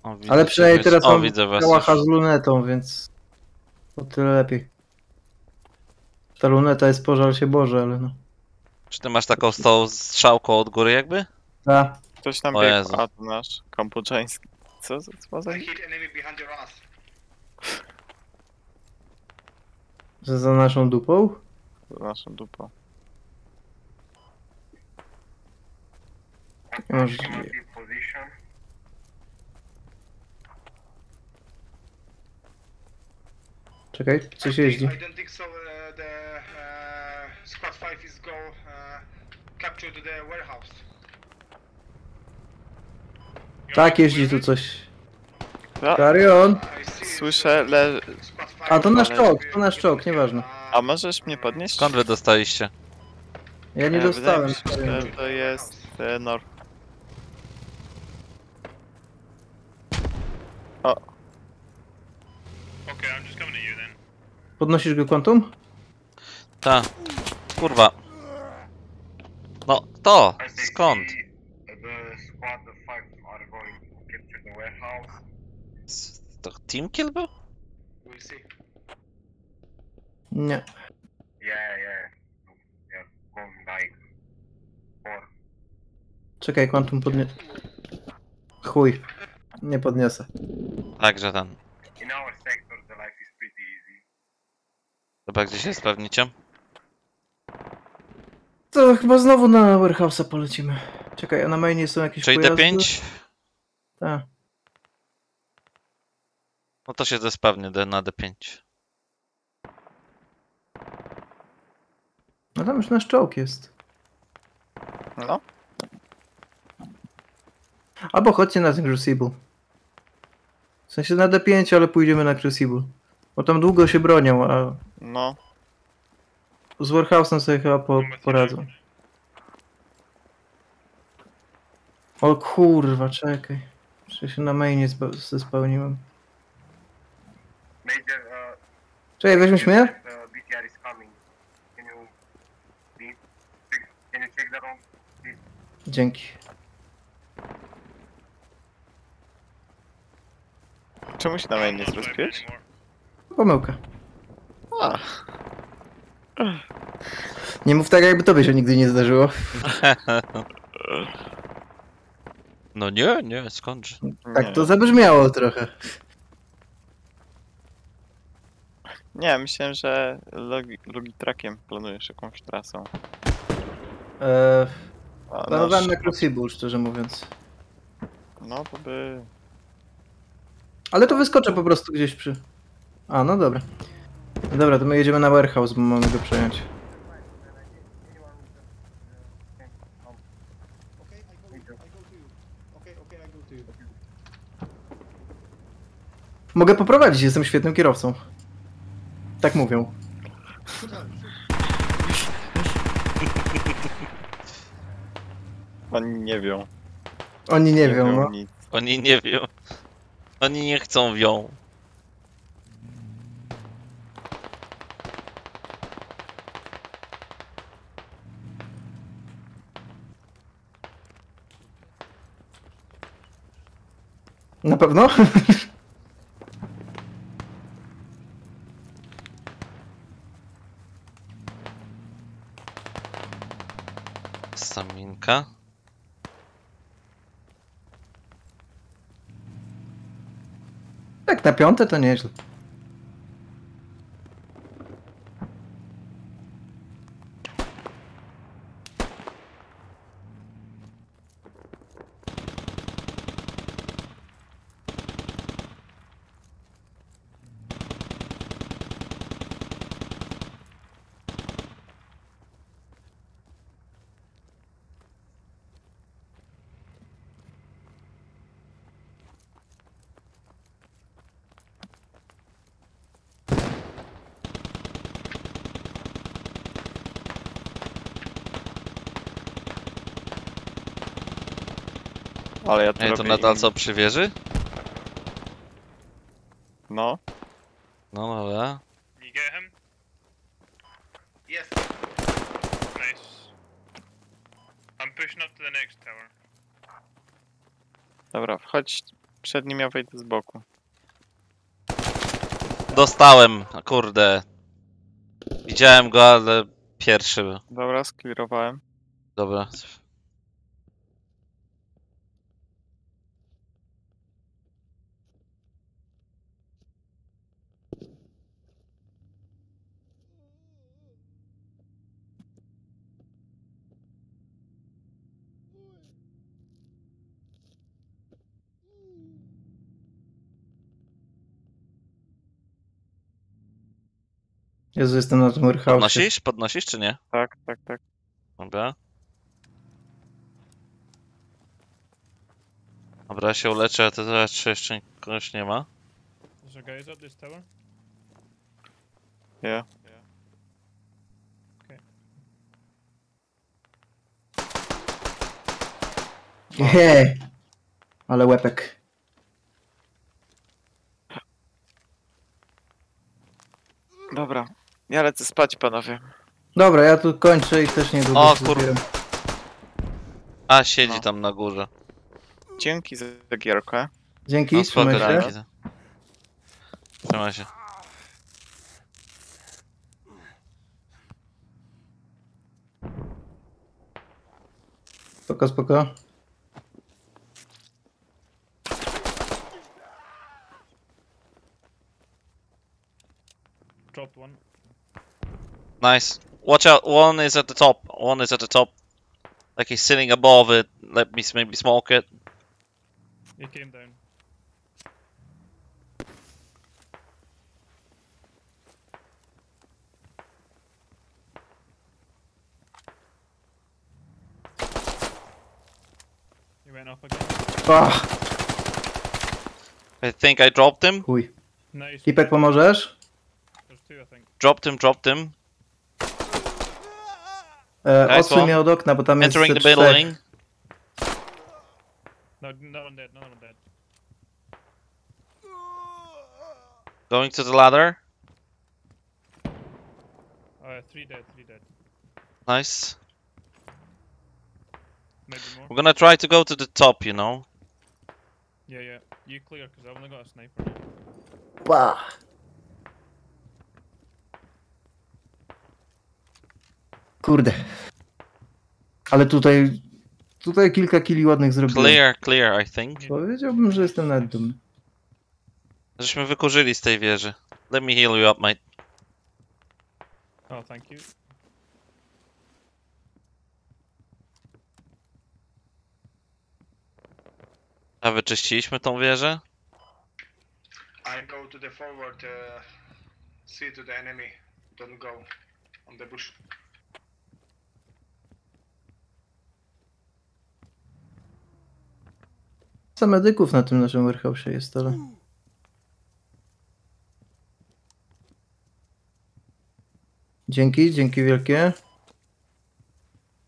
S1: O, widzę
S2: Ale przynajmniej teraz
S1: o,
S2: mam
S1: widzę was
S2: kałacha
S1: już.
S2: z lunetą, więc o tyle lepiej. Ta luneta jest pożal się Boże, ale no.
S1: Czy ty masz taką z tą strzałką od góry jakby?
S2: Ta,
S3: Ktoś tam
S1: O
S3: biegł,
S1: Jezu.
S3: a to nasz kambodżański. Co, co, co za...
S2: Że za naszą dupą.
S3: za naszą dupą?
S7: Position.
S2: Czekaj, coś jeździ.
S4: I don't think so. Uh, the uh, squad 5 is go uh, capture to the warehouse.
S2: Tak, jeździ tu coś.
S3: A,
S2: Carry on.
S4: I see it's,
S3: Słyszę, le...
S2: A to nasz czołg, to nasz czołg, nieważne.
S3: A możesz mnie podnieść?
S1: Skąd wy dostaliście?
S2: Ja nie
S3: E,
S2: dostałem.
S3: Wydaje mi się, że to jest e, Nor.
S5: Okay, I'm just coming to you then.
S2: Podnosisz go kwantum?
S1: Ta. Kurwa. No, to! Skąd?
S7: to
S1: team kill był?
S2: Nie. Czekaj, kwantum podnie... Chuj. Nie podniosę.
S1: Także ten.
S7: In our
S1: Chyba gdzieś jest pewnicie?
S2: To chyba znowu na warehouse'a polecimy. Czekaj, a na mainie są jakieś
S1: Czyli
S2: pojazdy?
S1: D5?
S2: Tak.
S1: No to się zespawnie D na D5.
S2: No tam już nasz czołg jest.
S3: No,
S2: Albo chodźcie na ten Crucible. W sensie na D5, ale pójdziemy na Crucible. Bo tam długo się bronią, a
S3: no.
S2: z Warhouse'em sobie chyba po, poradzą. O kurwa, czekaj. Jeszcze się na mainie zba- zespełniłem.
S7: Major, uh,
S2: Czekaj, weźmiesz mnie?
S7: the BTR is coming. Can you please check, can you check the room?
S2: Dzięki.
S3: Czemu się na mnie nie zrozpiesz?
S2: Pomyłka. Nie mów tak, jakby tobie się nigdy nie zdarzyło.
S1: No nie, nie, skądże.
S2: Tak to zabrzmiało trochę.
S3: Nie, myślałem, że logi, logitrakiem planujesz jakąś trasą.
S2: Eee,
S3: A
S2: planowałem
S3: nasz-
S2: na Crucible, szczerze mówiąc.
S3: No to by...
S2: Ale to wyskoczę po prostu gdzieś przy... A, no dobra. Dobra, to my jedziemy na warehouse, bo mamy go przejąć. Mogę poprowadzić, jestem świetnym kierowcą. Tak mówią.
S3: Oni nie wią.
S2: Oni nie, wiem, no.
S3: nic.
S1: Oni nie wią. Oni nie chcą wią.
S2: Na pewno?
S1: Staminka.
S2: tak, na piąte to nieźle.
S3: Ale ja tu
S1: Ej, to
S3: robię
S1: nadal
S3: im-
S1: co przy wieży?
S3: No,
S1: No dobra.
S5: You get him?
S4: Yes.
S5: Nice. I'm pushing up to the next tower.
S3: dobra, wchodź przed nim, ja wejdę z boku.
S1: Dostałem, kurde. Widziałem go, ale pierwszy był.
S3: Dobra, sklirowałem.
S1: Dobra.
S2: Jezu, jestem na tym.
S1: Podnosisz? Podnosisz czy nie?
S3: Tak, tak, tak.
S1: Dobra. Dobra, ja się uleczę, a ty teraz czy jeszcze kogoś nie ma?
S5: Is there guys up this tower?
S3: Yeah.
S2: Hehe. Ale łepek.
S3: Dobra, ja lecę spać, panowie.
S2: Dobra, ja tu kończę i też niedługo
S1: O,
S2: się
S1: kur-
S2: zbieram.
S1: A, siedzi
S3: No.
S1: tam na górze.
S3: Dzięki za za gierkę.
S2: Dzięki,
S1: No spoko,
S2: trzymaj się.
S1: dzięki. Trzymaj się.
S2: Spoko, spoko.
S5: Dropped one.
S1: Nice. Watch out, one is at the top. One is at the top. Like he's sitting above it. Let me maybe smoke it.
S5: He came down. He went up again.
S2: Ah.
S1: I think I dropped him.
S2: chuj.
S5: Nice.
S2: Pipek, pomożesz?
S5: There's two, I think.
S1: Dropped him, dropped him. Nice
S2: odsuń
S1: one.
S2: mnie od okna, bo tam jest
S1: Entering the
S2: trzech.
S1: building.
S5: No, no one dead, no one dead.
S1: Going to the ladder.
S5: Uh, three dead, three dead.
S1: Nice.
S5: Maybe more.
S1: We're gonna try to go to the top, you know.
S5: Yeah, yeah. You clear, because I've only got a sniper now.
S2: Ła. Kurde. Ale tutaj... Tutaj kilka kili ładnych zrobiłem.
S1: Clear, clear, I think.
S2: Powiedziałbym, że jestem nawet dumny.
S1: Żeśmy wykurzyli z tej wieży. Let me heal you up, mate.
S5: Oh, thank you.
S1: A wyczyściliśmy tą wieżę?
S4: I go to the forward, uh, see to the enemy. Don't go on the bush.
S2: Co medyków na tym naszym warehouse jest, ale... Dzięki, dzięki wielkie.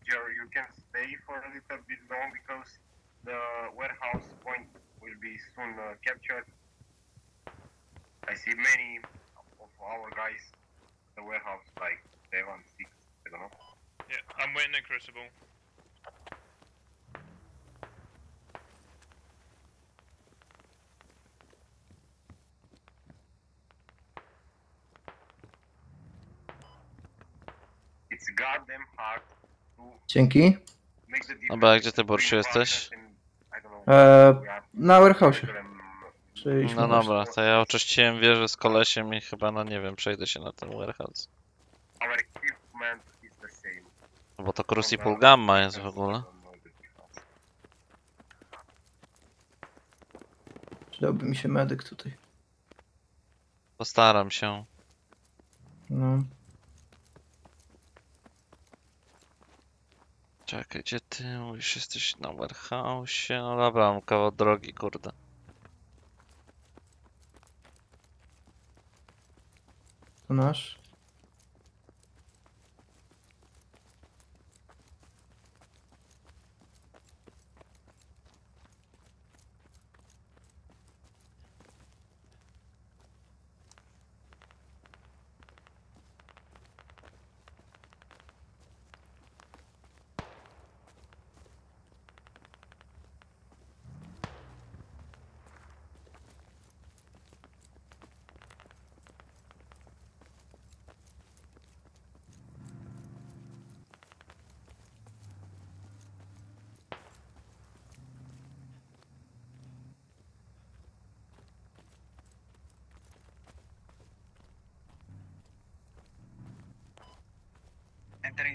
S7: Jerry, you can stay for a little bit long because the warehouse point will be soon uh, captured. I see many of our guys at the warehouse, like seven, six, I don't know.
S5: Yeah, I'm waiting at Crucible.
S7: It's goddamn hard to
S2: Dzięki.
S1: Dobra, gdzie ty, Borsiu, jesteś?
S2: Eee, na warehouse.
S7: them,
S2: Przejdźmy
S1: No dobra, to ja oczyściłem wieżę z kolesiem i chyba, no nie wiem, przejdę się na ten warehouse. No Bo to Crucible Gamma jest w ogóle.
S2: Przydałby mi się medyk tutaj.
S1: Postaram się.
S2: No.
S1: Czekaj, gdzie ty mówisz, jesteś na warehouse? No dobra, mam kawał drogi, kurde.
S2: To nasz.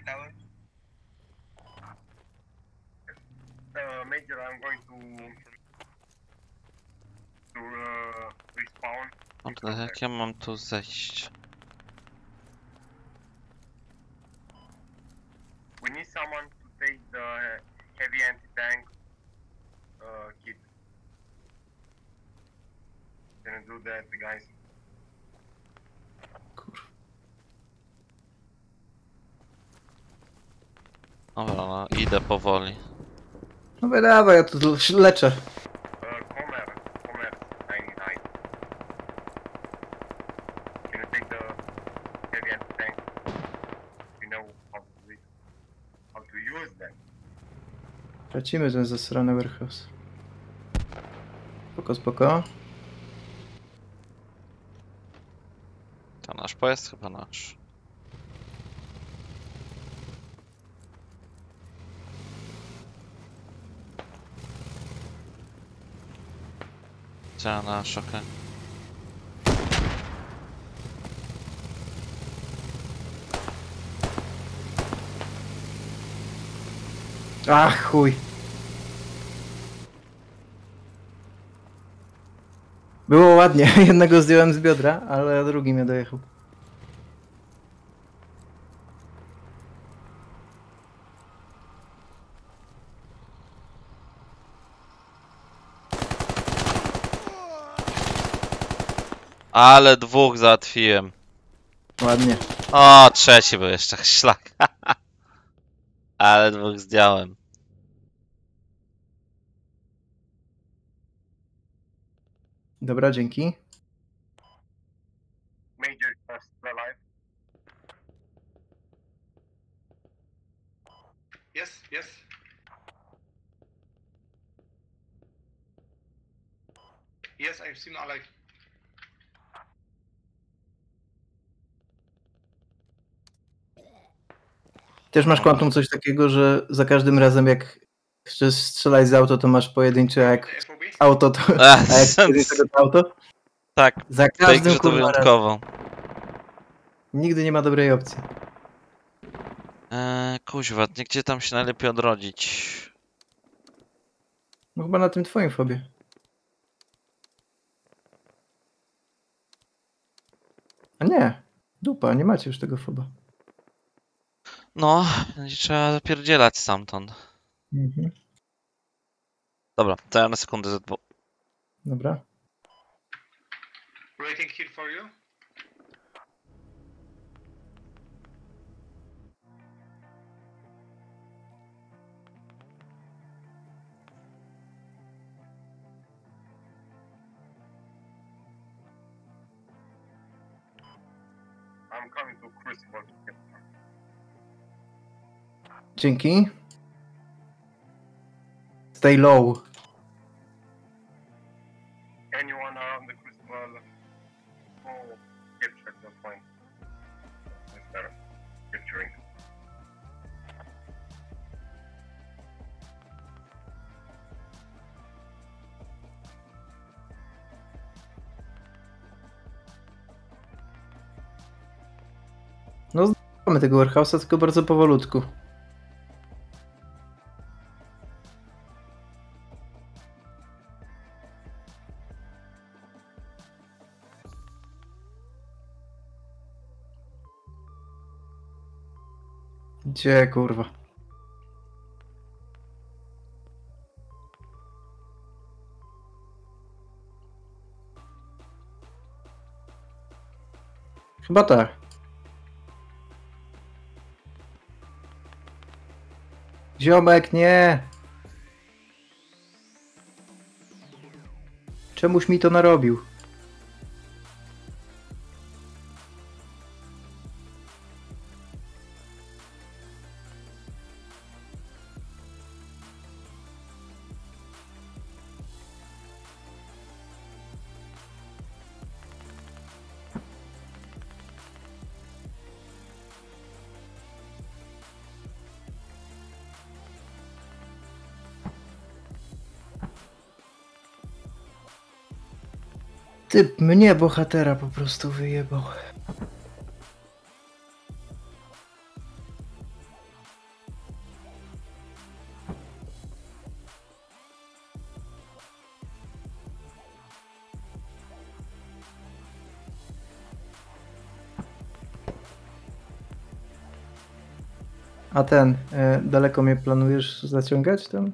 S8: Tower.
S7: Uh, Major, I'm going to to uh, respawn.
S1: Kurde, jak ja mam tu zejść? Idę powoli.
S2: No wydawaj, ja tu leczę.
S7: Comer, Comer 99. Gonna take the heavy anti-tank. You know how to, use- how to use them.
S2: Tracimy ten zasrany warehouse. Spoko, spoko.
S1: To nasz pojazd? Chyba nasz. Gdzie nasz, okej.
S2: Ach, chuj. Było ładnie. [laughs] Jednego zdjąłem z biodra, ale drugi mnie dojechał.
S1: Ale dwóch załatwiłem.
S2: Ładnie.
S1: O, trzeci był jeszcze [laughs] szlak. Ale dwóch zdjąłem.
S2: Dobra, dzięki.
S7: Major, still alive?
S4: Yes, yes. Yes, I'm still alive.
S2: Też masz Quantum coś takiego, że za każdym razem jak chcesz strzelać z auto, to masz pojedyncze, a jak auto, to...
S1: A,
S2: A jak pojedynczego to auto?
S1: tak,
S2: Za każdym
S1: to wyjątkowo.
S2: Nigdy nie ma dobrej opcji.
S1: Eee, kuźwa, gdzie tam się najlepiej odrodzić?
S2: No chyba na tym twoim fobie. A nie. Dupa, nie macie już tego foba.
S1: No, będzie trzeba zapierdzielać stamtąd.
S2: Mhm.
S1: Dobra, to ja na sekundę Z2.
S2: Dobra.
S4: Waiting here for you.
S7: I'm coming to them.
S2: Dzięki. Stay low.
S7: Anyone around the Crucible? Oh, the point.
S2: No mamy tego warehouse'a, tylko bardzo powolutku. Gdzie kurwa? Chyba tak. Ziomek, nie! Czemuś mi to narobił? Typ mnie, bohatera, po prostu wyjebał. A ten, y, daleko mnie planujesz zaciągać tam?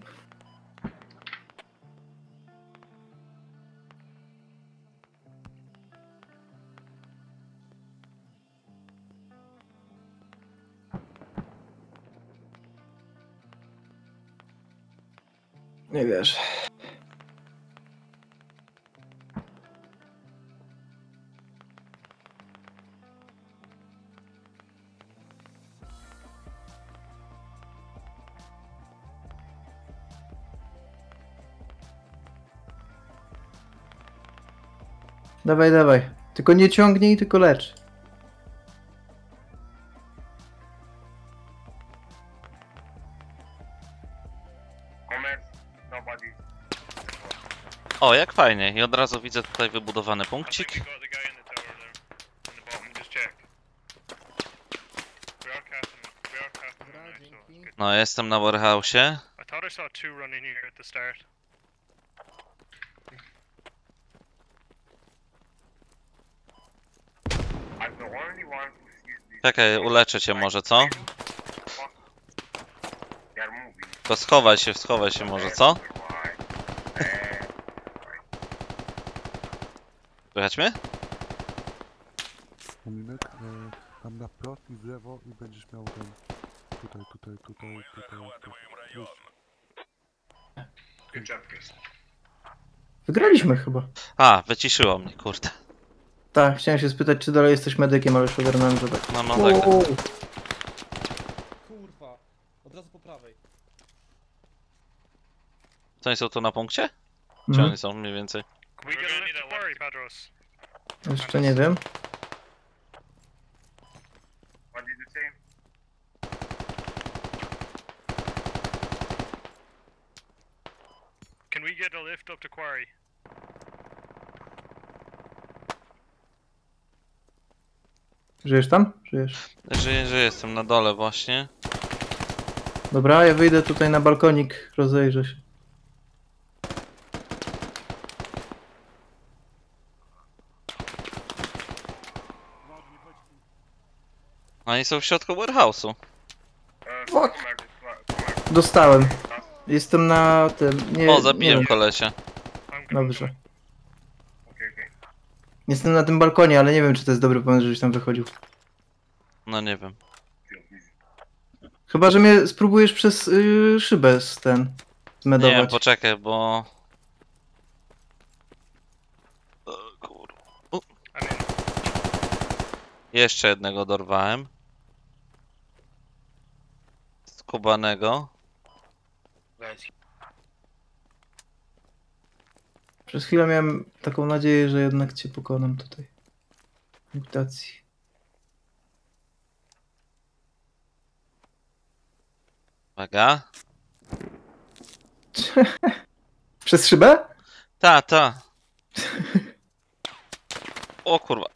S2: Dawaj, dawaj. Tylko nie ciągnij, tylko lecz.
S1: O, jak fajnie. I od razu widzę tutaj wybudowany punkcik.
S5: you got the guy in the tower there. In the bottom, just check. We are casting, we are casting
S2: Dobra,
S5: now, so
S2: dzięki.
S5: it's good.
S1: No, jestem na warehouse'ie.
S5: I thought I saw two running here at the start.
S7: I'm the only one who sees this.
S1: Czekaj, uleczę cię może, co? To schowaj się, schowaj się może, co? Słychać mnie?
S10: Muminek, e, tam na plot i w lewo i będziesz miał ten... Tutaj, tutaj, tutaj, tutaj. Już.
S2: Wygraliśmy chyba.
S1: A, wyciszyło mnie, kurde.
S2: Tak, chciałem się spytać, czy dalej jesteś medykiem, ale już ogarnąłem, że tak.
S1: No, no tak.
S2: Uuu.
S6: Kurwa. Od razu po prawej.
S1: Co oni są tu na punkcie? Czy
S2: Mhm.
S1: oni są mniej więcej?
S5: We a to Padros?
S2: Jeszcze nie wiem.
S7: what did you say?
S5: Can we get a lift up to quarry?
S2: Żyjesz tam? Żyjesz.
S1: Że, że jestem na dole właśnie.
S2: Dobra, ja wyjdę tutaj na balkonik, rozejrzę się.
S1: Oni są w środku warehouse'u.
S7: Kumar,
S2: Dostałem. Jestem na tym. Nie,
S1: O,
S2: nie
S1: zabiłem
S2: wiem.
S1: kolesia.
S2: Dobrze. Jestem na tym balkonie, ale nie wiem, czy to jest dobry pomysł, żebyś tam wychodził.
S1: No nie wiem.
S2: Chyba, że mnie spróbujesz przez y, szybę z ten zmedować.
S1: Nie, poczekaj, bo... O, kurwa. U. Jeszcze jednego dorwałem. Skubanego.
S3: Weź.
S2: Przez chwilę miałem taką nadzieję, że jednak cię pokonam tutaj. Mutacji.
S1: Uwaga. [laughs]
S2: Przez szybę?
S1: Ta, ta. O kurwa.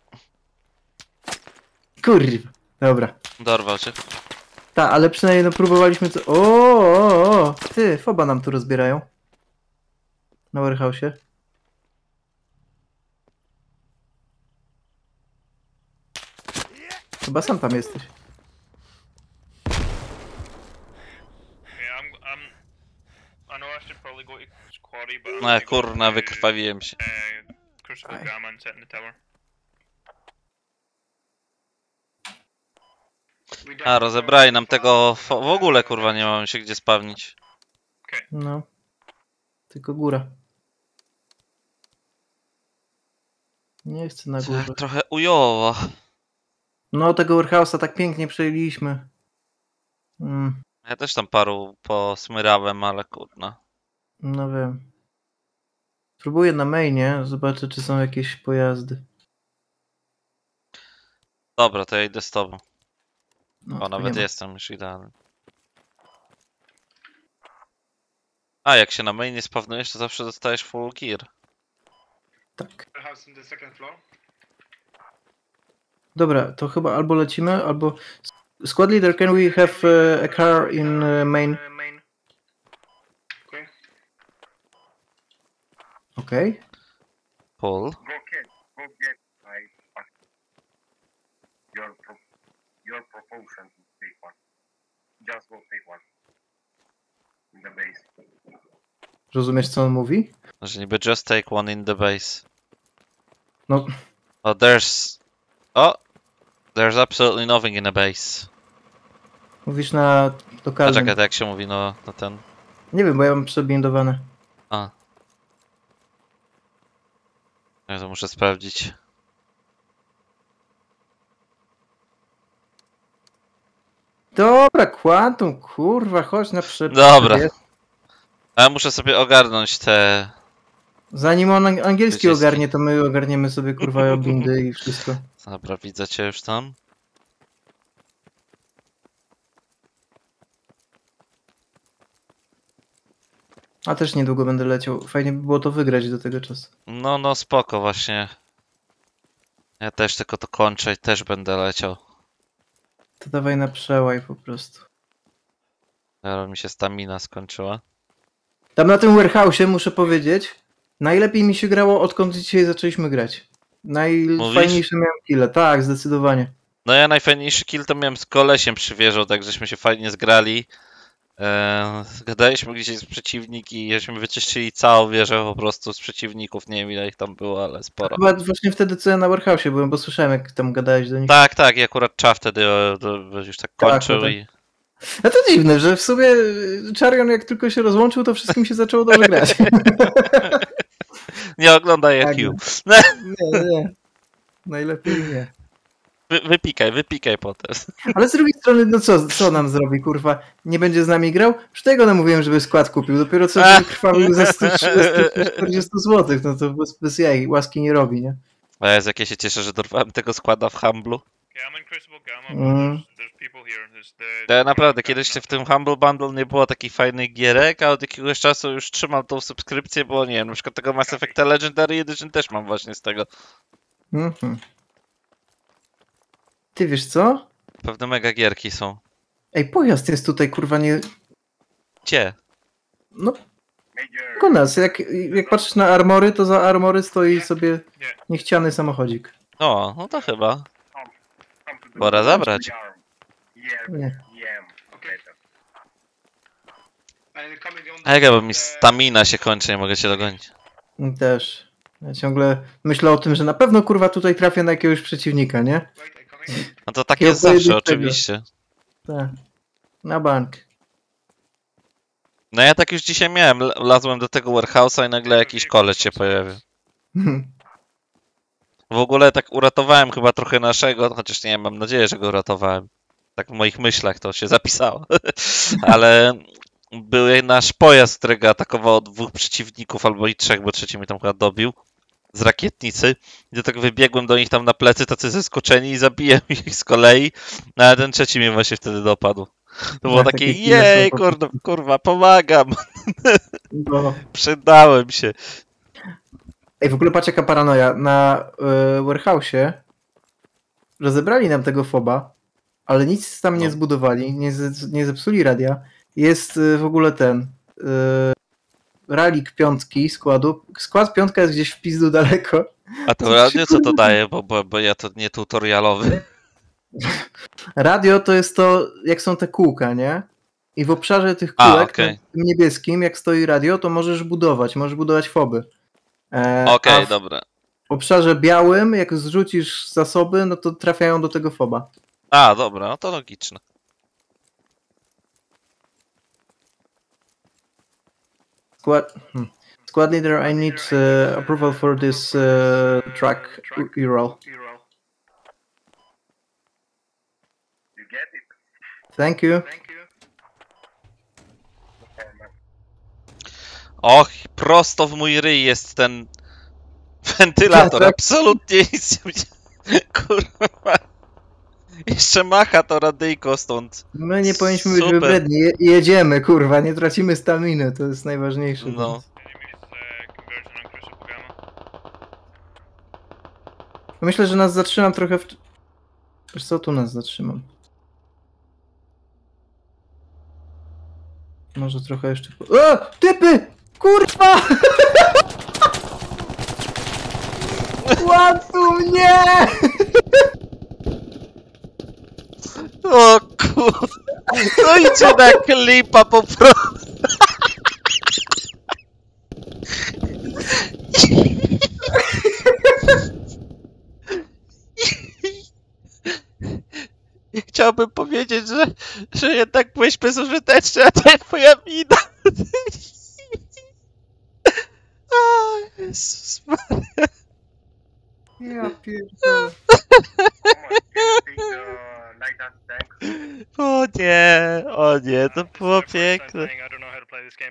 S2: Kurwa. Dobra.
S1: Dorwał cię.
S2: Ta, ale przynajmniej no próbowaliśmy co... O, o, o, ty, foba nam tu rozbierają. Na warehouse'ie. Chyba sam tam jesteś.
S1: No kurna, wykrwawiłem się.
S4: Don't
S1: A, rozebrali nam tego... W ogóle kurwa nie mamy się gdzie spawnić.
S2: No. Tylko góra. Nie chcę na górze.
S1: Tak, trochę ujowo.
S2: No, tego warehouse'a tak pięknie przejęliśmy. Mm,
S1: Ja też tam paru posmyrałem, ale kurna.
S2: no wiem. Spróbuję na mainie, zobaczę czy są jakieś pojazdy.
S1: Dobra, to ja idę z tobą.
S2: No,
S1: O, nawet jestem już idealny. A, jak się na mainie spawnujesz, to zawsze dostajesz full gear.
S2: Tak.
S4: house in the second floor.
S2: Dobra, to chyba albo lecimy, albo... Squad leader, can we have uh, a car in uh, main?
S4: Okay.
S7: Paul? your propulsion to take one. Just go take one. In the base.
S2: Rozumiesz co on mówi?
S1: Że niby just take one in the base.
S2: No.
S1: Oh, there's... O! There's absolutely nothing in the base.
S2: Mówisz na
S1: A
S2: lokalnym.
S1: czekaj, to jak się mówi, no, no ten...
S2: Nie wiem, bo ja mam przebindowane.
S1: A. Ja to muszę sprawdzić.
S2: Dobra, Quantum, kurwa, chodź na prze...
S1: Dobra. A ja muszę sobie ogarnąć te...
S2: Zanim on ang- angielski ogarnie, to my ogarniemy sobie kurwa [laughs] bindy i wszystko.
S1: Dobra, widzę cię już tam.
S2: A też niedługo będę leciał. Fajnie by było to wygrać do tego czasu.
S1: No, no, spoko właśnie. Ja też tylko to kończę i też będę leciał.
S2: To dawaj na przełaj po prostu.
S1: Teraz mi się stamina skończyła.
S2: Tam na tym warehouse'ie muszę powiedzieć, najlepiej mi się grało odkąd dzisiaj zaczęliśmy grać. Najfajniejsze miałem kile, tak, zdecydowanie.
S1: No ja najfajniejszy kill to miałem z kolesiem przy wieżą, tak żeśmy się fajnie zgrali. Eee, zgadaliśmy gdzieś z przeciwnik i żeśmy wyczyścili całą wieżę po prostu z przeciwników. Nie wiem ile ich tam było, ale sporo.
S2: Chyba właśnie wtedy co ja na warehouse'ie byłem, bo słyszałem jak tam gadałeś do nich.
S1: Tak, tak, i akurat Cza wtedy o, to już tak
S2: Tak,
S1: kończył
S2: tak.
S1: i...
S2: A to dziwne, że w sumie Charion jak tylko się rozłączył, to wszystkim się zaczęło dobrze grać. [laughs] [laughs]
S1: Nie oglądaj
S2: Tak,
S1: IQ.
S2: Nie, nie. Najlepiej nie.
S1: Wy, wypikaj, wypikaj potem.
S2: Ale z drugiej strony, no co, co nam zrobi, kurwa? Nie będzie z nami grał? Już tego namówiłem, żeby skład kupił. Dopiero co się krwawił [laughs] za 140 zł. No to bez, bez jaj, łaski nie robi, nie?
S1: A ja z jakie się cieszę, że dorwałem tego składa w Humblu.
S2: Mm.
S5: the.
S1: Ja naprawdę, kiedyś w tym Humble Bundle nie było takich fajnych gierek, a od jakiegoś czasu już trzymam tą subskrypcję, bo nie wiem, na przykład tego Mass Effecta Legendary Edition też mam właśnie z tego.
S2: Mhm. Ty wiesz co?
S1: Pewne mega gierki są.
S2: Ej, pojazd jest tutaj, kurwa, nie...
S1: Gdzie?
S2: No, koło nas. Jak, jak patrzysz na armory, to za armory stoi sobie
S5: Nie.
S2: niechciany samochodzik.
S1: O, no to chyba. Pora zabrać.
S2: Nie.
S1: A jak ja, bo mi stamina się kończy, nie mogę cię dogonić.
S2: Też. Ja ciągle myślę o tym, że na pewno, kurwa, tutaj trafię na jakiegoś przeciwnika, nie?
S1: No to tak jest zawsze, oczywiście.
S2: Tak. Na bank.
S1: No ja tak już dzisiaj miałem, lazłem do tego warehouse'a i nagle jakiś koleś się pojawił. [laughs] W ogóle tak uratowałem chyba trochę naszego, chociaż nie mam nadzieję, że go uratowałem. Tak w moich myślach to się zapisało. [laughs] Ale był nasz pojazd, którego atakowało dwóch przeciwników, albo i trzech, bo trzeci mnie tam chyba dobił. Z rakietnicy. I do tego wybiegłem do nich tam na plecy, tacy zaskoczeni i zabiłem [laughs] ich z kolei. No, ale ten trzeci mnie właśnie wtedy dopadł. To było
S2: Tak,
S1: takie, jej, kurwa, kurwa, pomagam. [laughs]
S2: No.
S1: Przydałem się.
S2: Ej, w ogóle patrz jaka paranoja. Na y, warehouse'ie rozebrali nam tego foba, ale nic tam nie
S1: No.
S2: zbudowali, nie, ze- nie zepsuli radia. Jest y, w ogóle ten y, ralik piątki składu. Skład piątka jest gdzieś w pizdu daleko.
S1: A to radio co to daje, bo, bo, bo ja to nie tutorialowy. [laughs]
S2: Radio to jest to, jak są te kółka, nie? I w obszarze tych
S1: A,
S2: kółek,
S1: okej.
S2: na tym niebieskim, jak stoi radio, to możesz budować, możesz budować foby. E,
S1: Okej,
S2: w
S1: dobra.
S2: obszarze białym, jak zrzucisz zasoby, no to trafiają do tego foba.
S1: A, dobra, no to logiczne.
S2: Squad, hmm. Squad leader, I need uh, approval for this uh, track URL.
S4: Hero.
S7: You get it?
S2: Thank you.
S4: Thank you.
S1: Och, prosto w mój ryj jest ten wentylator.
S2: Tak.
S1: Absolutnie nic nie [laughs] Kurwa. Jeszcze macha to radyjko stąd.
S2: My nie powinniśmy być
S1: Super.
S2: wybredni. Je- jedziemy, kurwa, nie tracimy staminy, to jest najważniejsze.
S1: No.
S2: Myślę, że nas zatrzymam trochę w... Wiesz co, tu nas zatrzymam. Może trochę jeszcze... O! Typy! Kurwa! Łatwo mnie!
S1: O kur... To idzie na klipa po prostu. Chciałbym powiedzieć, że, że jednak byliśmy zużyteczni, a to jest moja wina. O, Jezus Maria.
S2: Ja pierdolę.
S1: O nie, o nie, to było piękne.
S5: To.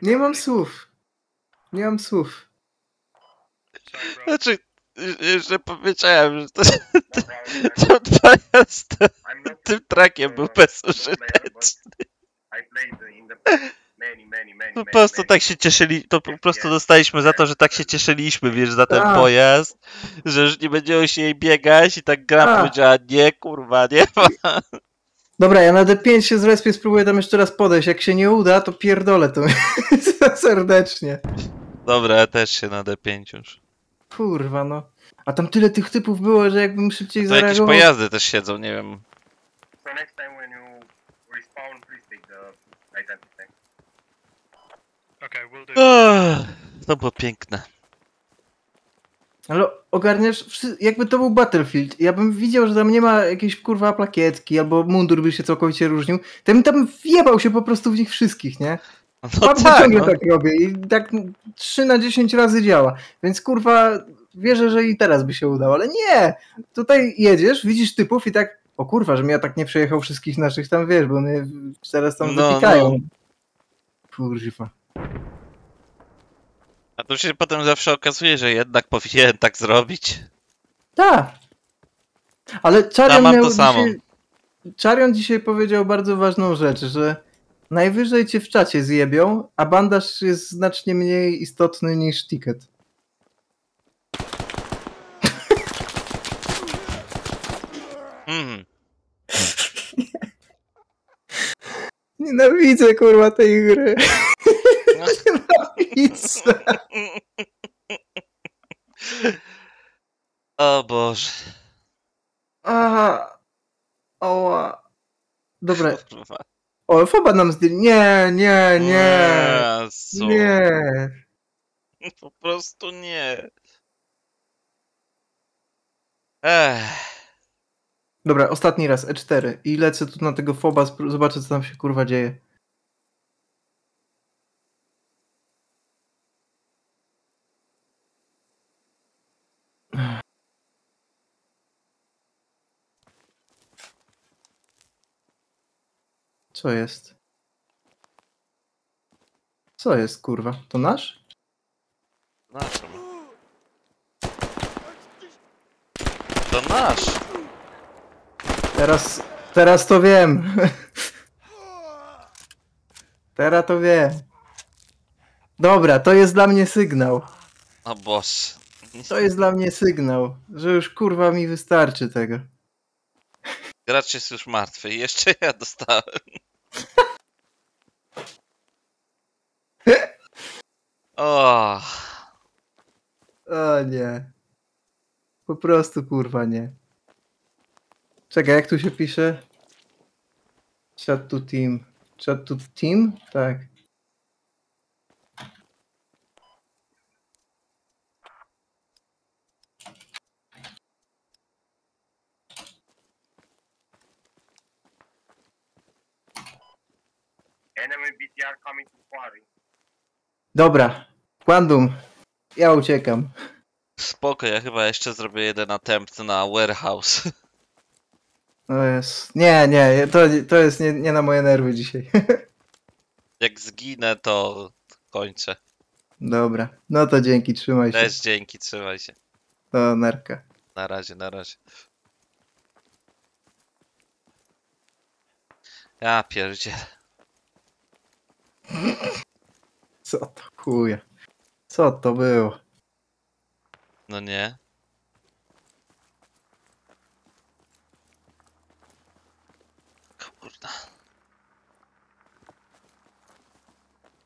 S2: Nie mam słów. Nie mam słów.
S5: Sorry, bro.
S1: Znaczy, że powiedziałem, że to, [laughs] to
S7: I'm not
S1: tym trakiem był bezużyteczny.
S7: I played in the
S1: Po prostu tak się cieszyli, to po prostu dostaliśmy za to, że tak się cieszyliśmy, wiesz, za ten
S2: Tak.
S1: pojazd, że już nie będziemy się jej biegać i tak gra
S2: Tak.
S1: powiedziała, nie kurwa, nie ma.
S2: Dobra, ja na D5 się zrespię, spróbuję tam jeszcze raz podejść. Jak się nie uda, to pierdolę to [laughs] serdecznie.
S1: Dobra, ja też się na D5 już.
S2: Kurwa, no. A tam tyle tych typów było, że jakbym szybciej
S1: To jakieś
S2: zareagował.
S1: pojazdy też siedzą, nie wiem.
S7: So next time when you respawn, please take the light dance tank.
S5: Okay, we'll do.
S1: To było piękne.
S2: Ale ogarniasz, jakby to był Battlefield, ja bym widział, że tam nie ma jakiejś kurwa plakietki, albo mundur by się całkowicie różnił, to bym tam wjebał się po prostu w nich wszystkich, nie?
S1: No
S2: Bardzo
S1: tak,
S2: ciągle
S1: no.
S2: tak robię i tak 3 na 10 razy działa. Więc kurwa, wierzę, że i teraz by się udało, ale nie! Tutaj jedziesz, widzisz typów i tak, o kurwa, żebym ja tak nie przejechał wszystkich naszych tam, wiesz, bo mnie teraz tam
S1: No,
S2: wypikają.
S1: no.
S2: Kurwa.
S1: A to się potem zawsze okazuje, że jednak powinien tak zrobić.
S2: Tak. Ale
S1: Ja
S2: Czarion
S1: mam
S2: miał
S1: to samo.
S2: dzisiaj... Czarion dzisiaj powiedział bardzo ważną rzecz, że najwyżej cię w czacie zjebią, a bandaż jest znacznie mniej istotny niż ticket.
S1: Mhm. [laughs]
S2: Nienawidzę kurwa tej gry. Nienawidzę. [laughs]
S1: O Boże.
S2: Aha. Oła. Dobra.
S1: Kurwa.
S2: O, foba nam zdjęli. Nie, nie, nie.
S1: Jezu.
S2: Nie.
S1: Po prostu nie. Ech.
S2: Dobra, ostatni raz, E4. I lecę tu na tego foba, zobaczę co tam się kurwa dzieje. Co jest? Co jest kurwa? To nasz?
S1: Na czym? To nasz.
S2: Teraz, teraz to wiem. Teraz to wiem. Dobra, to jest dla mnie sygnał.
S1: O Boże.
S2: To jest dla mnie sygnał, że już kurwa mi wystarczy tego.
S1: Gracz jest już martwy. I jeszcze ja dostałem. O.
S2: O nie. Po prostu kurwa nie. Czekaj, jak tu się pisze? Chat to team. Chat to team? Tak.
S7: Enemy BTR coming to quarry.
S2: Dobra. Quandum. Ja uciekam.
S1: Spoko, ja chyba jeszcze zrobię jeden attempt na warehouse. [laughs]
S2: No jest. Nie, nie, to, to jest nie, nie na moje nerwy dzisiaj. [laughs]
S1: Jak zginę, to kończę.
S2: Dobra. No to dzięki, trzymaj się.
S1: Też dzięki, trzymaj się.
S2: To nerka.
S1: Na razie, na razie. Ja pierdzielę.
S2: Co to chuja? Co to było?
S1: No nie. Kurna.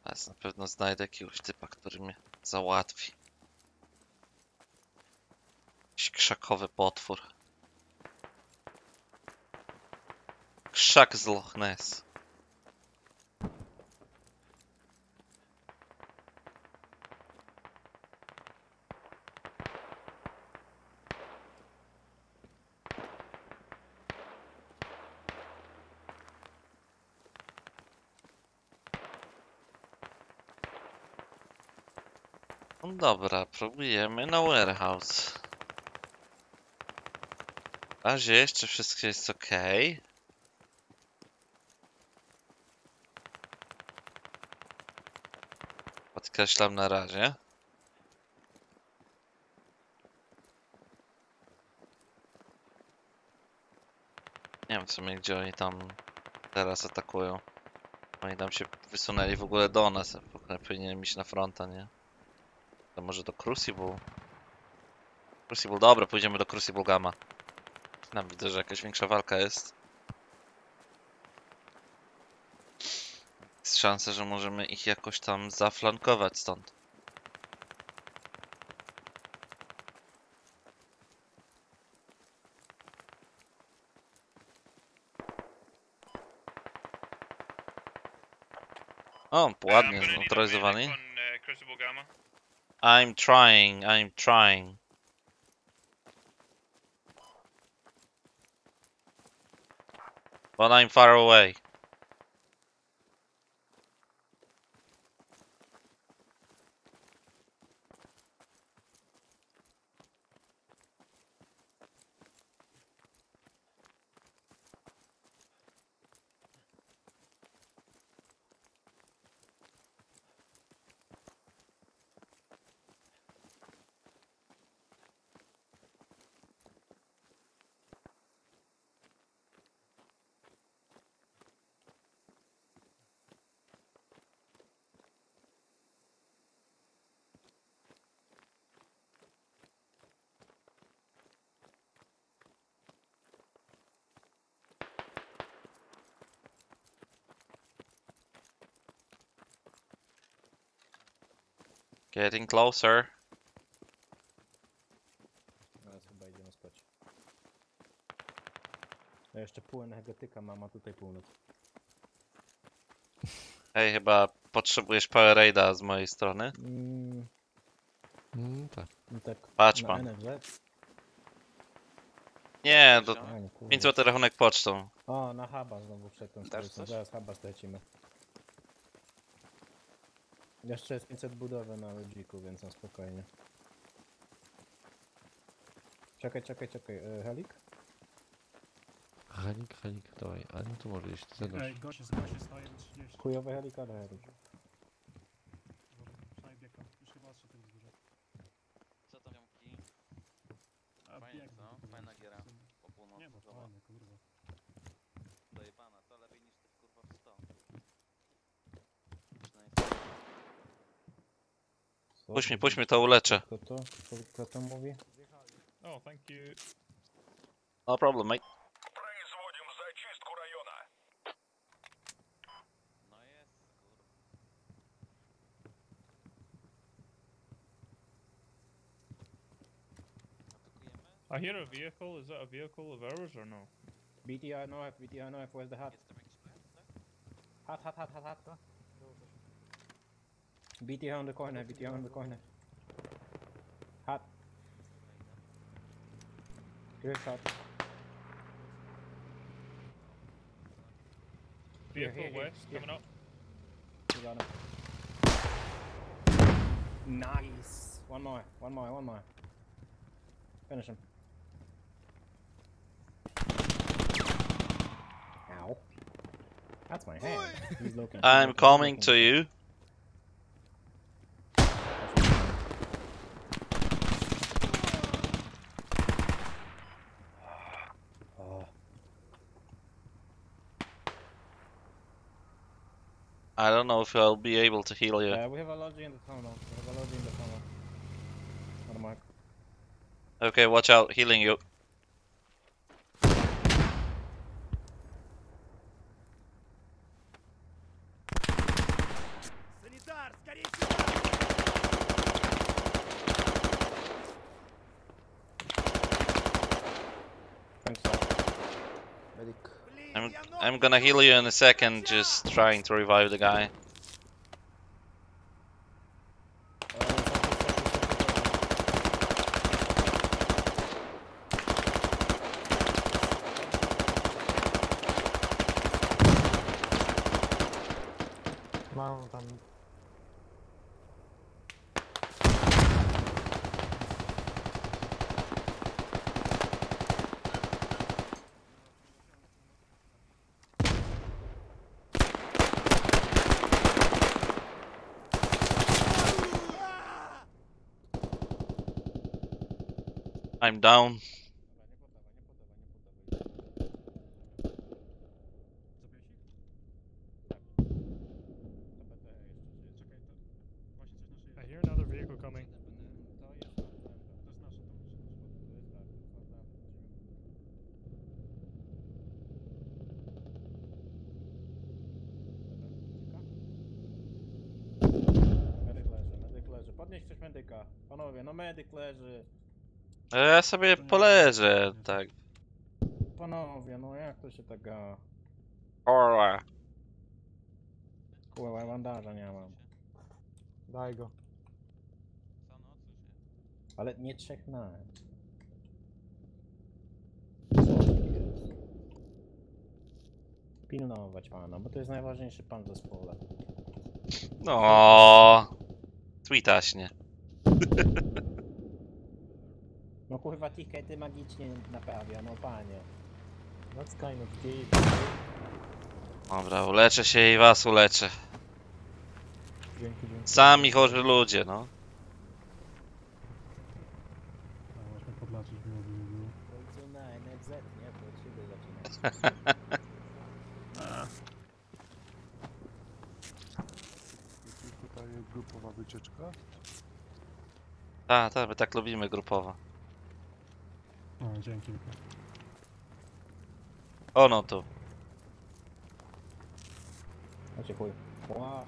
S1: Teraz na pewno znajdę jakiegoś typa, który mnie załatwi. Jakiś krzakowy potwór. Krzak z Loch Ness. Dobra, próbujemy na warehouse. Na razie jeszcze wszystko jest ok. Podkreślam na razie. Nie wiem w sumie gdzie oni tam teraz atakują. Oni tam się wysunęli w ogóle do nas. W powinienem iść na fronta, nie? To może do Crucible? Crucible, dobra, pójdziemy do Crucible Gamma. Tam widzę, że jakaś większa walka jest. Jest szansa, że możemy ich jakoś tam zaflankować stąd. O, ładnie zneutralizowany. I'm trying, I'm trying. But I'm far away. Getting closer.
S6: Teraz chyba idziemy spać. Ja jeszcze pół energetyka mam, a tutaj północ.
S1: Hej, chyba potrzebujesz Power Raida z mojej strony.
S6: Mm,
S10: Mm, tak.
S6: no tak.
S1: Patrz
S6: na
S1: pan.
S6: NFZ?
S1: Nie, to
S6: A, nie, kurwa.
S1: 5 zł rachunek pocztą.
S6: O, na huba znowu przedtem
S3: Dasz
S6: stolicą.
S3: coś?
S6: Zaraz huba stracimy. Jeszcze jest 500 budowy na logiku, więc na spokojnie. Czekaj, czekaj, czekaj. E, Helik?
S10: Hanik, Hanik, dawaj. A no to może iść, ty zadasz.
S11: goście, goście stoją 30.
S6: Chujowy helik, ale helik.
S11: Przynajmniej biegam. Już chyba trzy tym zbliżę.
S1: Co tam Jamki?
S11: A
S1: Fajnie,
S11: biegnie
S1: co?
S11: tylko
S1: Fajna
S11: biegnie.
S1: giera. Po północy
S11: Nie, bo
S1: zobacz.
S11: fajne, kurwa.
S1: Dojebana, to lepiej niż ty kurwa w 100. Przynajmniej-
S6: Co?
S1: Puść mnie, puść mnie, to uleczę.
S6: Kto to? Kto, kto to mówi?
S5: Oh, thank you.
S1: No problem, mate. No jest, kurwa. Atakujemy?
S5: I hear a vehicle. Is that a vehicle of ours or no?
S6: BTR no F, BTR no F, where's the hut?
S1: Tak?
S6: Hut, hut, hut, hut, hut. BTR on the corner, BTR on the corner. Hut. Here's hut. Here,
S5: Vehicle
S6: here, here,
S5: west
S6: here.
S5: coming up.
S6: You got him. Nice. One more, one more, one more. Finish him. Ow. That's my hand. He's looking.
S1: I'm coming
S6: looking.
S1: to you.
S6: Oh.
S1: I don't know if I'll be able to heal you.
S6: Uh, we have a lodge in the tunnel. We have a lodge in the tunnel. On the mark.
S1: Okay, watch out, healing you.
S6: Thanks, sir.
S1: I'm I'm gonna heal you in a second, just trying to revive the guy. I'm down.
S11: I hear another vehicle coming.
S6: Podnieś ktoś medyka. Panowie, no medyk leży.
S1: E, Ja sobie poleżę, tak.
S6: Panowie, no jak to się tak ga...
S1: Orła.
S6: Kurwa, bandaża nie mam.
S12: Daj go.
S6: Ale nie trzech na. Co to jest? Pilnować pana, bo to jest najważniejszy pan w zespole.
S1: No. Tweetaśnie. [laughs]
S6: No kurwa, tikety magicznie naprawia, no panie.
S12: That's kind of gay.
S1: Dobra, uleczę się i was uleczę.
S12: Dzięki, dzięki.
S1: Sami chorzy ludzie, no.
S11: A, właśnie podlaczyć było, by było.
S6: W końcu na NFZ, nie? Od siebie.
S10: Jest tutaj grupowa wycieczka.
S1: Tak, tak, my tak lubimy grupowo.
S11: O, dzięki.
S1: O no tu.
S6: Chodźcie chuj. Ła.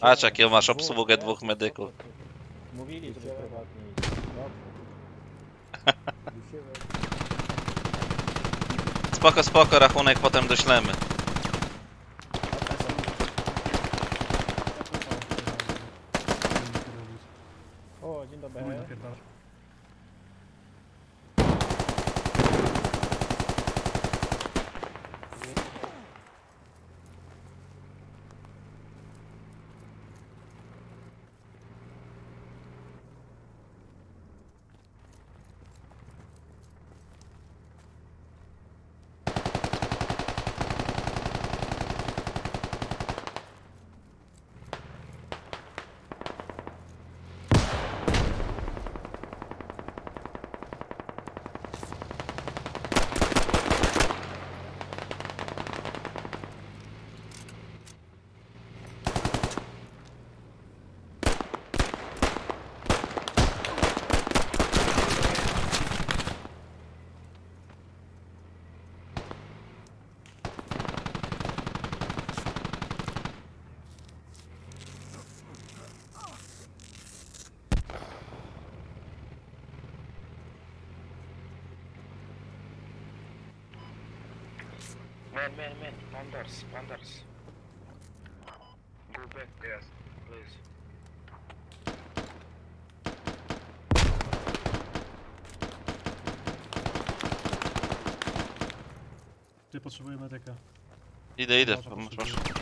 S1: Patrz masz obsługę dwóch medyków.
S6: Mówili, żeby prywatnie iść. Dobrze. [laughs]
S1: Spoko, spoko, rachunek potem doślemy.
S6: O, dzień dobry.
S11: Mój napierdalasz.
S8: Man, man, man, Pandars. Go back, yes, please.
S11: Ty potrzebuję medyka.
S1: Idę, idę.
S11: Dobra,
S1: Masz, masz.
S11: potrzebuję.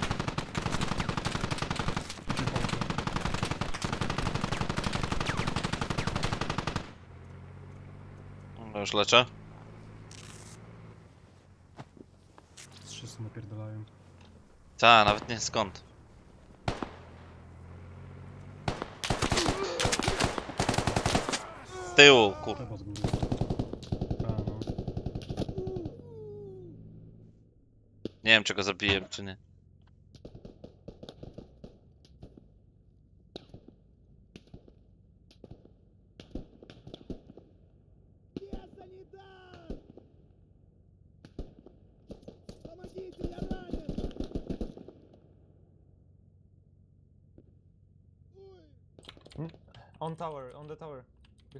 S11: Gdzie położę?
S1: Dobra, już leczę.
S11: Wszyscy napierdalają.
S1: Ta, nawet nie skąd. Z tyłu, kur...
S11: Trzeba z góry. A, no.
S1: Nie wiem, czy go zabiłem, czy nie.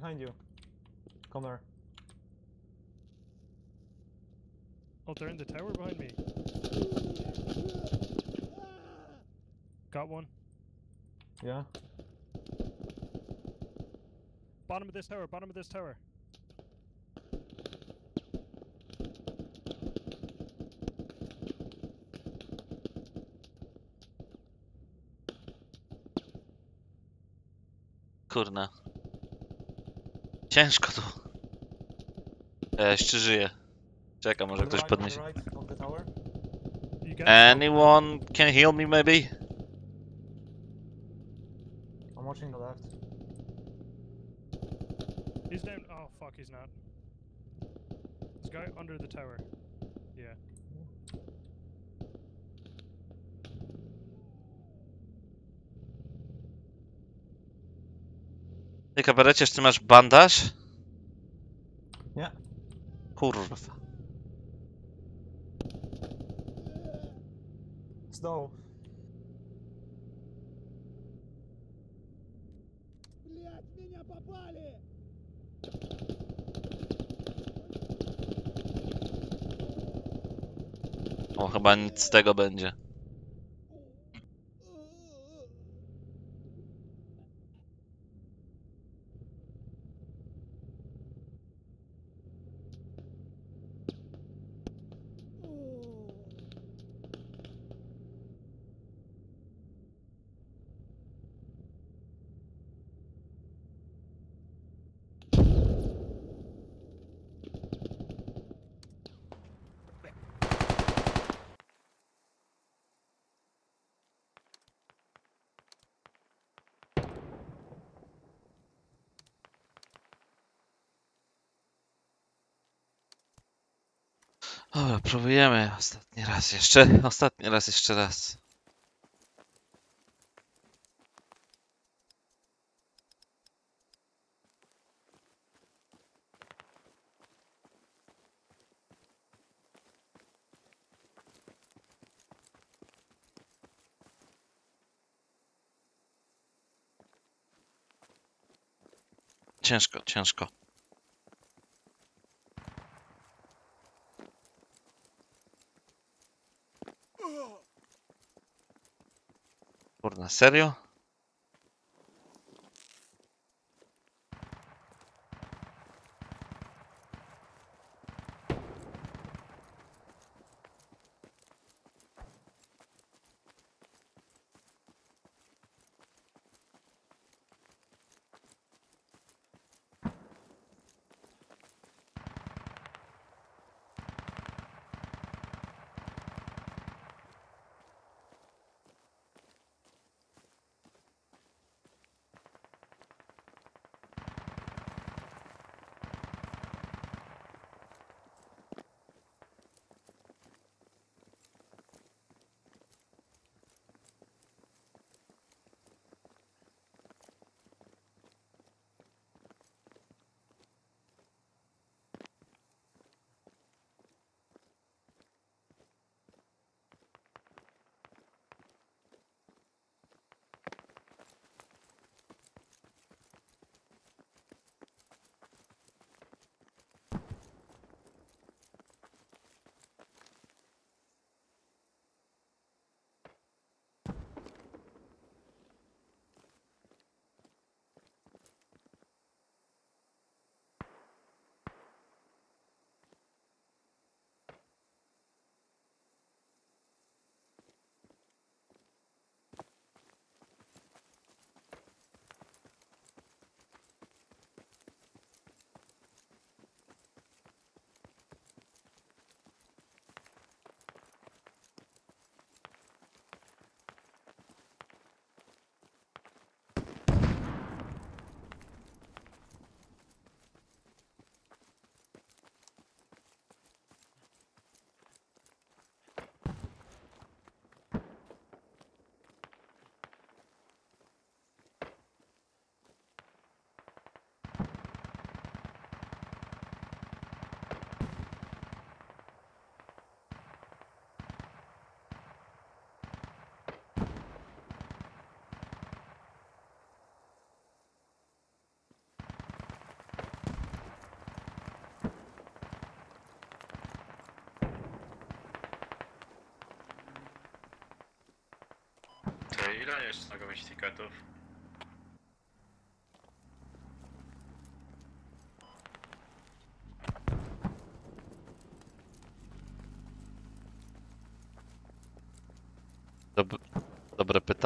S12: Behind you. Connor.
S11: Oh, they're in the tower behind me. Got one.
S12: Yeah.
S11: Bottom of this tower, bottom of this tower.
S1: Kurna. Ciężko tu. Ja jeszcze żyję. Czekam, może
S12: On
S1: ktoś podniesie.
S12: the right, on the tower.
S11: You got
S1: Anyone can heal me maybe?
S12: I'm watching the left.
S13: He's down. Oh fuck, he's not. This guy under the tower.
S1: Kabareciarz, ty masz bandaż?
S14: Nie.
S1: Kurwa.
S14: Z dołu.
S1: O, chyba nic z tego będzie. Dobra, próbujemy ostatni raz jeszcze. Ostatni raz jeszcze raz. Ciężko, ciężko. Kurna, serio?
S5: Ile jeszcze mogą mieć tiketów?
S1: Dob dobre pytanie.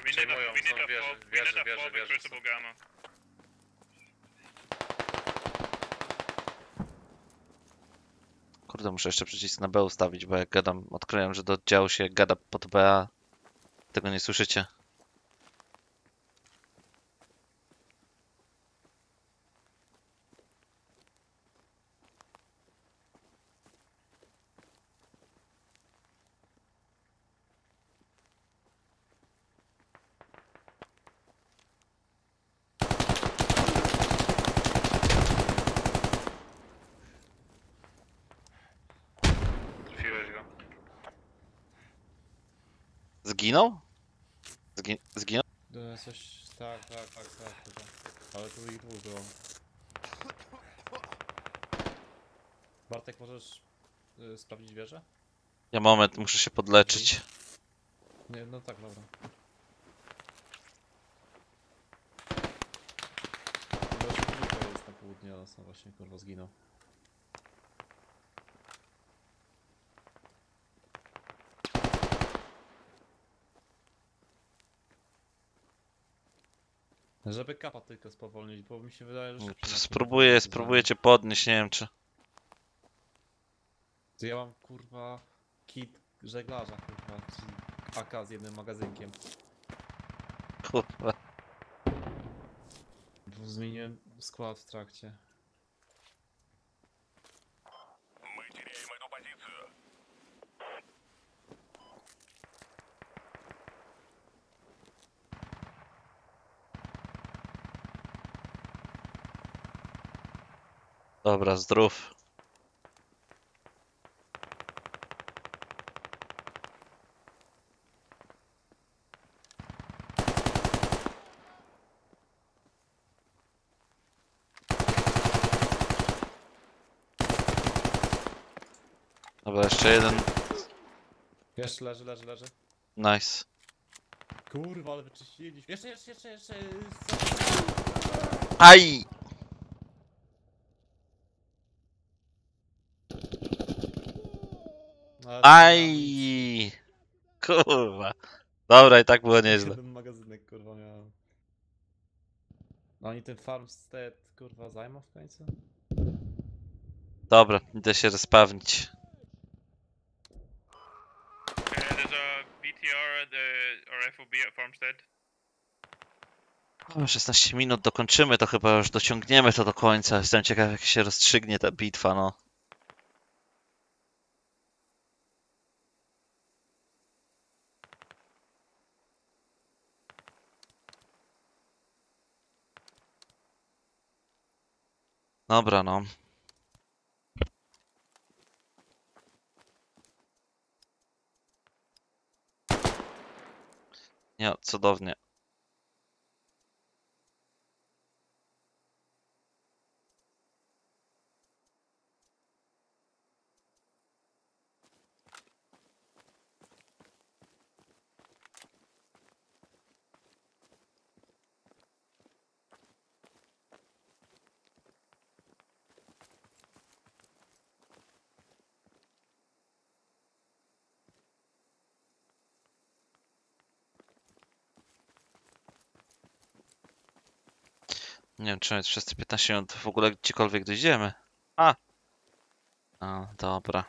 S15: we need a,
S5: Przejmują, są
S15: a
S5: wieże, wieże, wieże, wieże są.
S1: Kurde, muszę jeszcze przycisk na B ustawić, bo jak gadam, odkryłem, że do oddziału się gada pod B, tego nie słyszycie.
S3: Ich dwóch było. Bartek, możesz y, sprawdzić wieżę?
S1: Ja moment, muszę się podleczyć.
S3: Nie, no tak, dobra. Jeszcze dwójka jest na południe, a sam właśnie kurwa zginął. Żeby kapa tylko spowolnić, bo mi się wydaje, że... szybciej na tym
S1: Spróbuję, spróbuję cię podnieść, nie wiem czy...
S3: To ja mam kurwa kit żeglarza kurwa, czyli AK z jednym magazynkiem.
S1: Kurwa.
S3: Bo zmieniłem skład w trakcie.
S1: Dobra, zdrów. Dobra, jeszcze jeden.
S3: Jeszcze leży, leży, leży.
S1: Nice.
S3: Kurwa, ale wyczyściliśmy. Jeszcze, jeszcze, jeszcze, jeszcze.
S1: Aj! Aj! Kurwa. Dobra, i tak było nieźle.
S3: Jeden magazynek kurwa miałem. No oni ten farmstead kurwa zajmą w końcu?
S1: Dobra, idę się respawnić. O, 16 minut dokończymy, to chyba już dociągniemy to do końca. Jestem ciekaw, jak się rozstrzygnie ta bitwa, no. Dobra, no. Nie, cudownie. Nie wiem, czy przez te 15 minut w ogóle gdziekolwiek dojdziemy. A! A, dobra.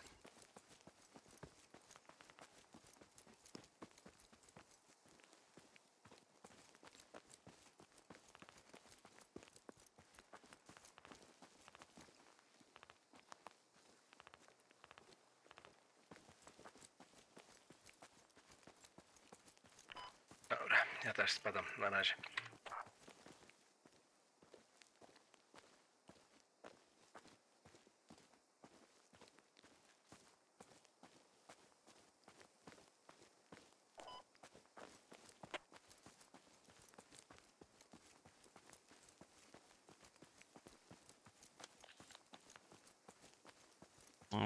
S16: Dobra, ja też spadam. Na razie.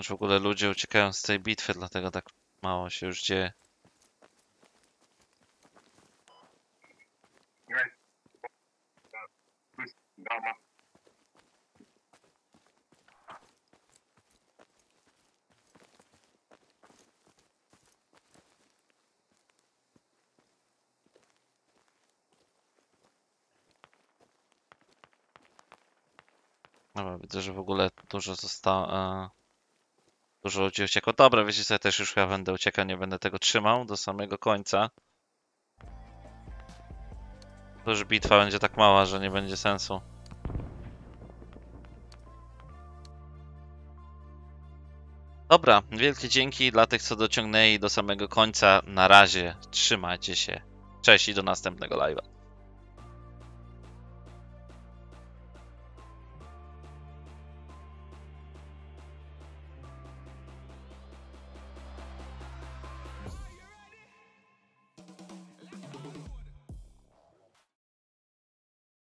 S1: W ogóle ludzie uciekają z tej bitwy, dlatego tak mało się już dzieje. Dobra, widzę, że w ogóle dużo zostało. Dużo ludzi uciekło. Dobra, wiecie co, ja też już chyba będę uciekał, nie będę tego trzymał do samego końca. To już bitwa będzie tak mała, że nie będzie sensu. Dobra, wielkie dzięki dla tych, co dociągnęli do samego końca. Na razie, trzymajcie się. Cześć i do następnego live'a.